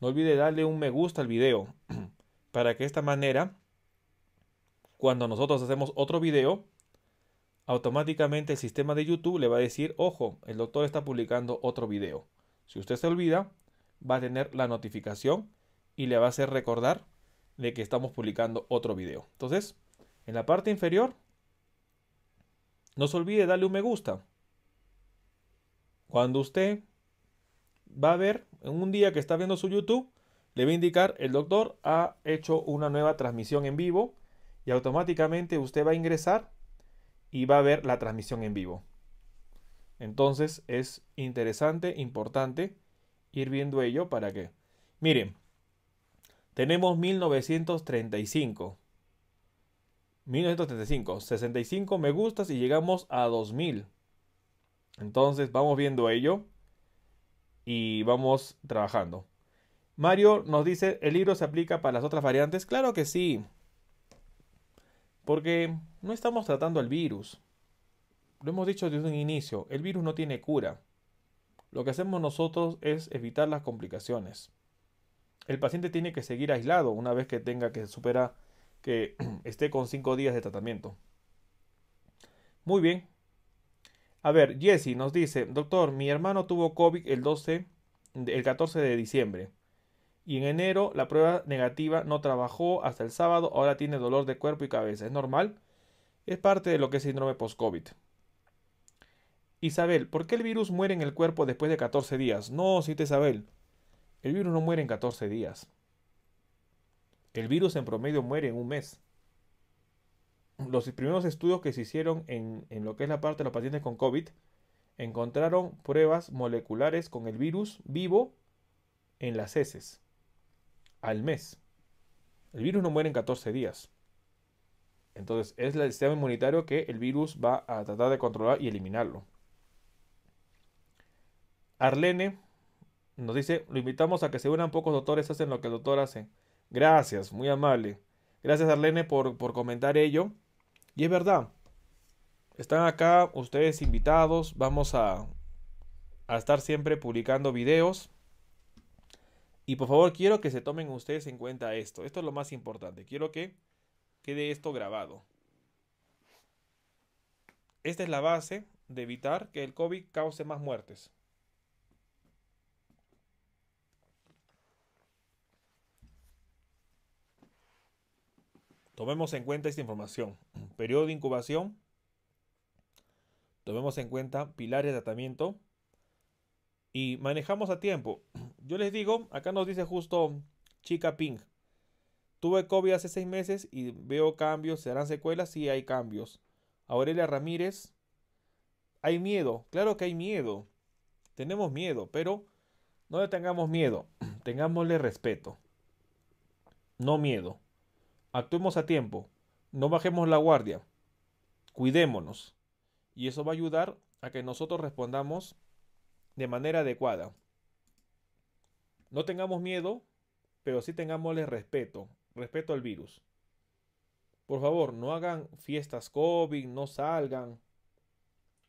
No olvide darle un me gusta al video para que de esta manera, cuando nosotros hacemos otro video, automáticamente el sistema de YouTube le va a decir, ojo, el doctor está publicando otro video. Si usted se olvida, va a tener la notificación y le va a hacer recordar de que estamos publicando otro video. Entonces, en la parte inferior, no se olvide darle un me gusta. Cuando usted va a ver en un día que está viendo su YouTube, le va a indicar el doctor ha hecho una nueva transmisión en vivo y automáticamente usted va a ingresar y va a ver la transmisión en vivo. Entonces es interesante, importante ir viendo ello para que, miren, tenemos 1935. 1935, 65 me gustas y llegamos a 2000. Entonces vamos viendo ello y vamos trabajando. Mario nos dice, ¿el libro se aplica para las otras variantes? Claro que sí. Porque no estamos tratando el virus. Lo hemos dicho desde un inicio, el virus no tiene cura. Lo que hacemos nosotros es evitar las complicaciones. El paciente tiene que seguir aislado una vez que tenga que superar que esté con cinco días de tratamiento. Muy bien, a ver, Jesse nos dice, doctor, mi hermano tuvo COVID el 12, el 14 de diciembre. Y en enero la prueba negativa no trabajó hasta el sábado, ahora tiene dolor de cuerpo y cabeza. ¿Es normal? Es parte de lo que es síndrome post-COVID. Isabel, ¿por qué el virus muere en el cuerpo después de 14 días? No, cita Isabel. El virus no muere en 14 días. El virus en promedio muere en un mes los primeros estudios que se hicieron en, lo que es la parte de los pacientes con COVID encontraron pruebas moleculares con el virus vivo en las heces al mes. El virus no muere en 14 días. Entonces es el sistema inmunitario que el virus va a tratar de controlar y eliminarlo. Arlene nos dice, lo invitamos a que se unan pocos doctores, hacen lo que el doctor hace. Gracias, muy amable. Gracias Arlene por, por comentar ello. Y es verdad, están acá ustedes invitados, vamos a, a estar siempre publicando videos. Y por favor, quiero que se tomen ustedes en cuenta esto. Esto es lo más importante. Quiero que quede esto grabado. Esta es la base de evitar que el COVID cause más muertes. Tomemos en cuenta esta información. Periodo de incubación. Tomemos en cuenta pilares de tratamiento. Y manejamos a tiempo. Yo les digo, acá nos dice justo Chica Pink. Tuve COVID hace seis meses y veo cambios. ¿Serán secuelas? Sí hay cambios. Aurelia Ramírez, hay miedo, claro que hay miedo. Tenemos miedo, pero no le tengamos miedo, tengámosle respeto. No miedo. Actuemos a tiempo, no bajemos la guardia, cuidémonos. Y eso va a ayudar a que nosotros respondamos de manera adecuada. No tengamos miedo, pero sí tengámosle respeto, respeto al virus. Por favor, no hagan fiestas COVID, no salgan,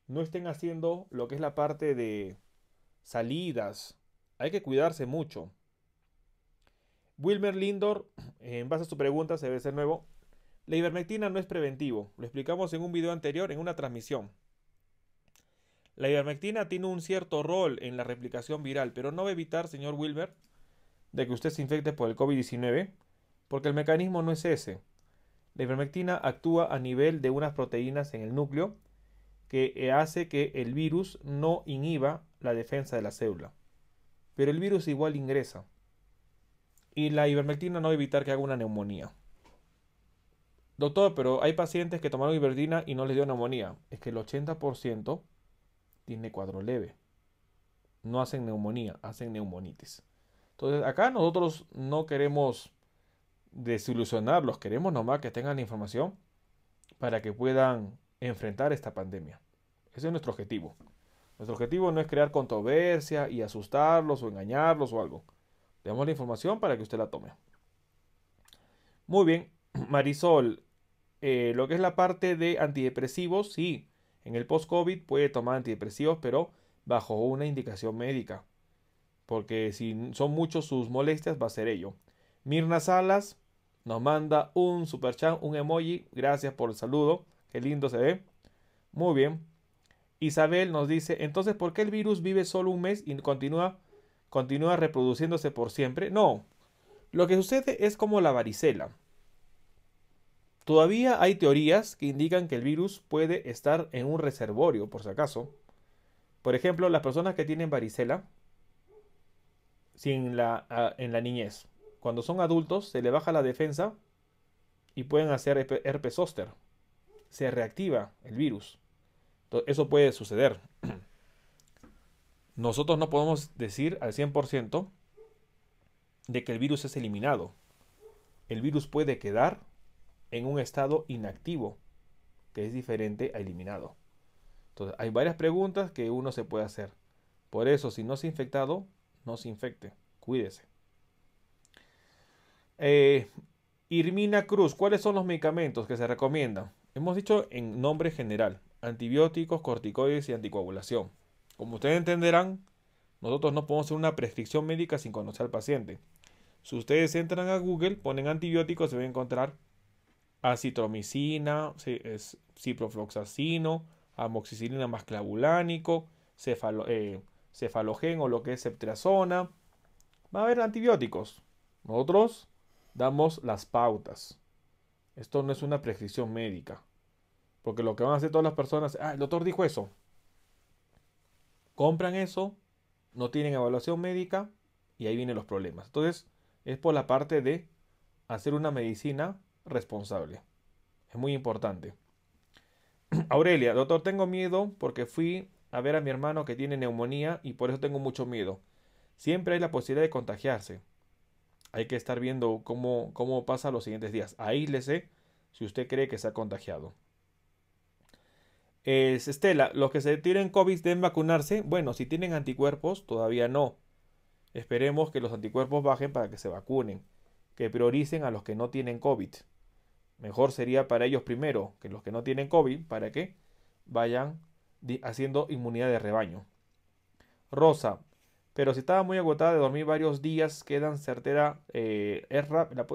no estén haciendo lo que es la parte de salidas. Hay que cuidarse mucho. Wilmer Lindor, en base a su pregunta, se debe ser nuevo. La ivermectina no es preventivo. Lo explicamos en un video anterior, en una transmisión. La ivermectina tiene un cierto rol en la replicación viral, pero no va a evitar, señor Wilmer, de que usted se infecte por el COVID-19, porque el mecanismo no es ese. La ivermectina actúa a nivel de unas proteínas en el núcleo que hace que el virus no inhiba la defensa de la célula. Pero el virus igual ingresa. Y la ivermectina no va a evitar que haga una neumonía. Doctor, pero hay pacientes que tomaron ivermectina y no les dio neumonía. Es que el 80% tiene cuadro leve. No hacen neumonía, hacen neumonitis. Entonces, acá nosotros no queremos desilusionarlos, queremos nomás que tengan la información para que puedan enfrentar esta pandemia. Ese es nuestro objetivo. Nuestro objetivo no es crear controversia y asustarlos o engañarlos o algo. Le damos la información para que usted la tome. Muy bien, Marisol, eh, lo que es la parte de antidepresivos, sí, en el post-COVID puede tomar antidepresivos, pero bajo una indicación médica. Porque si son muchos sus molestias, va a ser ello. Mirna Salas nos manda un super chat, un emoji. Gracias por el saludo. Qué lindo se ve. Muy bien. Isabel nos dice, entonces, ¿por qué el virus vive solo un mes y continúa, continúa reproduciéndose por siempre? No. Lo que sucede es como la varicela. Todavía hay teorías que indican que el virus puede estar en un reservorio, por si acaso. Por ejemplo, las personas que tienen varicela en la niñez, cuando son adultos se le baja la defensa y pueden hacer herpes zóster. Se reactiva el virus. eso puede suceder. Nosotros no podemos decir al 100% de que el virus es eliminado. El virus puede quedar en un estado inactivo, que es diferente a eliminado. Entonces, hay varias preguntas que uno se puede hacer. Por eso, si no se ha infectado, no se infecte. Cuídese. Eh, Irmina Cruz, ¿cuáles son los medicamentos que se recomiendan? Hemos dicho en nombre general, antibióticos, corticoides y anticoagulación. Como ustedes entenderán, nosotros no podemos hacer una prescripción médica sin conocer al paciente. Si ustedes entran a Google, ponen antibióticos, se van a encontrar acitromicina, ciprofloxacino, amoxicilina más clavulánico, eh, cefalogen o lo que es septrazona. Va a haber antibióticos. Nosotros damos las pautas. Esto no es una prescripción médica. Porque lo que van a hacer todas las personas, ah, el doctor dijo eso. Compran eso, no tienen evaluación médica y ahí vienen los problemas. Entonces, es por la parte de hacer una medicina responsable. Es muy importante. Aurelia, doctor, tengo miedo porque fui a ver a mi hermano que tiene neumonía y por eso tengo mucho miedo. Siempre hay la posibilidad de contagiarse. Hay que estar viendo cómo, cómo pasa los siguientes días. Aíslese si usted cree que se ha contagiado. Es Estela, los que se tienen COVID deben vacunarse. Bueno, si tienen anticuerpos, todavía no. Esperemos que los anticuerpos bajen para que se vacunen. Que prioricen a los que no tienen COVID. Mejor sería para ellos primero que los que no tienen COVID, para que vayan haciendo inmunidad de rebaño. Rosa, pero si estaba muy agotada de dormir varios días, quedan certera, eh, es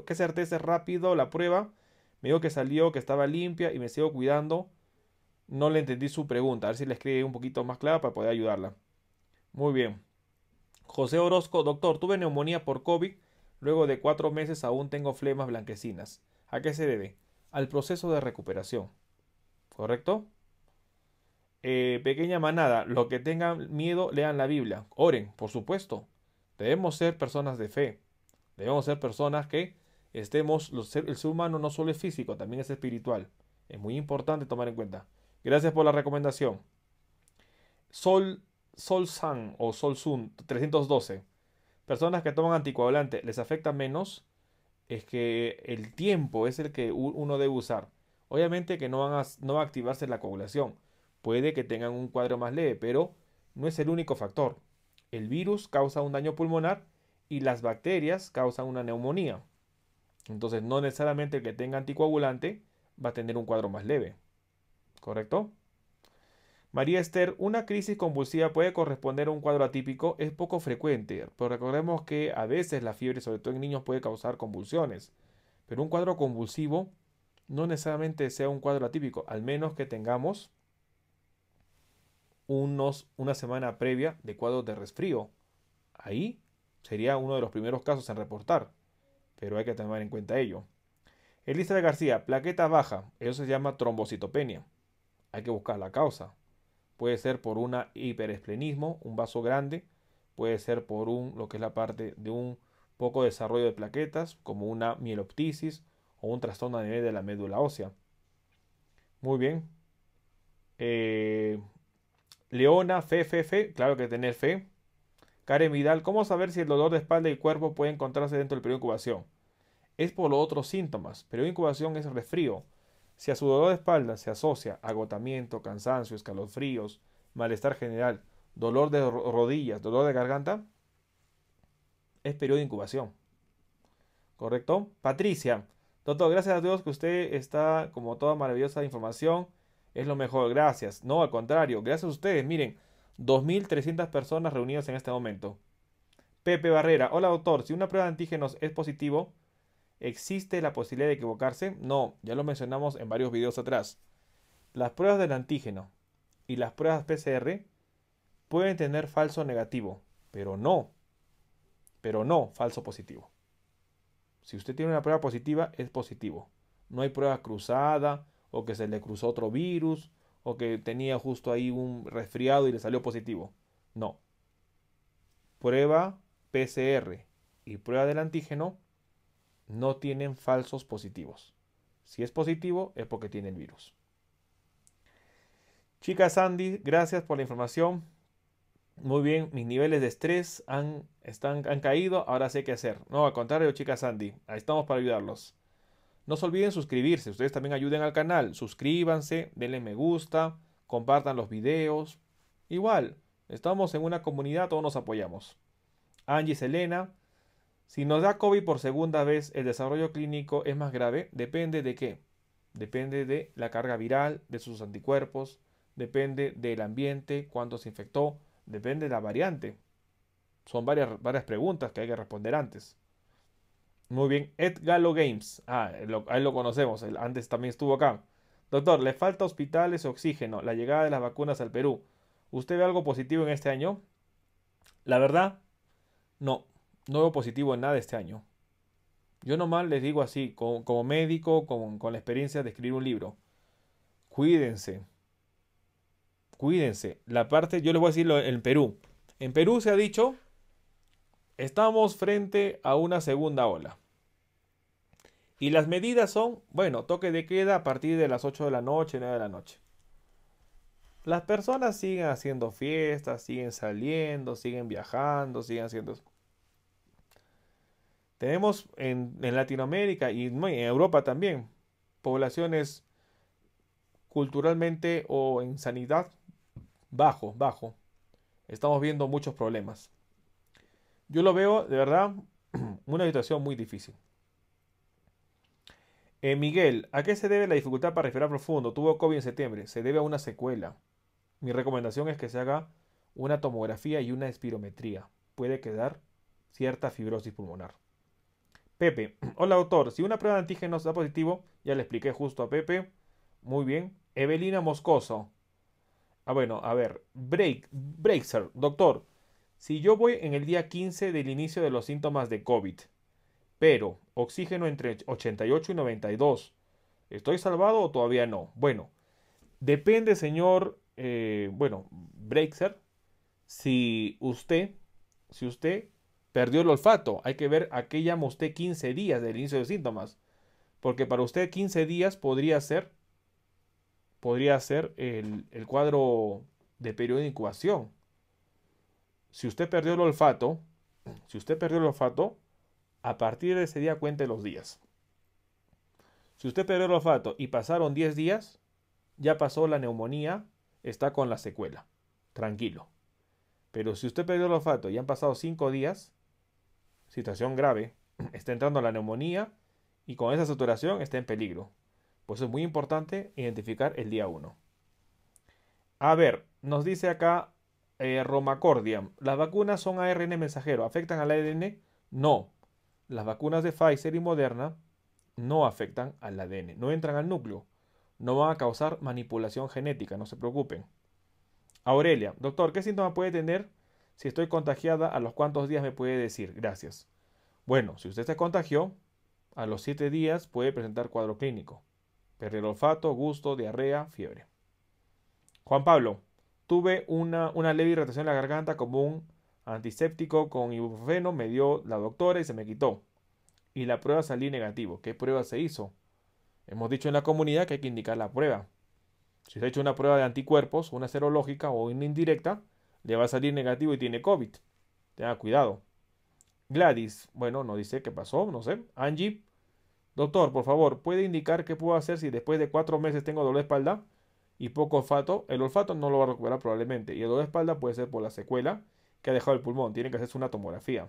¿qué certeza es rápido la prueba? Me dijo que salió, que estaba limpia y me sigo cuidando. No le entendí su pregunta, a ver si le escribe un poquito más clara para poder ayudarla. Muy bien. José Orozco, doctor, tuve neumonía por COVID, luego de cuatro meses aún tengo flemas blanquecinas. ¿A qué se debe? Al proceso de recuperación. ¿Correcto? Eh, pequeña manada, los que tengan miedo, lean la Biblia. Oren, por supuesto. Debemos ser personas de fe. Debemos ser personas que estemos, el ser humano no solo es físico, también es espiritual. Es muy importante tomar en cuenta. Gracias por la recomendación. Sol, Sol San o Sol Sun 312. Personas que toman anticoagulante les afecta menos. Es que el tiempo es el que uno debe usar. Obviamente que no, van a, no va a activarse la coagulación. Puede que tengan un cuadro más leve, pero no es el único factor. El virus causa un daño pulmonar y las bacterias causan una neumonía. Entonces no necesariamente el que tenga anticoagulante va a tener un cuadro más leve. ¿Correcto? María Esther, una crisis convulsiva puede corresponder a un cuadro atípico, es poco frecuente, pero recordemos que a veces la fiebre, sobre todo en niños, puede causar convulsiones. Pero un cuadro convulsivo no necesariamente sea un cuadro atípico, al menos que tengamos unos, una semana previa de cuadros de resfrío. Ahí sería uno de los primeros casos en reportar, pero hay que tener en cuenta ello. Elisa García, plaqueta baja, eso se llama trombocitopenia. Hay que buscar la causa. Puede ser por una hiperesplenismo, un vaso grande, puede ser por un, lo que es la parte de un poco desarrollo de plaquetas, como una mieloptisis o un trastorno a nivel de la médula ósea. Muy bien. Eh, Leona, fe, fe, fe, claro que tener fe. Karen ¿cómo saber si el dolor de espalda y cuerpo puede encontrarse dentro del periodo de incubación? Es por los otros síntomas. Periodo de incubación es resfrío. Si a su dolor de espalda se asocia agotamiento, cansancio, escalofríos, malestar general, dolor de rodillas, dolor de garganta, es periodo de incubación. ¿Correcto? Patricia, doctor, gracias a Dios que usted está como toda maravillosa información es lo mejor, gracias. No, al contrario, gracias a ustedes. Miren, 2.300 personas reunidas en este momento. Pepe Barrera, hola doctor, si una prueba de antígenos es positivo, ¿existe la posibilidad de equivocarse? No, ya lo mencionamos en varios videos atrás. Las pruebas del antígeno y las pruebas PCR pueden tener falso negativo, pero no, pero no falso positivo. Si usted tiene una prueba positiva, es positivo. No hay prueba cruzada, o que se le cruzó otro virus, o que tenía justo ahí un resfriado y le salió positivo. No. Prueba PCR y prueba del antígeno no tienen falsos positivos. Si es positivo es porque tiene el virus. Chica Sandy, gracias por la información. Muy bien, mis niveles de estrés han, están, han caído, ahora sé qué hacer. No, al contrario, chica Sandy, ahí estamos para ayudarlos. No se olviden suscribirse, ustedes también ayuden al canal, suscríbanse, denle me gusta, compartan los videos. Igual, estamos en una comunidad, todos nos apoyamos. Angie Selena, si nos da COVID por segunda vez, ¿el desarrollo clínico es más grave? Depende de qué. Depende de la carga viral, de sus anticuerpos, depende del ambiente, cuánto se infectó, depende de la variante. Son varias, varias preguntas que hay que responder antes. Muy bien. Ed Galo Games. Ah, ahí lo conocemos. antes también estuvo acá. Doctor, le falta hospitales oxígeno. La llegada de las vacunas al Perú. ¿Usted ve algo positivo en este año? La verdad, no. No veo positivo en nada este año. Yo nomás les digo así, como, médico, con, la experiencia de escribir un libro. Cuídense. Cuídense. La parte, yo les voy a decirlo en Perú. En Perú se ha dicho Estamos frente a una segunda ola. Y las medidas son, bueno, toque de queda a partir de las 8 de la noche, 9 de la noche. Las personas siguen haciendo fiestas, siguen saliendo, siguen viajando, siguen haciendo... Tenemos en, Latinoamérica y en Europa también poblaciones culturalmente o en sanidad bajo, bajo. Estamos viendo muchos problemas. Yo lo veo, de verdad, una situación muy difícil. Eh, Miguel, ¿a qué se debe la dificultad para respirar profundo? Tuvo COVID en septiembre. Se debe a una secuela. Mi recomendación es que se haga una tomografía y una espirometría. Puede quedar cierta fibrosis pulmonar. Pepe, hola doctor, si una prueba de antígenos da positivo, ya le expliqué justo a Pepe. Muy bien. Evelina Moscoso. Ah, bueno, a ver. Break, Breakser, doctor. Si yo voy en el día 15 del inicio de los síntomas de COVID, pero oxígeno entre 88 y 92, ¿estoy salvado o todavía no? Bueno, depende, señor, eh, bueno, Breakser, si usted, si usted perdió el olfato, hay que ver a qué llama usted 15 días del inicio de síntomas, porque para usted 15 días podría ser podría ser el, el cuadro de periodo de incubación. Si usted perdió el olfato, si usted perdió el olfato, a partir de ese día cuente los días. Si usted perdió el olfato y pasaron 10 días, ya pasó la neumonía, está con la secuela. Tranquilo. Pero si usted perdió el olfato y han pasado 5 días, situación grave, está entrando la neumonía y con esa saturación está en peligro. Pues es muy importante identificar el día 1. A ver, nos dice acá eh, ¿las vacunas son ARN mensajero? ¿Afectan al ADN? No. Las vacunas de Pfizer y Moderna no afectan al ADN, no entran al núcleo, no van a causar manipulación genética, no se preocupen. Aurelia, doctor, ¿qué síntoma puede tener si estoy contagiada? ¿A los cuántos días me puede decir? Gracias. Bueno, si usted se contagió, a los 7 días puede presentar cuadro clínico. Perder olfato, gusto, diarrea, fiebre. Juan Pablo, tuve una, leve irritación en la garganta como un antiséptico con ibuprofeno, me dio la doctora y se me quitó y la prueba salió negativo. ¿Qué prueba se hizo? Hemos dicho en la comunidad que hay que indicar la prueba. Si se ha hecho una prueba de anticuerpos, una serológica o una indirecta, le va a salir negativo y tiene COVID. Tenga cuidado. Gladys, bueno, no dice qué pasó, no sé. Angie, doctor, por favor, ¿puede indicar qué puedo hacer si después de cuatro meses tengo dolor de espalda y poco olfato? El olfato no lo va a recuperar probablemente y el dolor de espalda puede ser por la secuela que ha dejado el pulmón. Tiene que hacerse una tomografía.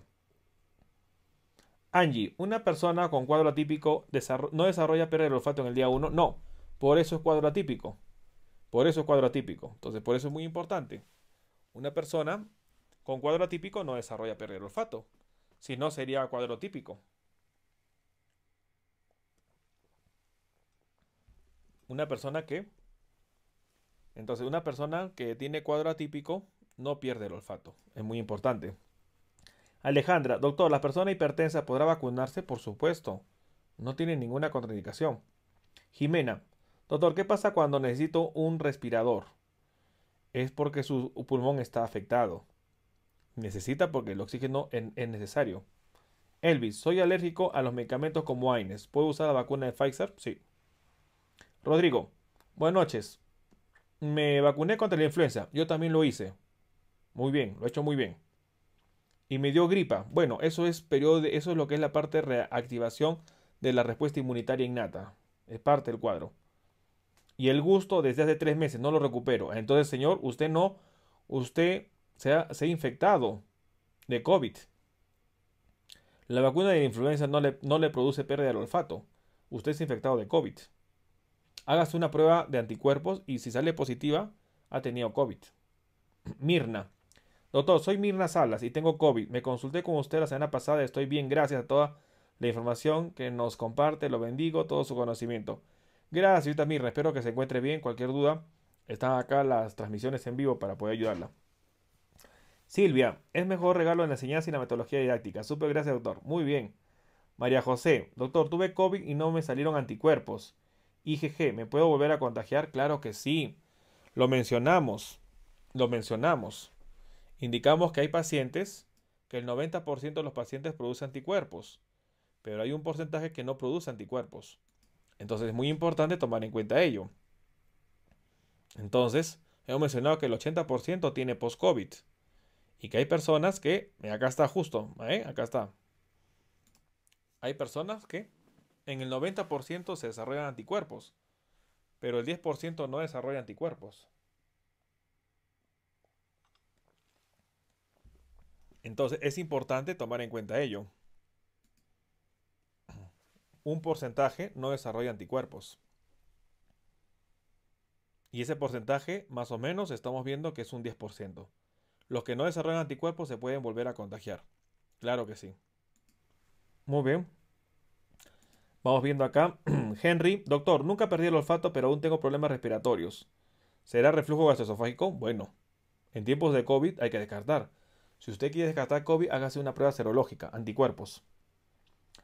Angie, una persona con cuadro atípico no desarrolla pérdida del olfato en el día 1. No, por eso es cuadro atípico. Por eso es cuadro atípico. Entonces, por eso es muy importante. Una persona con cuadro atípico no desarrolla pérdida del olfato. Si no, sería cuadro típico. Una persona que. Entonces, una persona que tiene cuadro atípico no pierde el olfato. Es muy importante. Alejandra, doctor, ¿la persona hipertensa podrá vacunarse? Por supuesto. No tiene ninguna contraindicación. Jimena, doctor, ¿qué pasa cuando necesito un respirador? Es porque su pulmón está afectado. Necesita porque el oxígeno es necesario. Elvis, soy alérgico a los medicamentos como AINES. ¿Puedo usar la vacuna de Pfizer? Sí. Rodrigo, buenas noches. Me vacuné contra la influenza. Yo también lo hice. Muy bien, lo he hecho muy bien y me dio gripa. Bueno, eso es periodo de, eso es lo que es la parte de reactivación de la respuesta inmunitaria innata. Es parte del cuadro. Y el gusto desde hace tres meses no lo recupero. Entonces, señor, usted no, usted se ha, infectado de COVID. La vacuna de la influenza no le, no le produce pérdida del olfato. Usted es infectado de COVID. Hágase una prueba de anticuerpos y si sale positiva, ha tenido COVID. Mirna. Doctor, soy Mirna Salas y tengo COVID. Me consulté con usted la semana pasada. Estoy bien, gracias a toda la información que nos comparte. Lo bendigo, todo su conocimiento. Gracias, señorita Mirna. Espero que se encuentre bien. Cualquier duda, están acá las transmisiones en vivo para poder ayudarla. Silvia, es mejor regalo en la enseñanza y la metodología didáctica. Súper gracias, doctor. Muy bien. María José, doctor, tuve COVID y no me salieron anticuerpos. IgG, ¿me puedo volver a contagiar? Claro que sí. Lo mencionamos. Lo mencionamos indicamos que hay pacientes que el 90% de los pacientes produce anticuerpos, pero hay un porcentaje que no produce anticuerpos. Entonces es muy importante tomar en cuenta ello. Entonces, hemos mencionado que el 80% tiene post-COVID y que hay personas que, acá está justo, ¿eh? acá está. Hay personas que en el 90% se desarrollan anticuerpos, pero el 10% no desarrolla anticuerpos. Entonces es importante tomar en cuenta ello. Un porcentaje no desarrolla anticuerpos. Y ese porcentaje, más o menos, estamos viendo que es un 10%. Los que no desarrollan anticuerpos se pueden volver a contagiar. Claro que sí. Muy bien. Vamos viendo acá. Henry, doctor, nunca perdí el olfato, pero aún tengo problemas respiratorios. ¿Será reflujo gastroesofágico? Bueno, en tiempos de COVID hay que descartar. Si usted quiere descartar COVID, hágase una prueba serológica, anticuerpos.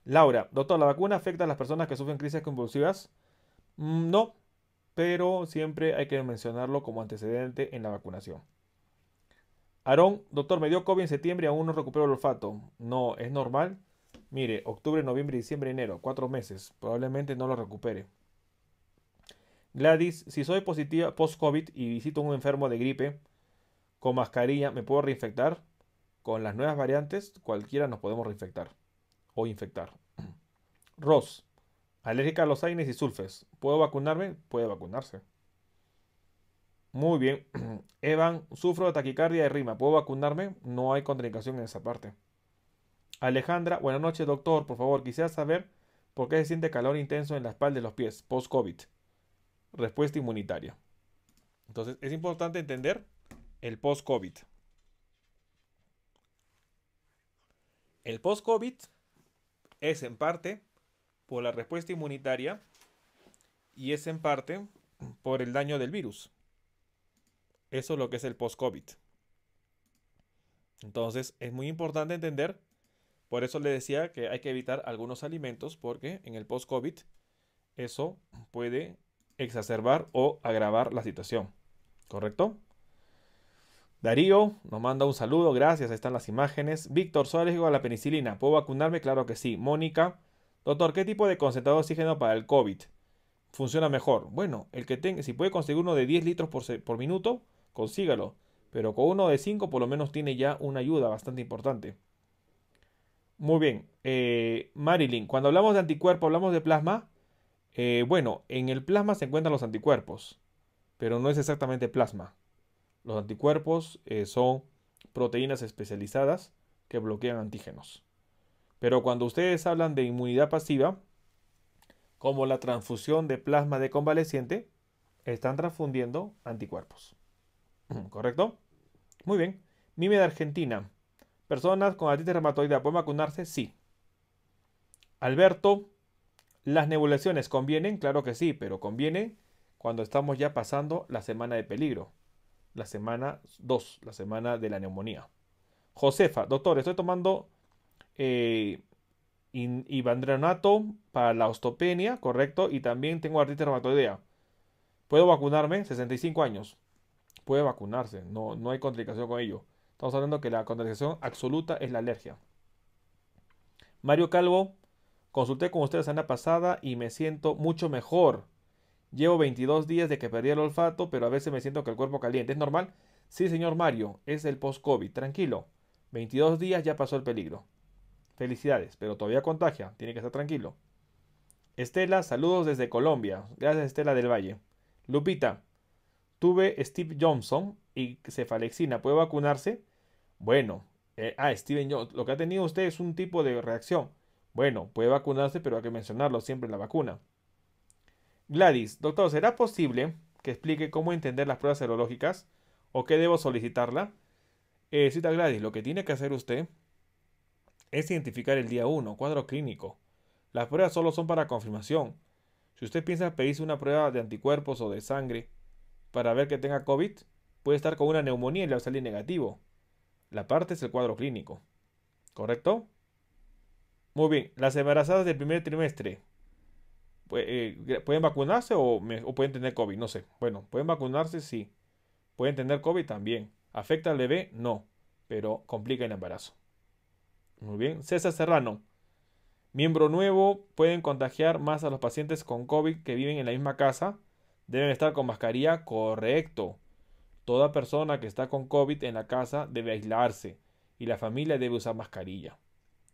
Laura, doctor, ¿la vacuna afecta a las personas que sufren crisis convulsivas? Mm, no, pero siempre hay que mencionarlo como antecedente en la vacunación. Aarón, doctor, me dio COVID en septiembre y aún no recupero el olfato. No, es normal. Mire, octubre, noviembre, diciembre, enero, cuatro meses. Probablemente no lo recupere. Gladys, si soy positiva post-COVID y visito a un enfermo de gripe con mascarilla, ¿me puedo reinfectar? Con las nuevas variantes, cualquiera nos podemos reinfectar o infectar. Ross, alérgica a los aines y sulfes. ¿Puedo vacunarme? Puede vacunarse. Muy bien. Evan, sufro de taquicardia y rima. ¿Puedo vacunarme? No hay contraindicación en esa parte. Alejandra, buenas noches, doctor. Por favor, quisiera saber por qué se siente calor intenso en la espalda de los pies post-COVID. Respuesta inmunitaria. Entonces, es importante entender el post-COVID. El post-COVID es en parte por la respuesta inmunitaria y es en parte por el daño del virus. Eso es lo que es el post-COVID. Entonces es muy importante entender, por eso le decía que hay que evitar algunos alimentos porque en el post-COVID eso puede exacerbar o agravar la situación. ¿Correcto? Darío nos manda un saludo, gracias, están las imágenes. Víctor, ¿soy alérgico a la penicilina? ¿Puedo vacunarme? Claro que sí. Mónica, doctor, ¿qué tipo de concentrado de oxígeno para el COVID funciona mejor? Bueno, el que tenga, si puede conseguir uno de 10 litros por, por minuto, consígalo. Pero con uno de 5 por lo menos tiene ya una ayuda bastante importante. Muy bien. Eh, Marilyn, cuando hablamos de anticuerpo, hablamos de plasma. Eh, bueno, en el plasma se encuentran los anticuerpos, pero no es exactamente plasma. Los anticuerpos eh, son proteínas especializadas que bloquean antígenos. Pero cuando ustedes hablan de inmunidad pasiva, como la transfusión de plasma de convaleciente, están transfundiendo anticuerpos. ¿Correcto? Muy bien. Mime de Argentina. ¿Personas con artritis reumatoidea pueden vacunarse? Sí. Alberto, ¿las nebulizaciones convienen? Claro que sí, pero conviene cuando estamos ya pasando la semana de peligro. La semana 2, la semana de la neumonía. Josefa, doctor, estoy tomando eh, para la osteopenia, correcto, y también tengo artritis reumatoidea. ¿Puedo vacunarme? 65 años puede vacunarse, no, no hay contraindicación con ello. Estamos hablando que la contraindicación absoluta es la alergia. Mario Calvo, consulté con usted la semana pasada y me siento mucho mejor. Llevo 22 días de que perdí el olfato, pero a veces me siento que el cuerpo caliente. ¿Es normal? Sí, señor Mario, es el post-COVID. Tranquilo. 22 días ya pasó el peligro. Felicidades, pero todavía contagia. Tiene que estar tranquilo. Estela, saludos desde Colombia. Gracias, Estela del Valle. Lupita, Tuve Steve Johnson y cefalexina. ¿Puede vacunarse? Bueno. Eh, ah, Steven Johnson. Lo que ha tenido usted es un tipo de reacción. Bueno, puede vacunarse, pero hay que mencionarlo siempre en la vacuna. Gladys, doctor, ¿será posible que explique cómo entender las pruebas serológicas o qué debo solicitarla? Eh, cita Gladys, lo que tiene que hacer usted es identificar el día 1, cuadro clínico. Las pruebas solo son para confirmación. Si usted piensa pedirse una prueba de anticuerpos o de sangre, para ver que tenga COVID, puede estar con una neumonía y le va a salir negativo. La parte es el cuadro clínico. ¿Correcto? Muy bien. Las embarazadas del primer trimestre. Eh, ¿Pueden vacunarse o, pueden tener COVID? No sé. Bueno, ¿pueden vacunarse? Sí. ¿Pueden tener COVID? También. ¿Afecta al bebé? No. Pero complica el embarazo. Muy bien. César Serrano. Miembro nuevo. Pueden contagiar más a los pacientes con COVID que viven en la misma casa Deben estar con mascarilla correcto. Toda persona que está con COVID en la casa debe aislarse y la familia debe usar mascarilla.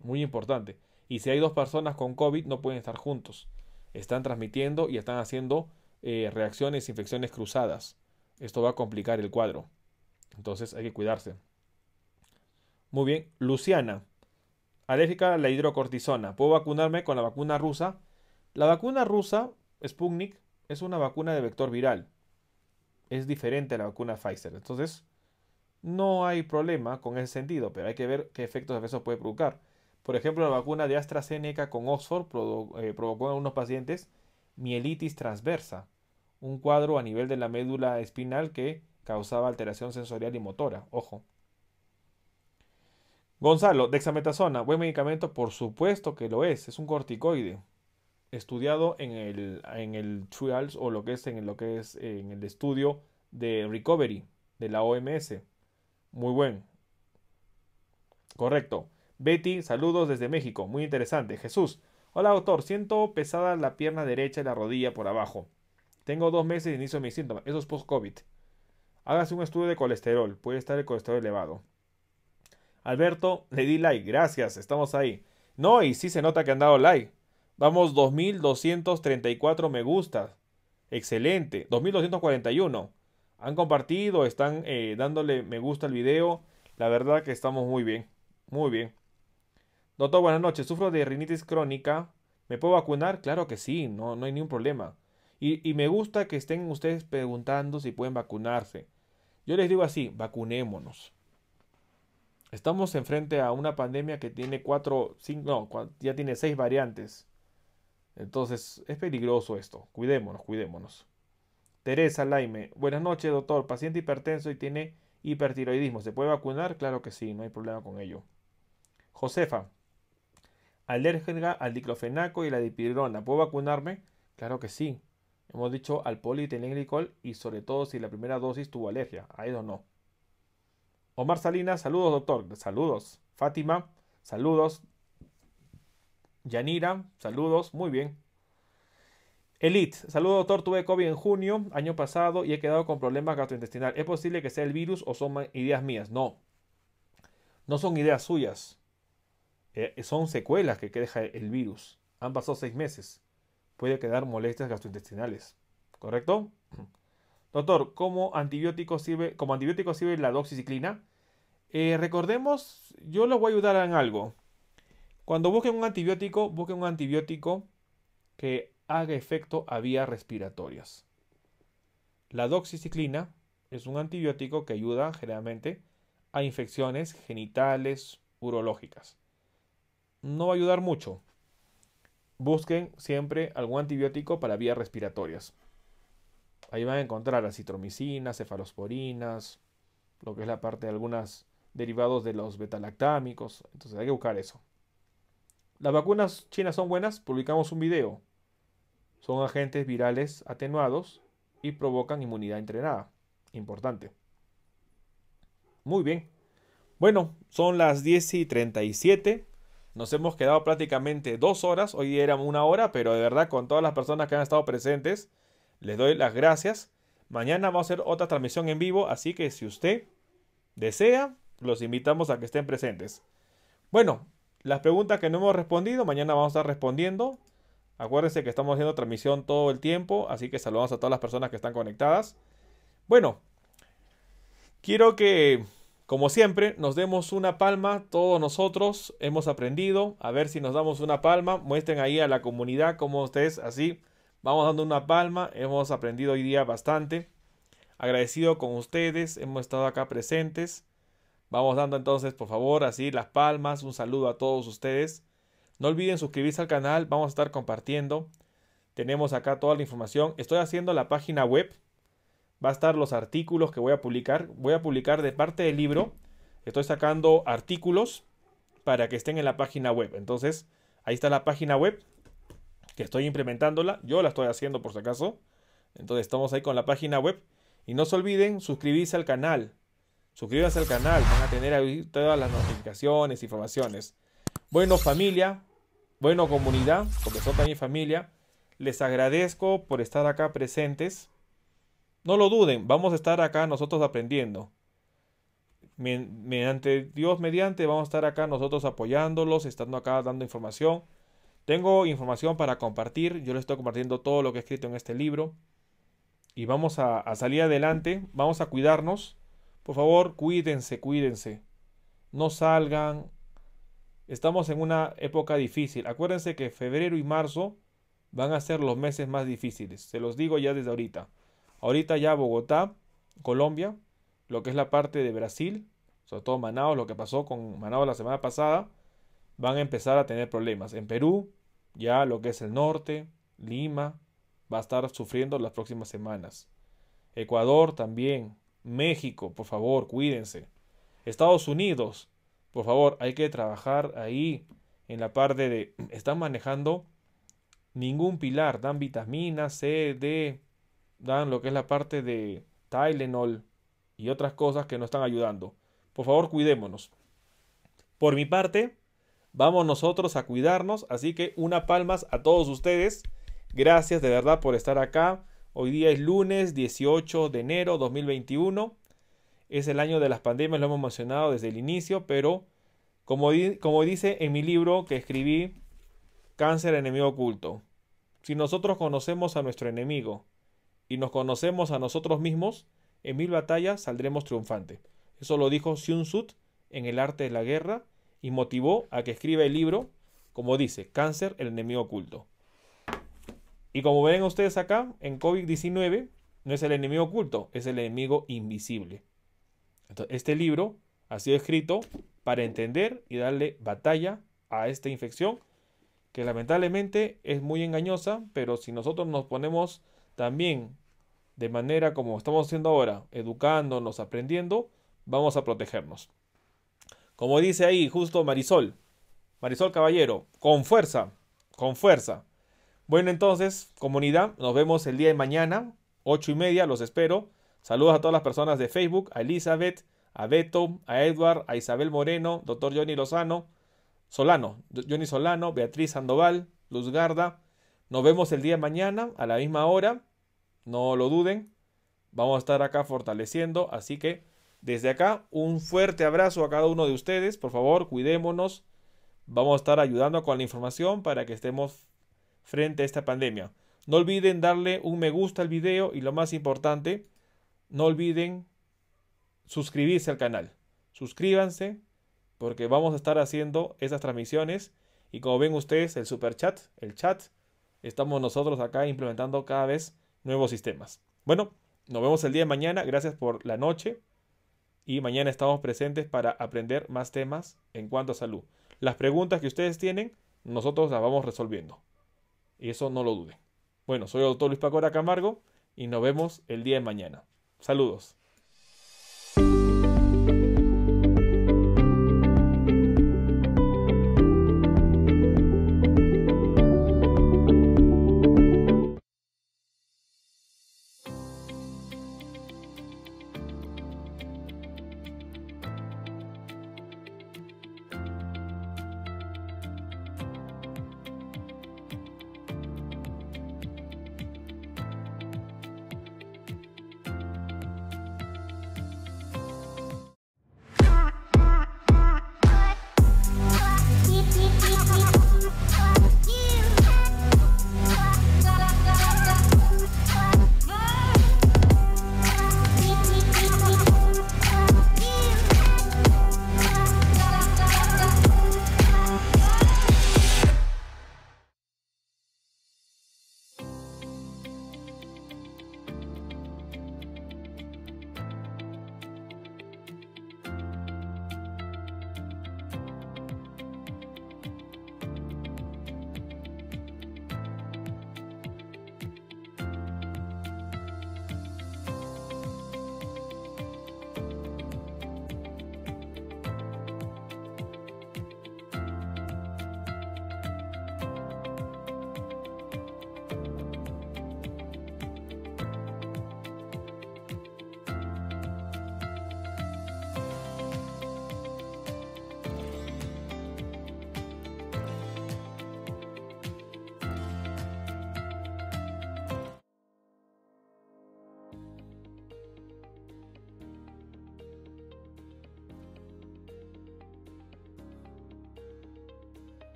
Muy importante. Y si hay dos personas con COVID no pueden estar juntos. Están transmitiendo y están haciendo eh, reacciones, infecciones cruzadas. Esto va a complicar el cuadro. Entonces hay que cuidarse. Muy bien. Luciana. Alérgica a la hidrocortisona. ¿Puedo vacunarme con la vacuna rusa? La vacuna rusa, Sputnik, es una vacuna de vector viral. Es diferente a la vacuna Pfizer. Entonces, no hay problema con ese sentido, pero hay que ver qué efectos eso puede provocar. Por ejemplo, la vacuna de AstraZeneca con Oxford eh, provocó en algunos pacientes mielitis transversa, un cuadro a nivel de la médula espinal que causaba alteración sensorial y motora. Ojo. Gonzalo, dexametasona, buen medicamento, por supuesto que lo es, es un corticoide estudiado en el, en el trials o lo que es en lo que es en el estudio de recovery de la OMS. Muy buen. Correcto. Betty, saludos desde México. Muy interesante. Jesús. Hola doctor, siento pesada la pierna derecha y la rodilla por abajo. Tengo dos meses de inicio de mis síntomas. Eso es post-COVID. Hágase un estudio de colesterol. Puede estar el colesterol elevado. Alberto, le di like. Gracias. Estamos ahí. No, y sí se nota que han dado like. Vamos 2234 me gusta. Excelente. 2241. Han compartido, están eh, dándole me gusta al video. La verdad que estamos muy bien. Muy bien. Doctor, buenas noches. Sufro de rinitis crónica. ¿Me puedo vacunar? Claro que sí, no, no hay ningún problema. Y, y me gusta que estén ustedes preguntando si pueden vacunarse. Yo les digo así, vacunémonos. Estamos enfrente a una pandemia que tiene cuatro, cinco, no, ya tiene seis variantes. Entonces, es peligroso esto. Cuidémonos, cuidémonos. Teresa Laime, buenas noches, doctor. Paciente hipertenso y tiene hipertiroidismo. ¿Se puede vacunar? Claro que sí, no hay problema con ello. Josefa, alérgica al diclofenaco y la dipirona. ¿Puedo vacunarme? Claro que sí. Hemos dicho al polietilenglicol y sobre todo si la primera dosis tuvo alergia. A eso no. Omar Salinas, saludos doctor. Saludos. Fátima, saludos. Yanira, saludos. Muy bien. Elite, saludos doctor. Tuve COVID en junio, año pasado, y he quedado con problemas gastrointestinales. ¿Es posible que sea el virus o son ideas mías? No. No son ideas suyas. Eh, son secuelas que deja el virus. Han pasado seis meses puede quedar molestias gastrointestinales. ¿Correcto? Doctor, ¿cómo antibiótico sirve, como antibiótico sirve la doxiciclina? Eh, recordemos, yo les voy a ayudar en algo. Cuando busquen un antibiótico, busquen un antibiótico que haga efecto a vías respiratorias. La doxiciclina es un antibiótico que ayuda generalmente a infecciones genitales urológicas. No va a ayudar mucho busquen siempre algún antibiótico para vías respiratorias. Ahí van a encontrar acitromicinas, cefalosporinas, lo que es la parte de algunos derivados de los betalactámicos. Entonces hay que buscar eso. Las vacunas chinas son buenas, publicamos un video. Son agentes virales atenuados y provocan inmunidad entrenada. Importante. Muy bien. Bueno, son las 10 y 37. Nos hemos quedado prácticamente dos horas. Hoy era una hora, pero de verdad con todas las personas que han estado presentes, les doy las gracias. Mañana vamos a hacer otra transmisión en vivo, así que si usted desea, los invitamos a que estén presentes. Bueno, las preguntas que no hemos respondido, mañana vamos a estar respondiendo. Acuérdense que estamos haciendo transmisión todo el tiempo, así que saludamos a todas las personas que están conectadas. Bueno, quiero que como siempre, nos demos una palma, todos nosotros hemos aprendido, a ver si nos damos una palma, muestren ahí a la comunidad como ustedes, así, vamos dando una palma, hemos aprendido hoy día bastante, agradecido con ustedes, hemos estado acá presentes, vamos dando entonces, por favor, así las palmas, un saludo a todos ustedes, no olviden suscribirse al canal, vamos a estar compartiendo, tenemos acá toda la información, estoy haciendo la página web, va a estar los artículos que voy a publicar. Voy a publicar de parte del libro. Estoy sacando artículos para que estén en la página web. Entonces, ahí está la página web que estoy implementándola. Yo la estoy haciendo por si acaso. Entonces, estamos ahí con la página web. Y no se olviden suscribirse al canal. Suscríbanse al canal. Van a tener ahí todas las notificaciones, informaciones. Bueno, familia. Bueno, comunidad. Porque son también familia. Les agradezco por estar acá presentes. No lo duden, vamos a estar acá nosotros aprendiendo. Mediante Dios mediante, vamos a estar acá nosotros apoyándolos, estando acá dando información. Tengo información para compartir, yo les estoy compartiendo todo lo que he escrito en este libro. Y vamos a, a salir adelante, vamos a cuidarnos. Por favor, cuídense, cuídense. No salgan. Estamos en una época difícil. Acuérdense que febrero y marzo van a ser los meses más difíciles. Se los digo ya desde ahorita. Ahorita ya Bogotá, Colombia, lo que es la parte de Brasil, sobre todo Manaus, lo que pasó con Manaus la semana pasada, van a empezar a tener problemas. En Perú, ya lo que es el norte, Lima, va a estar sufriendo las próximas semanas. Ecuador también. México, por favor, cuídense. Estados Unidos, por favor, hay que trabajar ahí en la parte de... Están manejando ningún pilar, dan vitaminas C, D, dan lo que es la parte de Tylenol y otras cosas que nos están ayudando. Por favor, cuidémonos. Por mi parte, vamos nosotros a cuidarnos, así que una palmas a todos ustedes. Gracias de verdad por estar acá. Hoy día es lunes 18 de enero 2021. Es el año de las pandemias, lo hemos mencionado desde el inicio, pero como, como dice en mi libro que escribí, Cáncer enemigo oculto. Si nosotros conocemos a nuestro enemigo y nos conocemos a nosotros mismos, en mil batallas saldremos triunfantes. Eso lo dijo Sun Tzu en El arte de la guerra y motivó a que escriba el libro, como dice, Cáncer, el enemigo oculto. Y como ven ustedes acá, en COVID-19 no es el enemigo oculto, es el enemigo invisible. Entonces, este libro ha sido escrito para entender y darle batalla a esta infección que lamentablemente es muy engañosa, pero si nosotros nos ponemos también de manera como estamos haciendo ahora, educándonos, aprendiendo, vamos a protegernos. Como dice ahí justo Marisol, Marisol Caballero, con fuerza, con fuerza. Bueno, entonces, comunidad, nos vemos el día de mañana, ocho y media, los espero. Saludos a todas las personas de Facebook, a Elizabeth, a Beto, a Edward, a Isabel Moreno, doctor Johnny Lozano, Solano, Johnny Solano, Beatriz Sandoval, Luz Garda. Nos vemos el día de mañana a la misma hora, no lo duden. Vamos a estar acá fortaleciendo, así que desde acá un fuerte abrazo a cada uno de ustedes. Por favor, cuidémonos. Vamos a estar ayudando con la información para que estemos frente a esta pandemia. No olviden darle un me gusta al video y lo más importante, no olviden suscribirse al canal. Suscríbanse porque vamos a estar haciendo esas transmisiones y como ven ustedes el super chat, el chat, estamos nosotros acá implementando cada vez nuevos sistemas. Bueno, nos vemos el día de mañana, gracias por la noche y mañana estamos presentes para aprender más temas en cuanto a salud. Las preguntas que ustedes tienen, nosotros las vamos resolviendo. Y eso no lo duden. Bueno, soy el doctor Luis Pacora Camargo y nos vemos el día de mañana. Saludos.